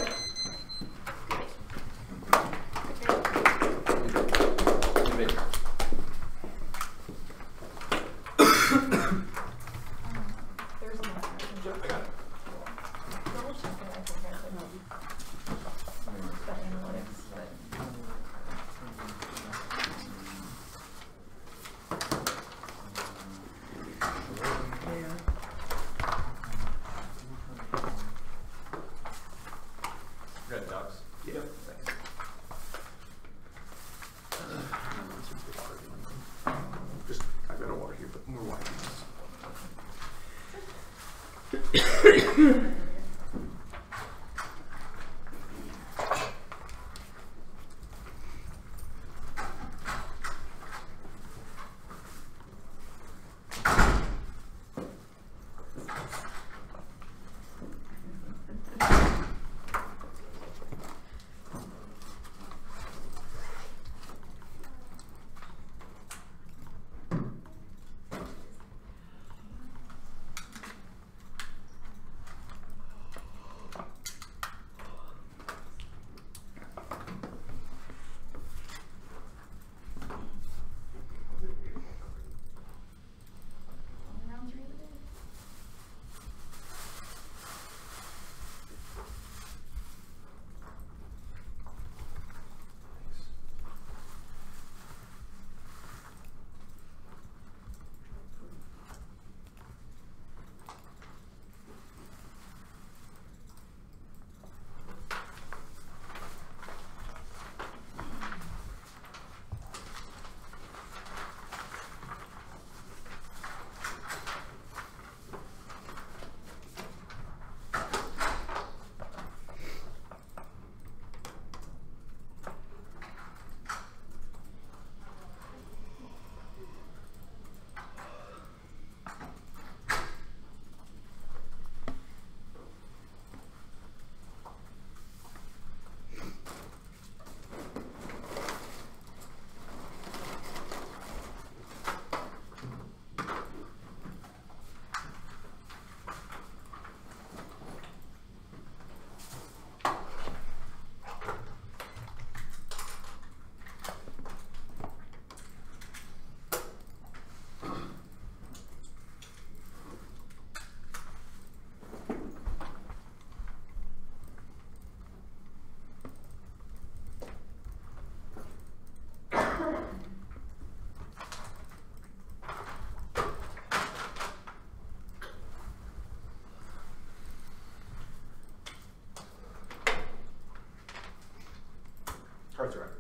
Arthur.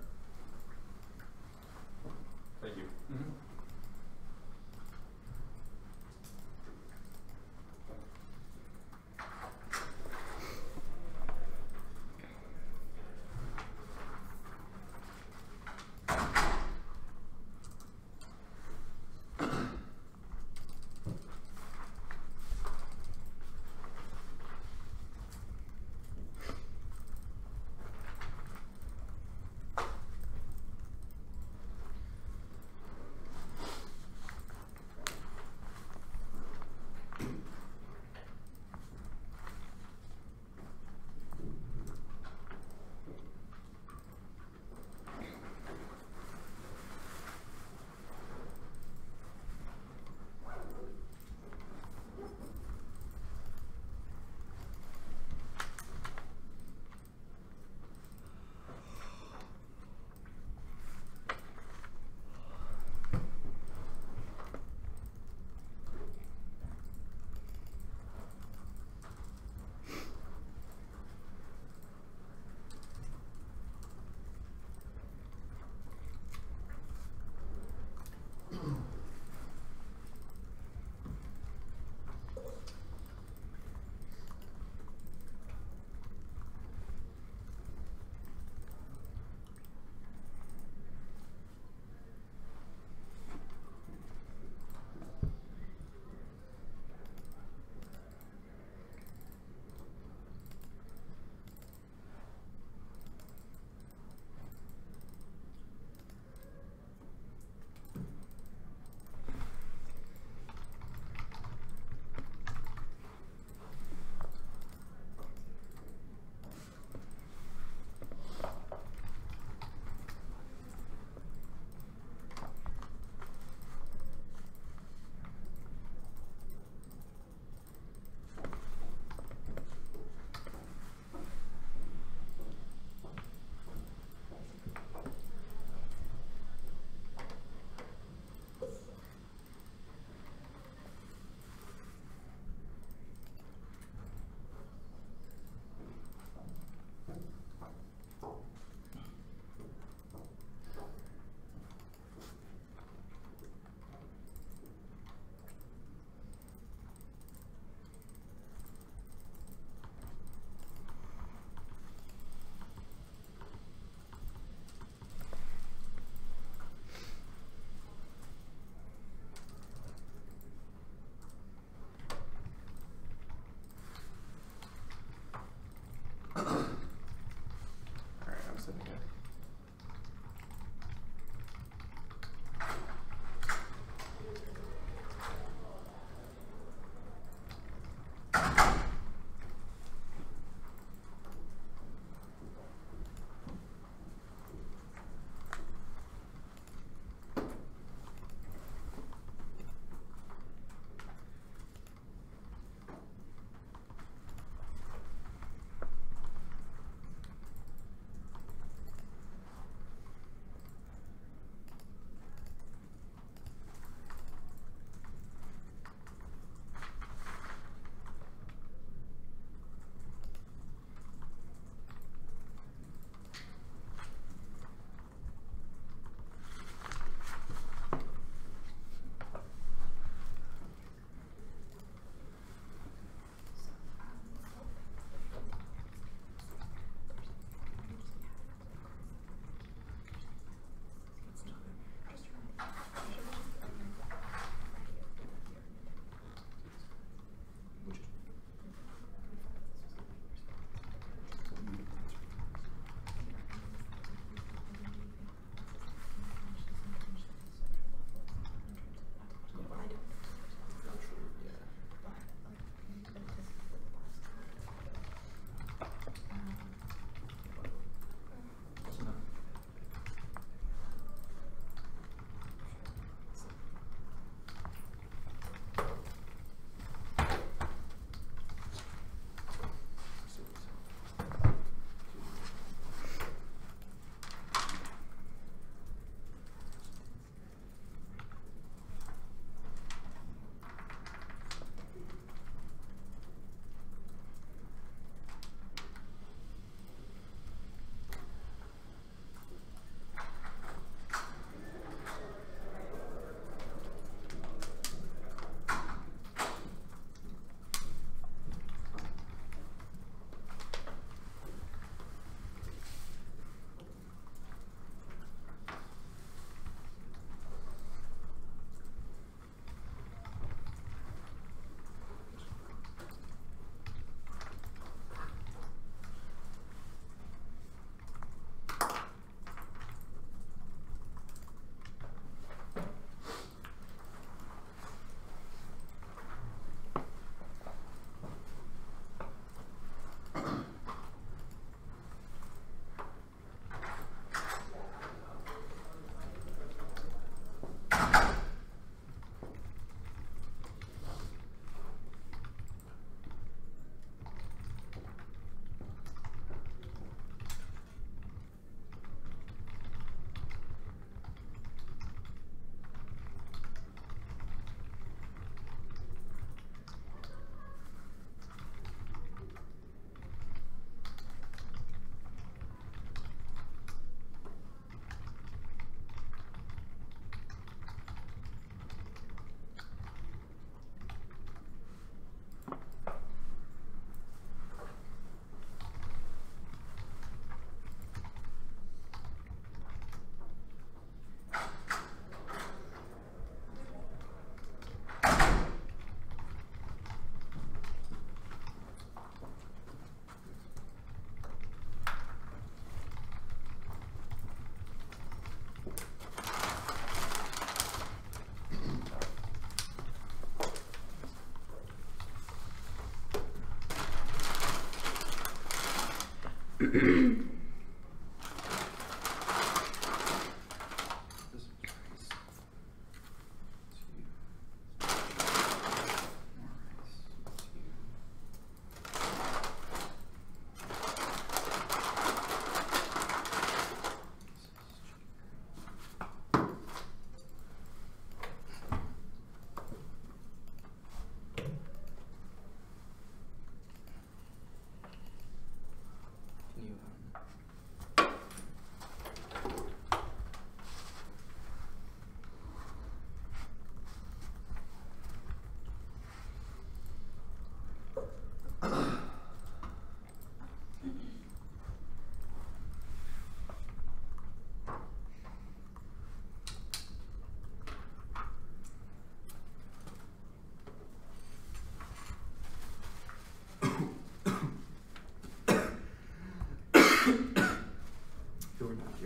Um,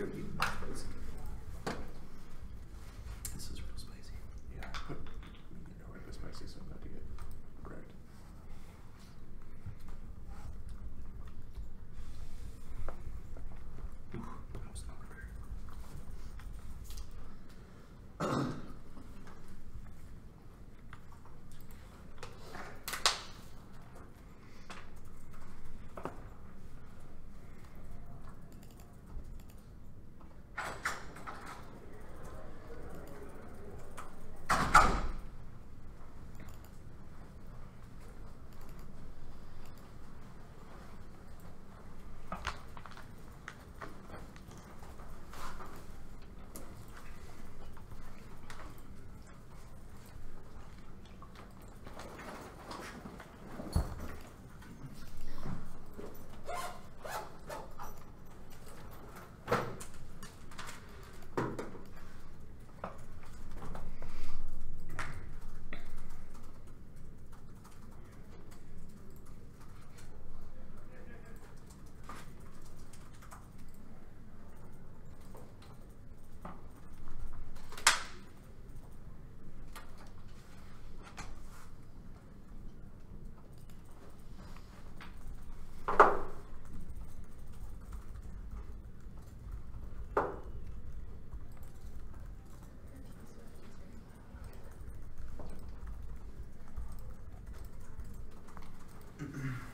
You're Mm-hmm.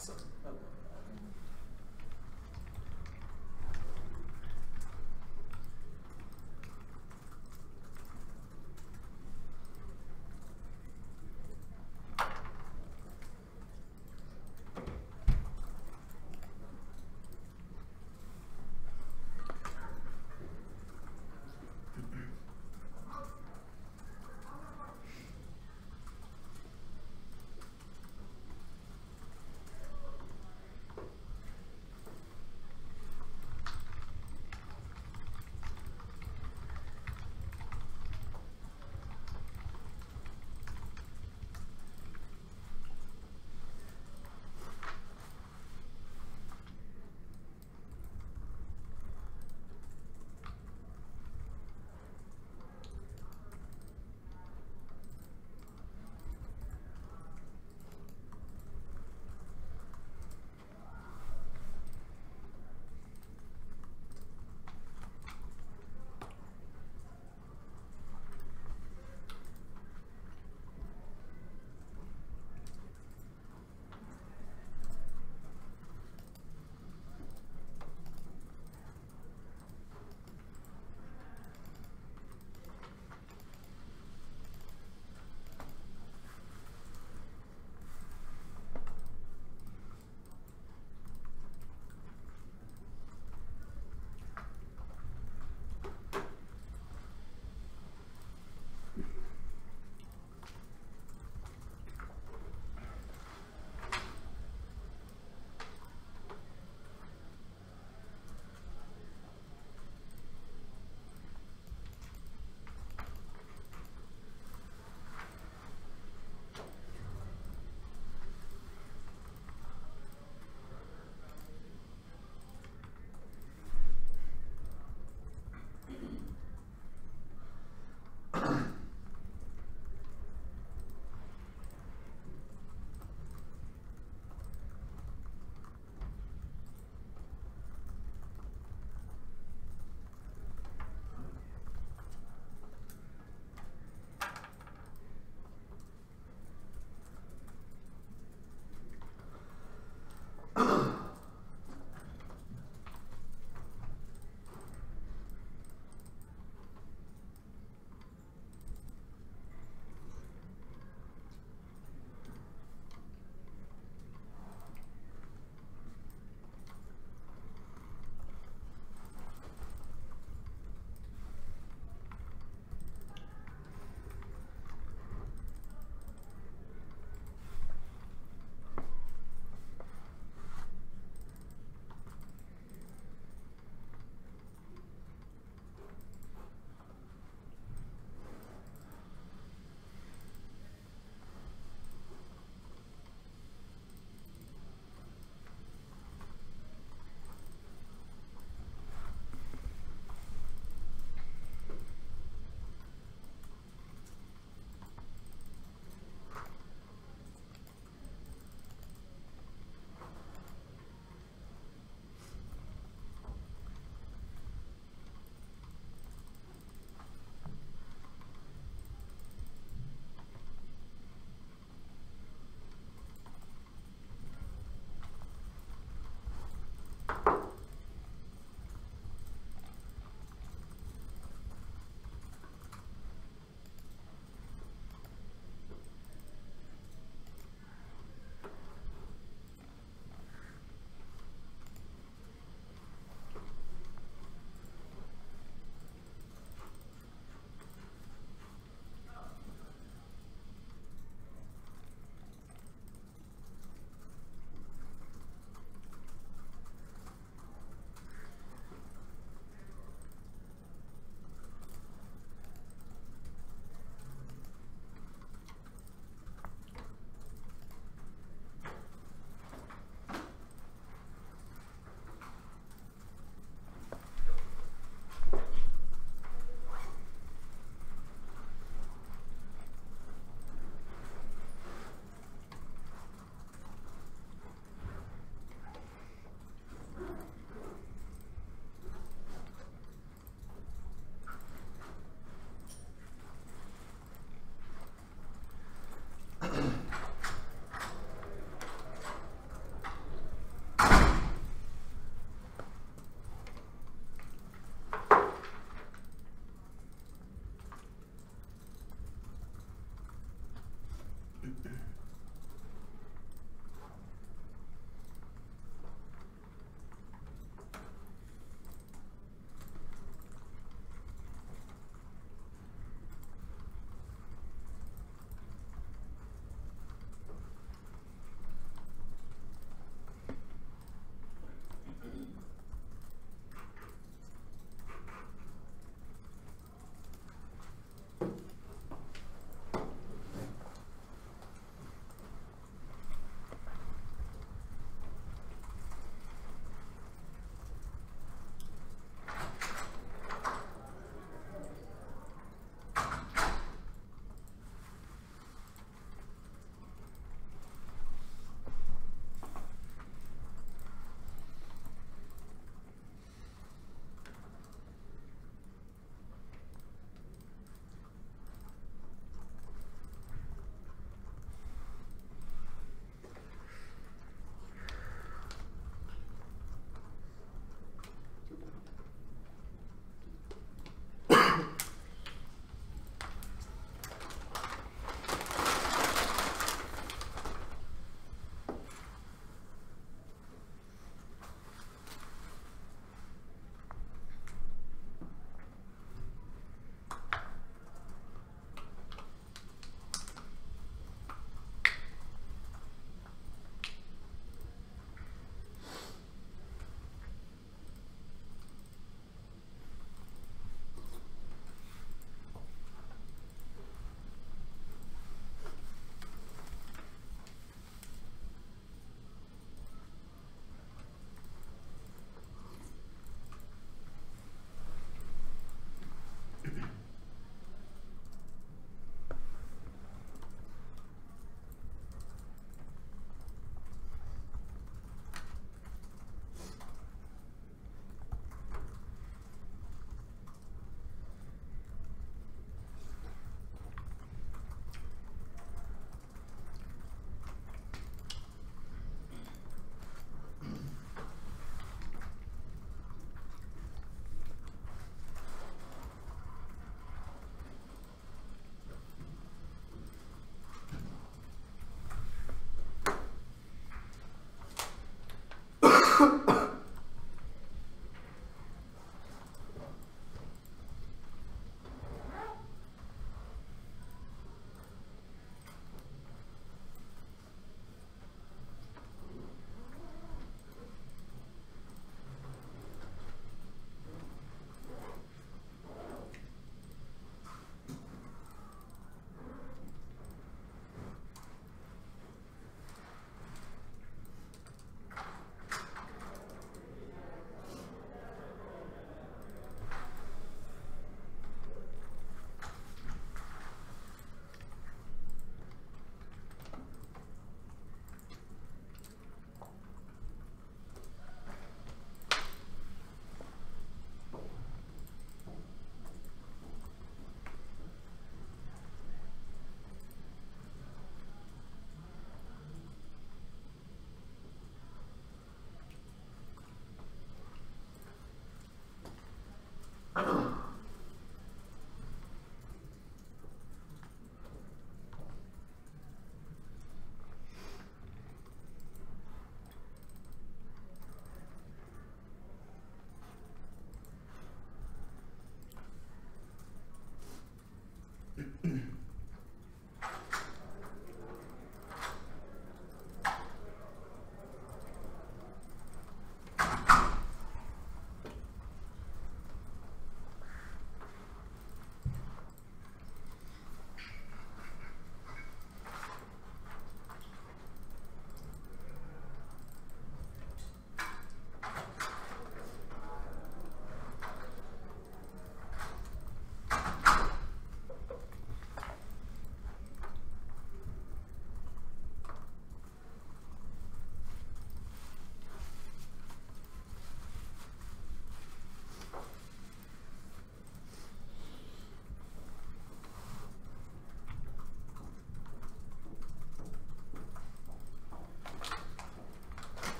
Awesome.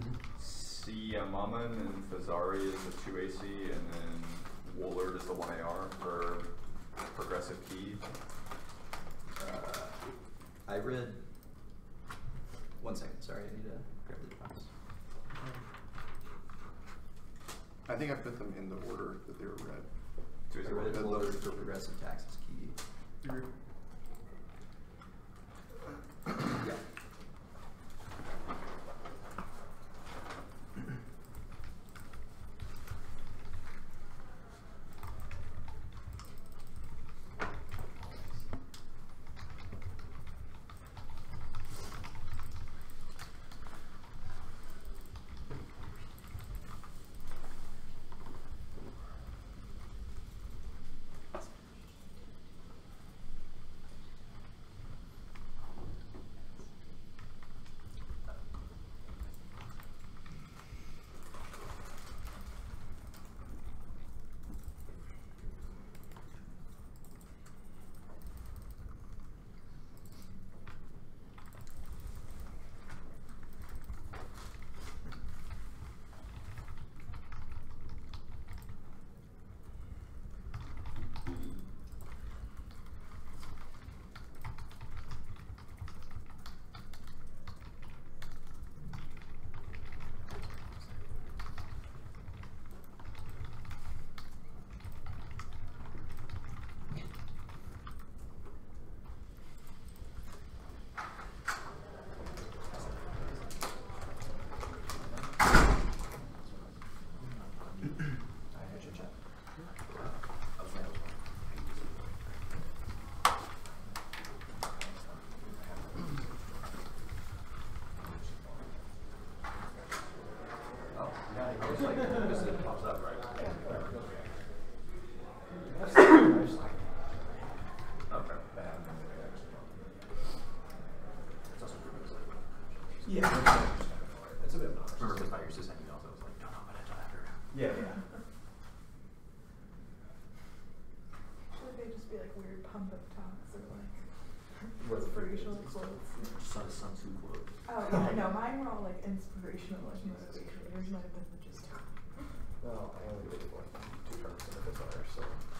Assault. Siamaman and Fazari is the 2 AC, and then Woolard is the 1 AR for progressive key. Uh, I read. One second, sorry, I need to grab the device. I think I put them in the order that they were read. Two I AC read Woolard. Woolard for progressive taxes key. Yeah, it's like, this it pops up, right? Okay. Yeah. It's a bit obnoxious. Remember, because by your system emails, I was like, don't open it till after. Yeah, yeah. Should they just be like weird pump up talks or like What's inspirational quotes? Sun, Sun Tzu quote. Oh yeah, no, mine were all like inspirational, like motivational. Yours might have been just. Well, I only did like two terms in the fifth so.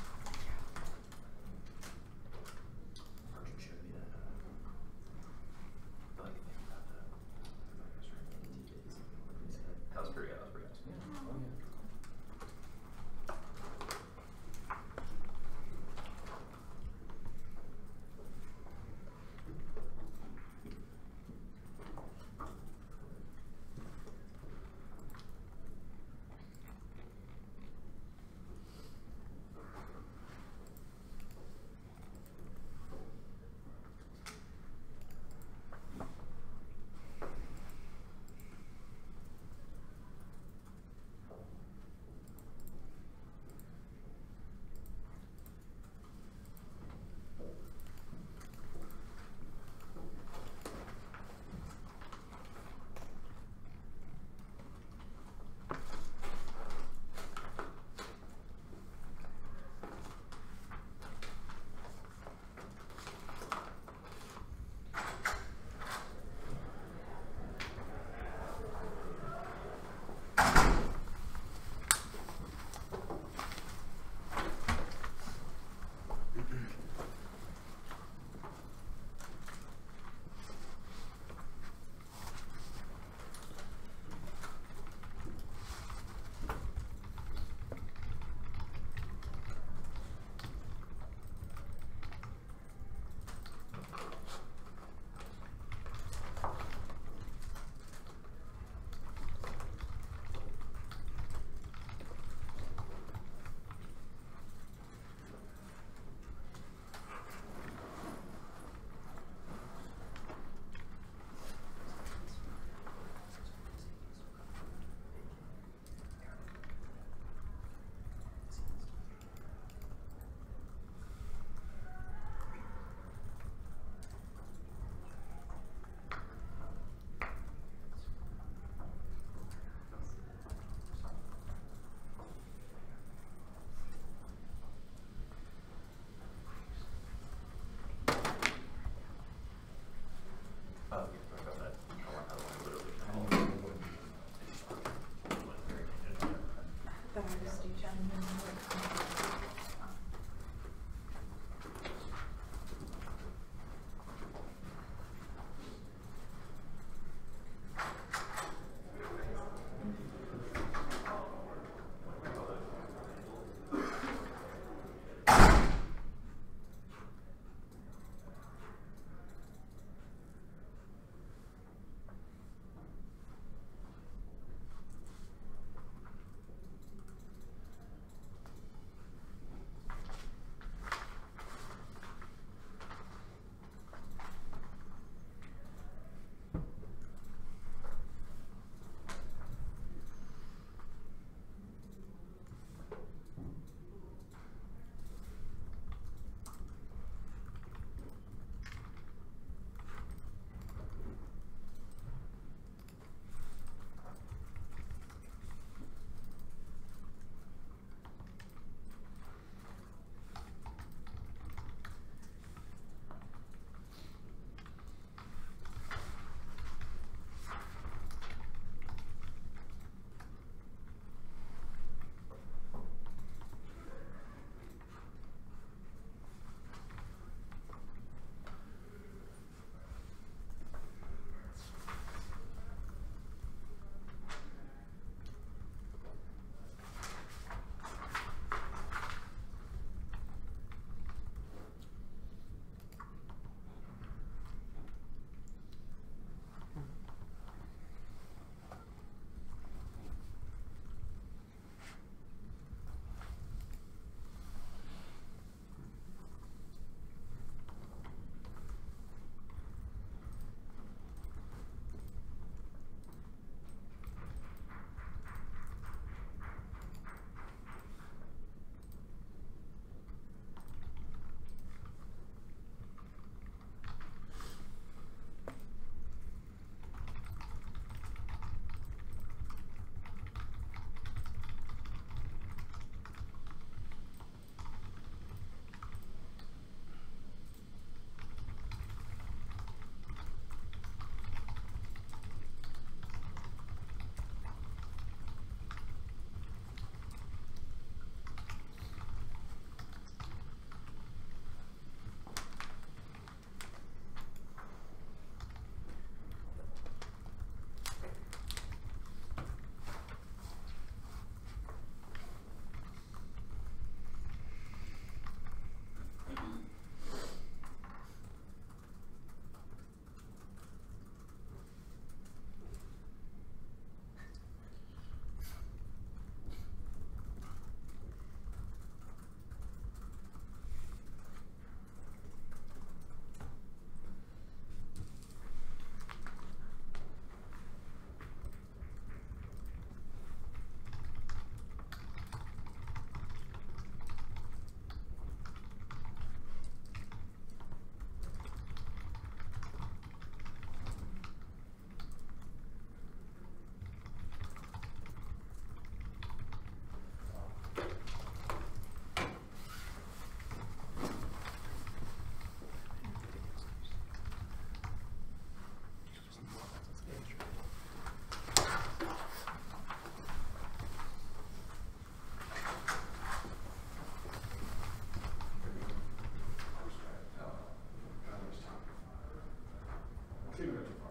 Amen.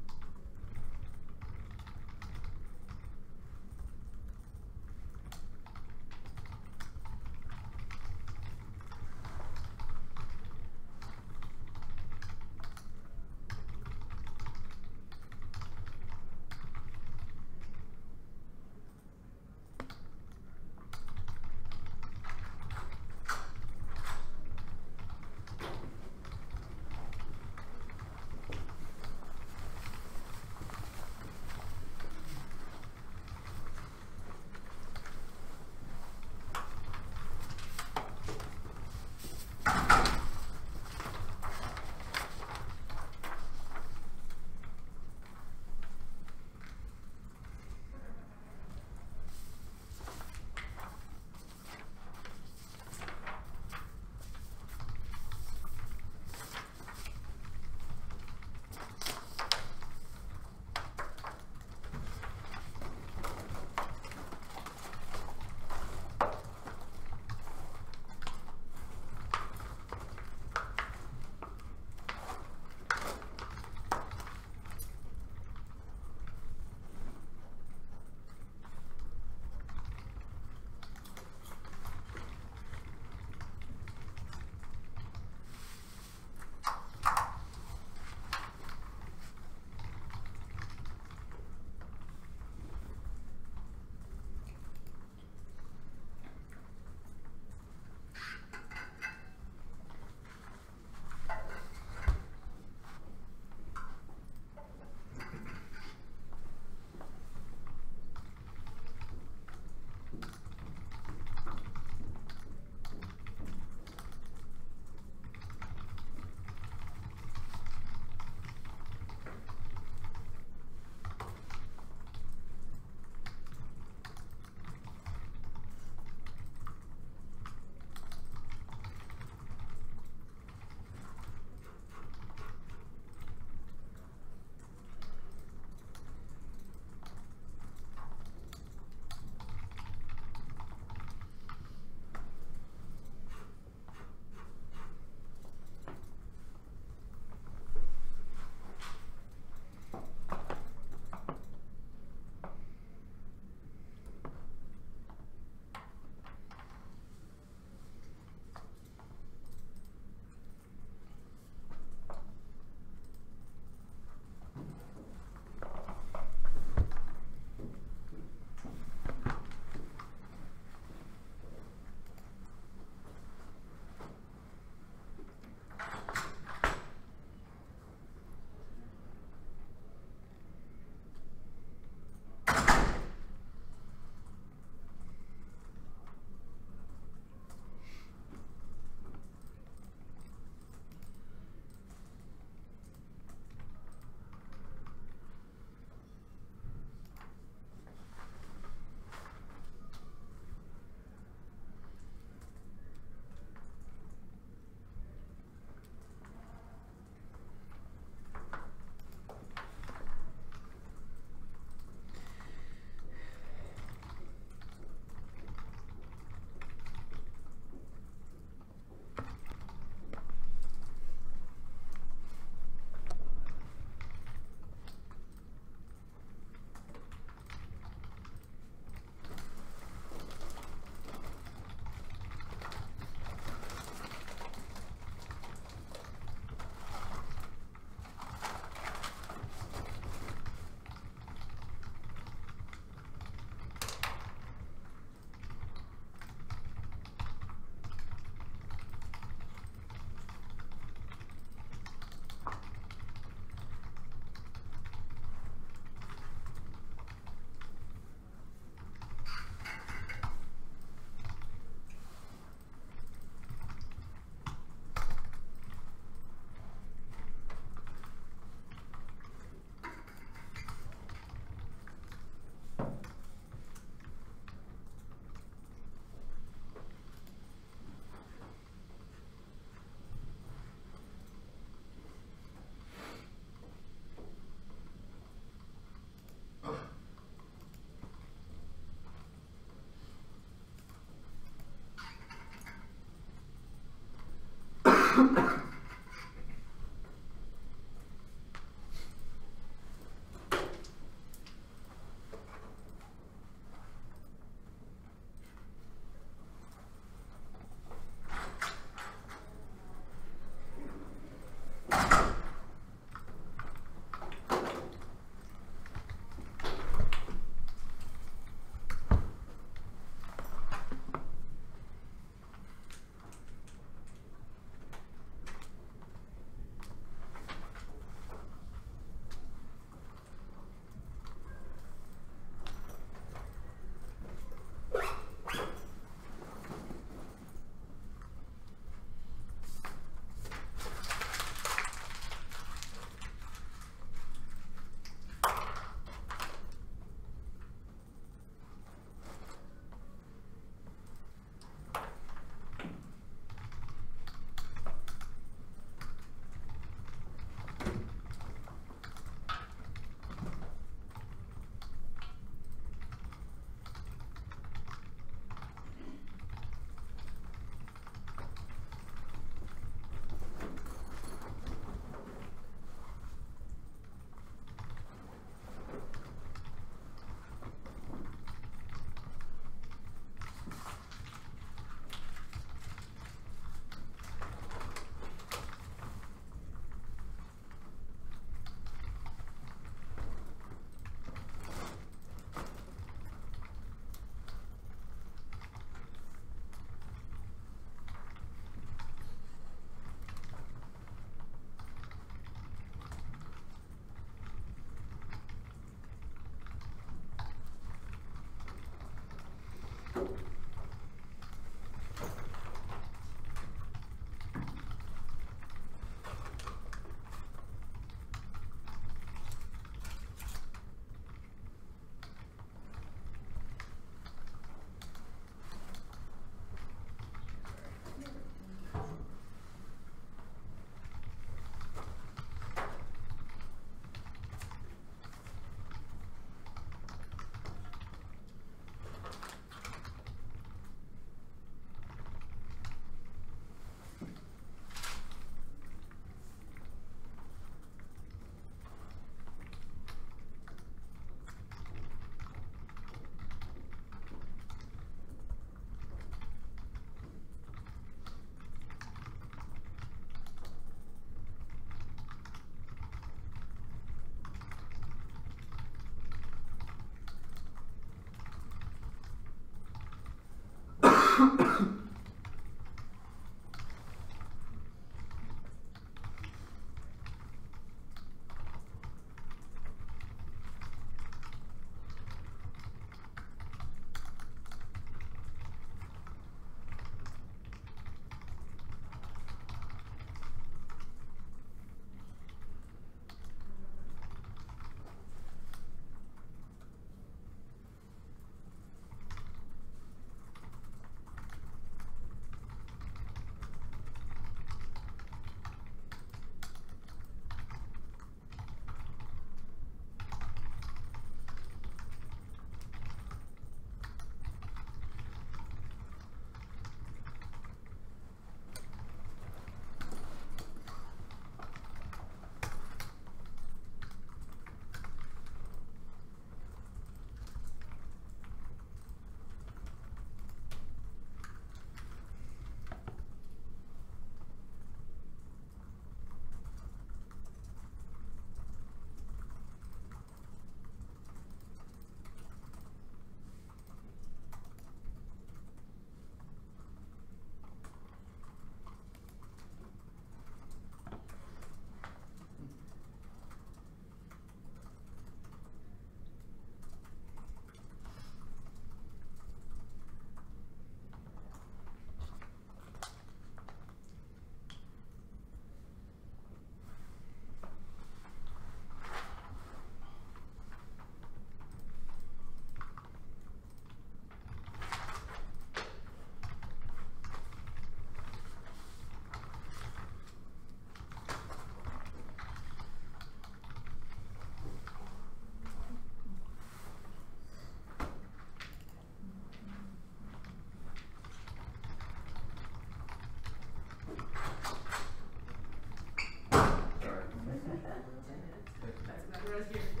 Thursday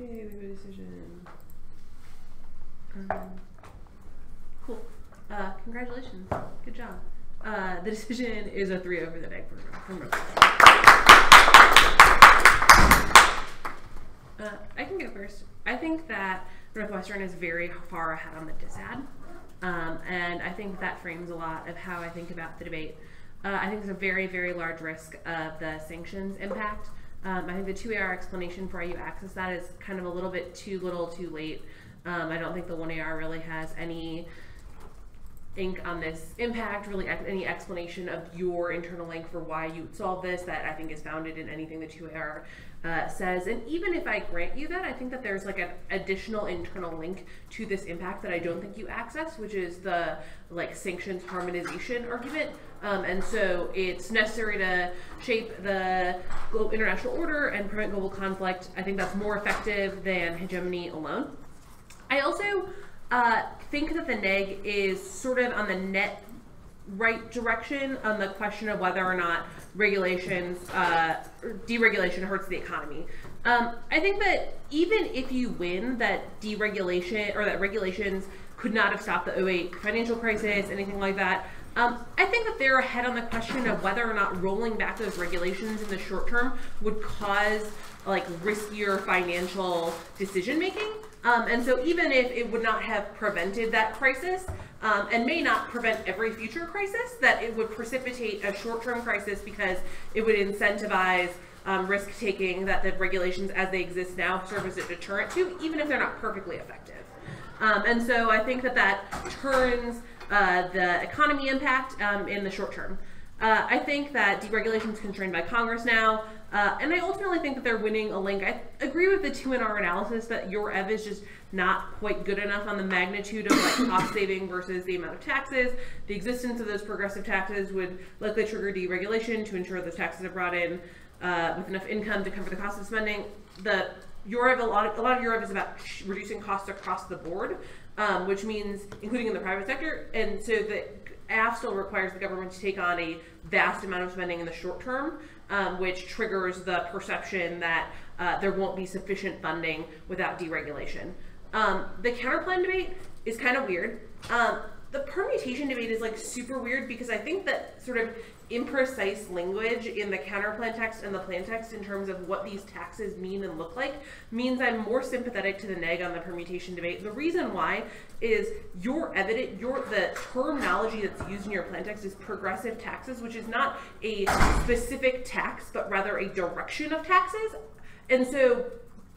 Yay, we have a decision. Um, cool. Uh, congratulations. Good job. Uh, the decision is a three over the from Northwestern. Uh, I can go first. I think that Northwestern is very far ahead on the disad. Um, and I think that frames a lot of how I think about the debate. Uh, I think there's a very, very large risk of the sanctions impact. Um, I think the 2AR explanation for how you access that is kind of a little bit too little too late. Um, I don't think the 1AR really has any ink on this impact, really any explanation of your internal link for why you solve this that I think is founded in anything the 2AR uh, says. And even if I grant you that, I think that there's like an additional internal link to this impact that I don't think you access, which is the like sanctions harmonization argument. Um, and so it's necessary to shape the global international order and prevent global conflict. I think that's more effective than hegemony alone. I also uh, think that the neg is sort of on the net right direction on the question of whether or not regulations, uh, deregulation hurts the economy. Um, I think that even if you win that deregulation or that regulations could not have stopped the 08 financial crisis, anything like that, um, I think that they're ahead on the question of whether or not rolling back those regulations in the short term would cause like riskier financial decision making. Um, and so even if it would not have prevented that crisis, um, and may not prevent every future crisis, that it would precipitate a short-term crisis because it would incentivize um, risk taking that the regulations as they exist now serve as a deterrent to, even if they're not perfectly effective. Um, and so I think that that turns uh, the economy impact um, in the short term. Uh, I think that deregulation is constrained by Congress now, uh, and I ultimately think that they're winning a link. I agree with the 2NR analysis that your EV is just not quite good enough on the magnitude of like cost saving versus the amount of taxes. The existence of those progressive taxes would likely trigger deregulation to ensure those taxes are brought in uh, with enough income to cover the cost of spending. The your a lot of, a lot of your EV is about reducing costs across the board, um, which means including in the private sector, and so the aff still requires the government to take on a vast amount of spending in the short term, um, which triggers the perception that uh, there won't be sufficient funding without deregulation. Um, the counterplan debate is kind of weird. Um, the permutation debate is like super weird because I think that sort of imprecise language in the counterplan text and the plan text in terms of what these taxes mean and look like means I'm more sympathetic to the neg on the permutation debate. The reason why is your evident your the terminology that's used in your plan text is progressive taxes, which is not a specific tax, but rather a direction of taxes. And so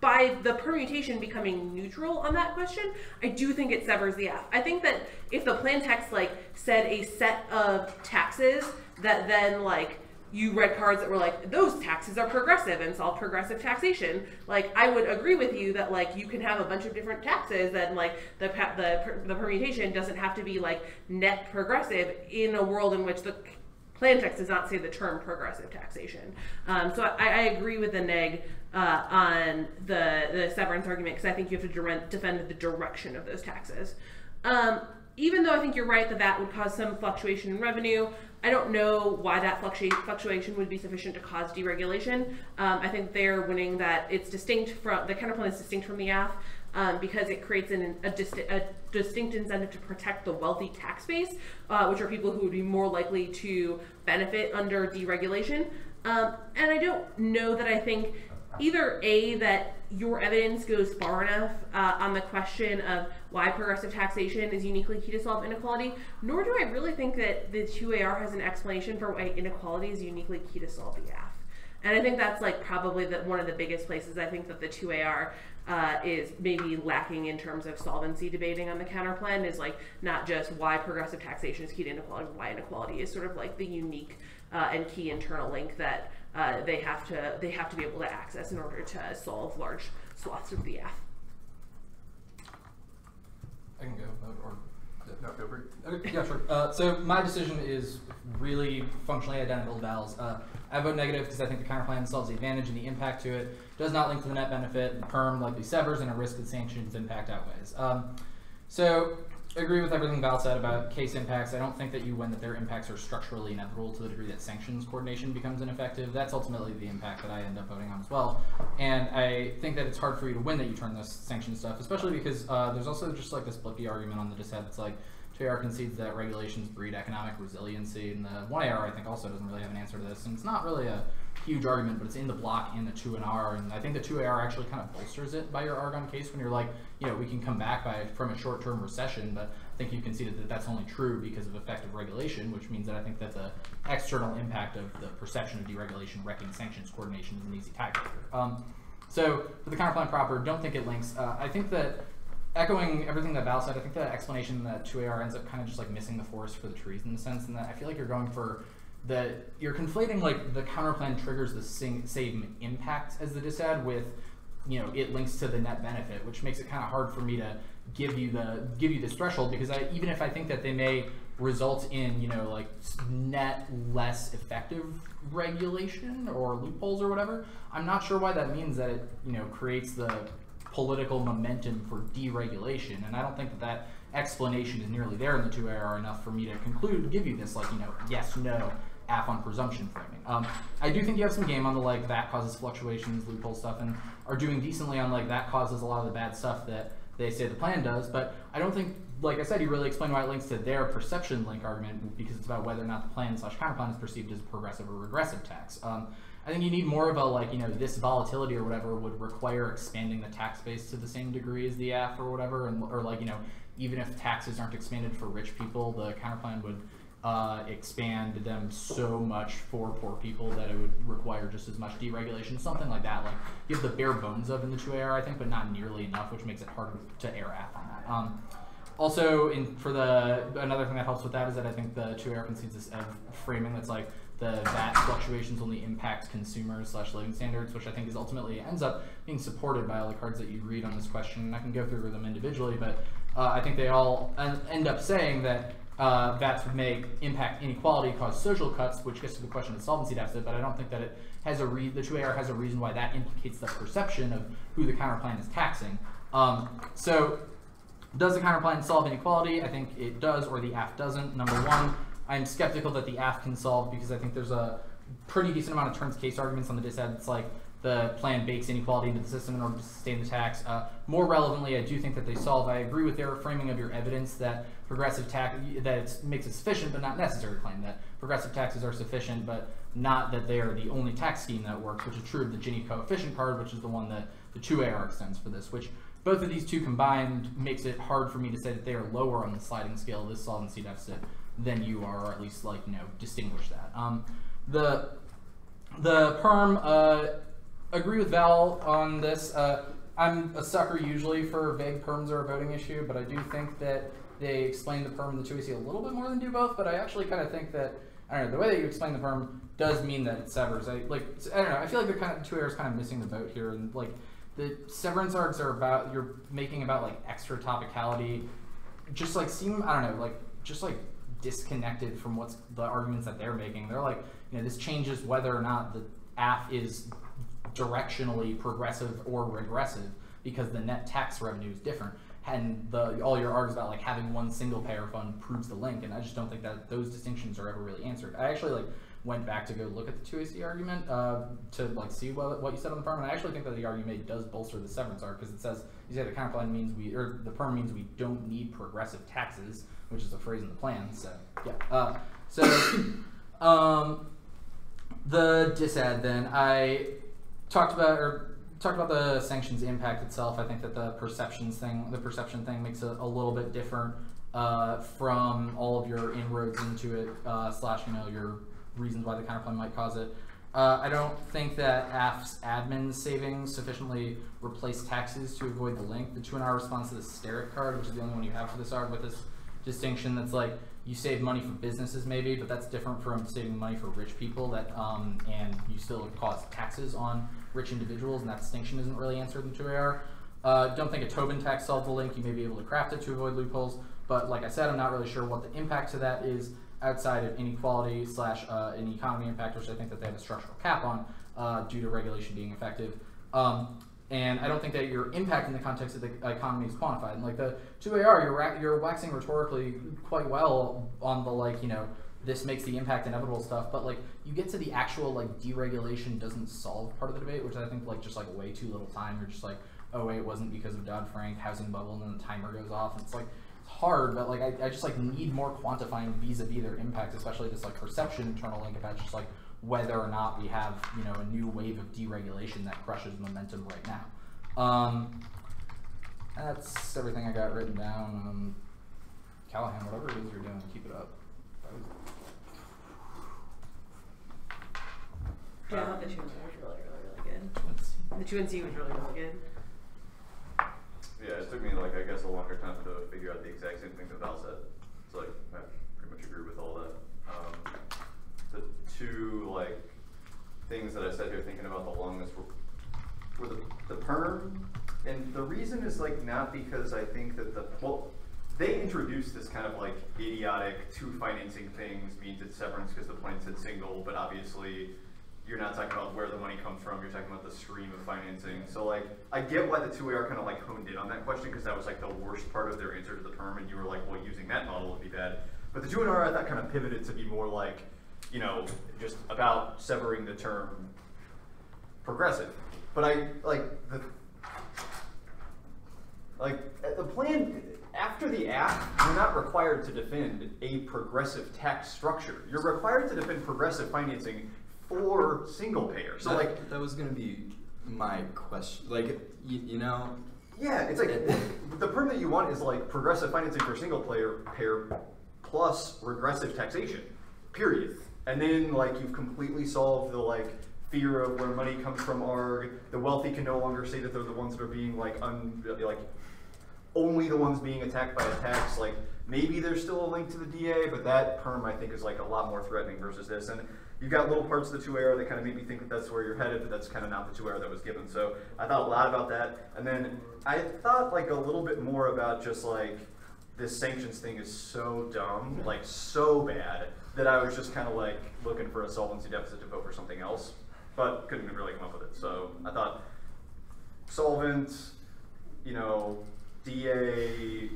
by the permutation becoming neutral on that question, I do think it severs the aff. I think that if the plan text like said a set of taxes that then like you read cards that were like those taxes are progressive and solve progressive taxation. Like i would agree with you that like you can have a bunch of different taxes and like the the, the permutation doesn't have to be like net progressive in a world in which the plan text does not say the term progressive taxation. Um, so I, I agree with the neg uh, on the the severance argument because i think you have to defend the direction of those taxes. Um, even though I think you're right that that would cause some fluctuation in revenue, I don't know why that fluctuation would be sufficient to cause deregulation. Um, I think they're winning that it's distinct from the counterplan is distinct from the aff um, because it creates an, a, disti- a distinct incentive to protect the wealthy tax base, uh, which are people who would be more likely to benefit under deregulation. Um, and I don't know that I think either a that your evidence goes far enough uh, on the question of why progressive taxation is uniquely key to solve inequality, nor do I really think that the 2AR has an explanation for why inequality is uniquely key to solve the aff. And I think that's like probably the, one of the biggest places I think that the 2AR uh, is maybe lacking in terms of solvency debating on the counterplan is like not just why progressive taxation is key to inequality, but why inequality is sort of like the unique uh, and key internal link that uh, they have to they have to be able to access in order to solve large swaths of the aff. Can go, uh, or No, go for. Okay, yeah, sure. Uh, so my decision is really functionally identical to Val's. Uh, I vote negative because I think the counterplan solves the advantage and the impact to it does not link to the net benefit. The perm likely severs, and a risk that sanctions impact outweighs. Um, so agree with everything Val said about case impacts. I don't think that you win that their impacts are structurally inevitable to the degree that sanctions coordination becomes ineffective. That's ultimately the impact that I end up voting on as well. And I think that it's hard for you to win that you turn this sanction stuff, especially because uh, there's also just like this blippy argument on the disad. It's like 2AR concedes that regulations breed economic resiliency, and the 1AR I think also doesn't really have an answer to this. And it's not really a huge argument, but it's in the block in the 2 and R, and I think the 2AR actually kind of bolsters it by your argon case when you're like, you know, we can come back by from a short-term recession, but I think you conceded that that's only true because of effective regulation, which means that I think that the external impact of the perception of deregulation wrecking sanctions coordination is an easy tiebreaker. Um, so for the counterplan proper, don't think it links. Uh, I think that echoing everything that Val said, I think the explanation that 2AR ends up kind of just like missing the forest for the trees in the sense, and that I feel like you're going for the you're conflating like the counterplan triggers the same impact as the disad with you know it links to the net benefit, which makes it kind of hard for me to give you the give you this threshold because I even if I think that they may result in you know like net less effective regulation or loopholes or whatever, I'm not sure why that means that it you know creates the political momentum for deregulation, and I don't think that that explanation is nearly there in the 2AR enough for me to conclude, give you this like you know yes no aff on presumption framing. Um, I do think you have some game on the like that causes fluctuations, loophole stuff, and are doing decently on like that causes a lot of the bad stuff that they say the plan does. But I don't think, like I said, you really explain why it links to their perception link argument because it's about whether or not the plan slash counterplan is perceived as progressive or regressive tax. Um, I think you need more of a like you know this volatility or whatever would require expanding the tax base to the same degree as the aff or whatever, and or like you know even if taxes aren't expanded for rich people, the counterplan would uh, expand them so much for poor people that it would require just as much deregulation, something like that. Like you have the bare bones of in the 2AR, I think, but not nearly enough, which makes it harder to air aff on that. Um, also, in for the another thing that helps with that is that I think the 2AR concedes this of framing that's like the VAT fluctuations only impact consumers slash living standards, which I think is ultimately ends up being supported by all the cards that you read on this question. And I can go through them individually, but uh, I think they all end up saying that uh, would make impact inequality, cause social cuts, which gets to the question of solvency deficit, but I don't think that it has a re- the 2AR has a reason why that implicates the perception of who the counterplan is taxing. Um, so, does the counterplan solve inequality? I think it does, or the aff doesn't. Number one, I'm skeptical that the aff can solve because I think there's a pretty decent amount of turns case arguments on the disad. It's like the plan bakes inequality into the system in order to sustain the tax. Uh, more relevantly, I do think that they solve. I agree with their framing of your evidence that progressive tax that it makes it sufficient but not necessary claim that progressive taxes are sufficient, but not that they are the only tax scheme that works, which is true of the Gini coefficient card, which is the one that the 2AR extends for this. Which both of these two combined makes it hard for me to say that they are lower on the sliding scale of this solvency deficit than you are, or at least like you know distinguish that. Um, the the perm. Uh, agree with Val on this. Uh, I'm a sucker usually for vague perms are a voting issue, but I do think that they explain the perm and the 2AC a little bit more than do both. But I actually kind of think that I don't know the way that you explain the perm does mean that it severs. I like I don't know. I feel like the kind of 2AR is kind of missing the boat here, and like the severance args are about you're making about like extra topicality, just like seem I don't know like just like disconnected from what's the arguments that they're making. They're like you know this changes whether or not the aff is directionally progressive or regressive because the net tax revenue is different. and the all your arguments about like having one single payer fund proves the link, and I just don't think that those distinctions are ever really answered. I actually like went back to go look at the two AC argument uh, to like see what, what you said on the perm, and I actually think that the argument made does bolster the severance arc because it says you say the counterplan means we or the perm means we don't need progressive taxes, which is a phrase in the plan. So yeah, uh, so um, the disad then I talked about or talked about the sanctions impact itself. I think that the perceptions thing, the perception thing, makes it a little bit different uh, from all of your inroads into it, uh, slash you know your reasons why the counterplan might cause it. Uh, I don't think that aff's admin savings sufficiently replace taxes to avoid the link. The two and R response to the Steric card, which is the only one you have for this art with this distinction that's like you save money for businesses maybe, but that's different from saving money for rich people that um, and you still cause taxes on rich individuals, and that distinction isn't really answered in 2AR. Uh, don't think a Tobin tax solves the link. You may be able to craft it to avoid loopholes, but like I said, I'm not really sure what the impact to that is outside of inequality slash uh, an economy impact, which I think that they have a structural cap on uh, due to regulation being effective. Um, and I don't think that your impact in the context of the economy is quantified. And like the 2AR, you're, you're waxing rhetorically quite well on the like, you know, this makes the impact inevitable stuff, but like you get to the actual like deregulation doesn't solve part of the debate, which I think like just like way too little time. You're just like, oh wait, it wasn't because of Dodd Frank housing bubble, and then the timer goes off. And it's like it's hard, but like I, I just like need more quantifying vis-a-vis their impact, especially this like perception internal link about just like whether or not we have you know a new wave of deregulation that crushes momentum right now. Um, that's everything I got written down. Um, Callahan, whatever it is you're doing, keep it up. That was- Yeah, I thought the two and C was really, really, really good. The two and C was really, really good. Yeah, it took me like I guess a longer time to figure out the exact same thing that Val said. So like I pretty much agree with all that. Um, the two like things that I said here thinking about the longest were, were the, the perm, and the reason is like not because I think that the well they introduced this kind of like idiotic two financing things means it's severance because the plan said single, but obviously you're not talking about where the money comes from, you're talking about the stream of financing. So like, I get why the 2AR kind of like honed in on that question because that was like the worst part of their answer to the term and you were like, well, using that model would be bad. But the 2AR I thought kind of pivoted to be more like, you know, just about severing the term progressive. But I, like, the, like, the plan, after the act, you're not required to defend a progressive tax structure. You're required to defend progressive financing for single payer. So that, like, that was gonna be my question. Like, you, you know, yeah, it's like the perm that you want is like progressive financing for single player payer plus regressive taxation. Period. And then like you've completely solved the like fear of where money comes from ARG. The wealthy can no longer say that they're the ones that are being like un like only the ones being attacked by a tax. Like maybe there's still a link to the DA, but that perm I think is like a lot more threatening versus this. And you've got little parts of the 2AR that kind of make me think that that's where you're headed, but that's kind of not the 2AR that was given. So I thought a lot about that. And then I thought like a little bit more about just like this sanctions thing is so dumb, like so bad, that I was just kind of like looking for a solvency deficit to vote for something else, but couldn't really come up with it. So I thought solvent, you know, DA,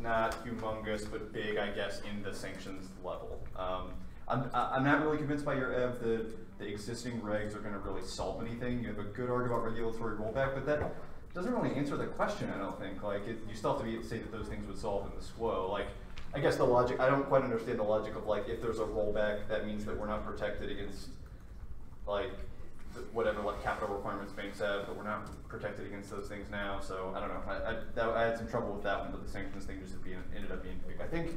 not humongous, but big, I guess, in the sanctions level. Um, I'm, I'm not really convinced by your Ev that the existing regs are going to really solve anything. You have a good argument about regulatory rollback, but that doesn't really answer the question. I don't think. Like, it, you still have to be say that those things would solve in the squo. Like, I guess the logic. I don't quite understand the logic of like if there's a rollback, that means that we're not protected against like whatever like capital requirements banks have, but we're not protected against those things now. So I don't know. I, I, that, I had some trouble with that one, but the sanctions thing just being, ended up being big. I think.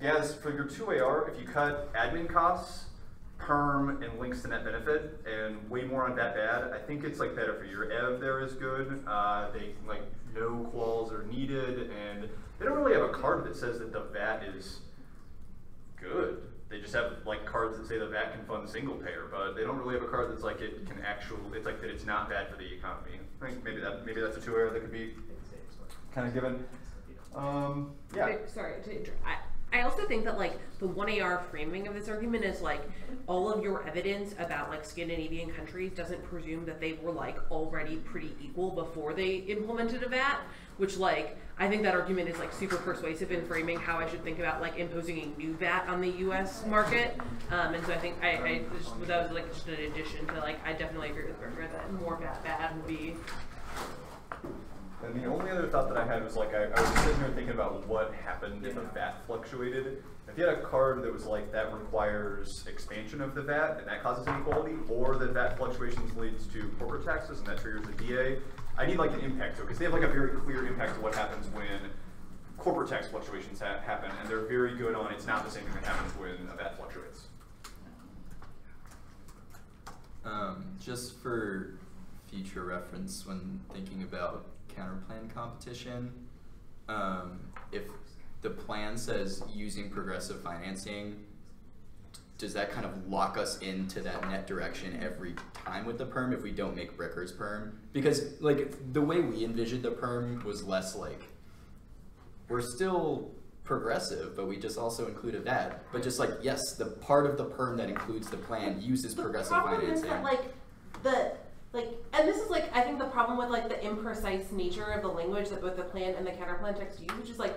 Yes, for your two AR, if you cut admin costs, perm, and links to net benefit, and way more on that bad, I think it's like better for you. your ev. There is good. Uh, they like no quals are needed, and they don't really have a card that says that the VAT is good. They just have like cards that say the VAT can fund single payer, but they don't really have a card that's like it can actually. It's like that it's not bad for the economy. I think maybe that maybe that's a 2AR that could be kind of given. Um, yeah. Okay, sorry to interrupt. I, also think that like the one AR framing of this argument is like all of your evidence about like Scandinavian countries doesn't presume that they were like already pretty equal before they implemented a VAT, which like I think that argument is like super persuasive in framing how I should think about like imposing a new VAT on the U.S. market. Um, and so I think I, I just, that was like just an addition to like I definitely agree with Berger that more VAT bad would be And the only other thought that I had was like I, I was sitting there thinking about what happened if a VAT fluctuated. If you had a card that was like that requires expansion of the VAT and that causes inequality, or that VAT fluctuations leads to corporate taxes and that triggers the DA, I need like an impact to it because they have like a very clear impact to what happens when corporate tax fluctuations ha- happen, and they're very good on it's not the same thing that happens when a VAT fluctuates. Um, just for future reference when thinking about counterplan competition, um, if the plan says using progressive financing, does that kind of lock us into that net direction every time with the perm if we don't make Brickers perm? Because like the way we envisioned the perm was less like we're still progressive, but we just also included that. But just like yes, the part of the perm that includes the plan uses the progressive problem financing. is that like the like and this is like I think the problem with like the imprecise nature of the language that both the plan and the counterplan text use, which is like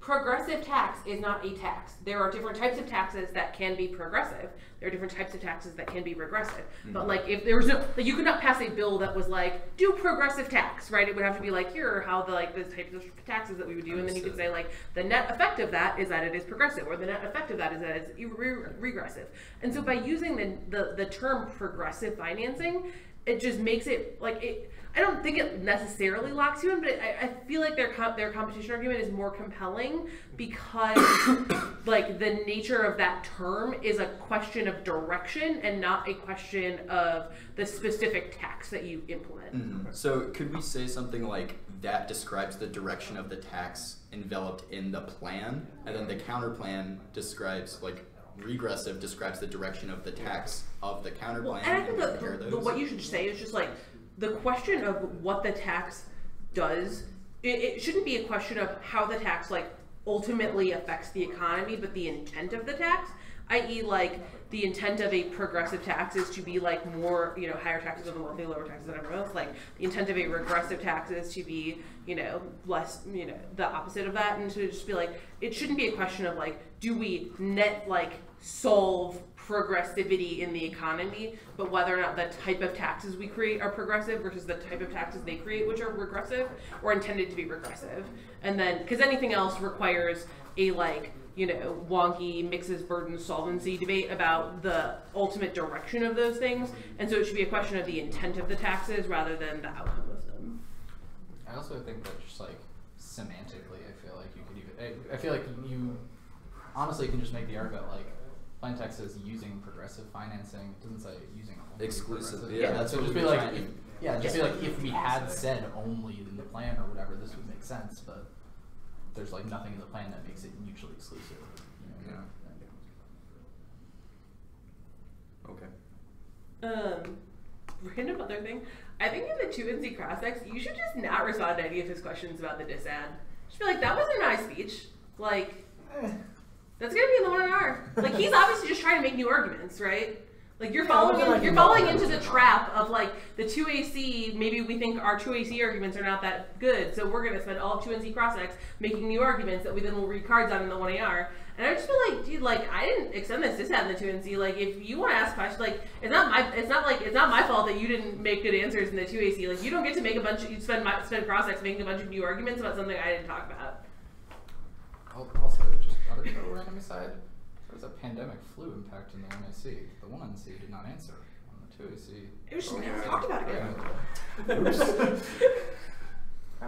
progressive tax is not a tax. There are different types of taxes that can be progressive. There are different types of taxes that can be regressive. But Mhm. like if there was no like you could not pass a bill that was like do progressive tax, right? It would have to be like here are how the like the types of taxes that we would do, and then you could say like the net effect of that is that it is progressive, or the net effect of that is that it's re- regressive. And so by using the, the the term progressive financing, it just makes it like it. I don't think it necessarily locks you in, but I, I feel like their their competition argument is more compelling because like the nature of that term is a question of direction and not a question of the specific tax that you implement. Mhm. So could we say something like that describes the direction of the tax enveloped in the plan, and then the counter plan describes like regressive describes the direction of the tax of the counter Well, and I think the, the, what you should say is just like the question of what the tax does. It, it shouldn't be a question of how the tax like ultimately affects the economy, but the intent of the tax, i.e., like the intent of a progressive tax is to be like more, you know, higher taxes on the wealthy, lower taxes on everyone else. Like the intent of a regressive tax is to be, you know, less, you know, the opposite of that, and to just be like, it shouldn't be a question of like, do we net like solve progressivity in the economy, but whether or not the type of taxes we create are progressive versus the type of taxes they create, which are regressive or intended to be regressive. And then, because anything else requires a like, you know, wonky mixes burden solvency debate about the ultimate direction of those things. And so it should be a question of the intent of the taxes rather than the outcome of. I also think that just like semantically, I feel like you could even. I, I feel like you honestly can just make the argument like plain text says using progressive financing. It doesn't say using only Exclusive, progressive. yeah, yeah. that's So what just we be like, if, yeah, just be like if we had said only in the plan or whatever, this would make sense. But there's like nothing in the plan that makes it mutually exclusive. You know? Okay. Um, random other thing. I think in the 2NC cross-ex, you should just not respond to any of his questions about the disad. Just be like, that wasn't my speech. Like, that's gonna be in the one R. Like, he's obviously just trying to make new arguments, right? Like you're following, like you're falling into the trap of like the two AC. Maybe we think our two AC arguments are not that good, so we're gonna spend all two Z cross-ex making new arguments that we then will read cards on in the one AR. And I just feel like, dude, like I didn't extend this disad in the 2NC. Like if you want to ask questions, like it's not my, it's not like it's not my fault that you didn't make good answers in the two AC. Like you don't get to make a bunch, of, you spend my, spend cross-ex making a bunch of new arguments about something I didn't talk about. Al- Also, just other random aside, was a pandemic flu impact in the one AC. The one AC did not answer on the two AC. It was just never talked about again.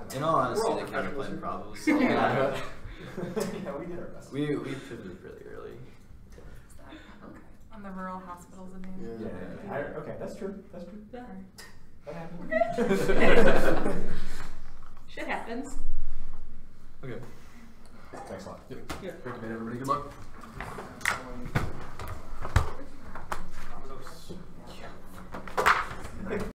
In all honesty, We're all the counter plan professionals problem was here. solved. Yeah. yeah, we did our best. We we pivoted really early. On the rural hospitals in Maine. Yeah. I, okay, that's true. That's true. Yeah. That happened. Shit happens. Okay. Thanks a lot. Yeah. Great debate, everybody. Good luck.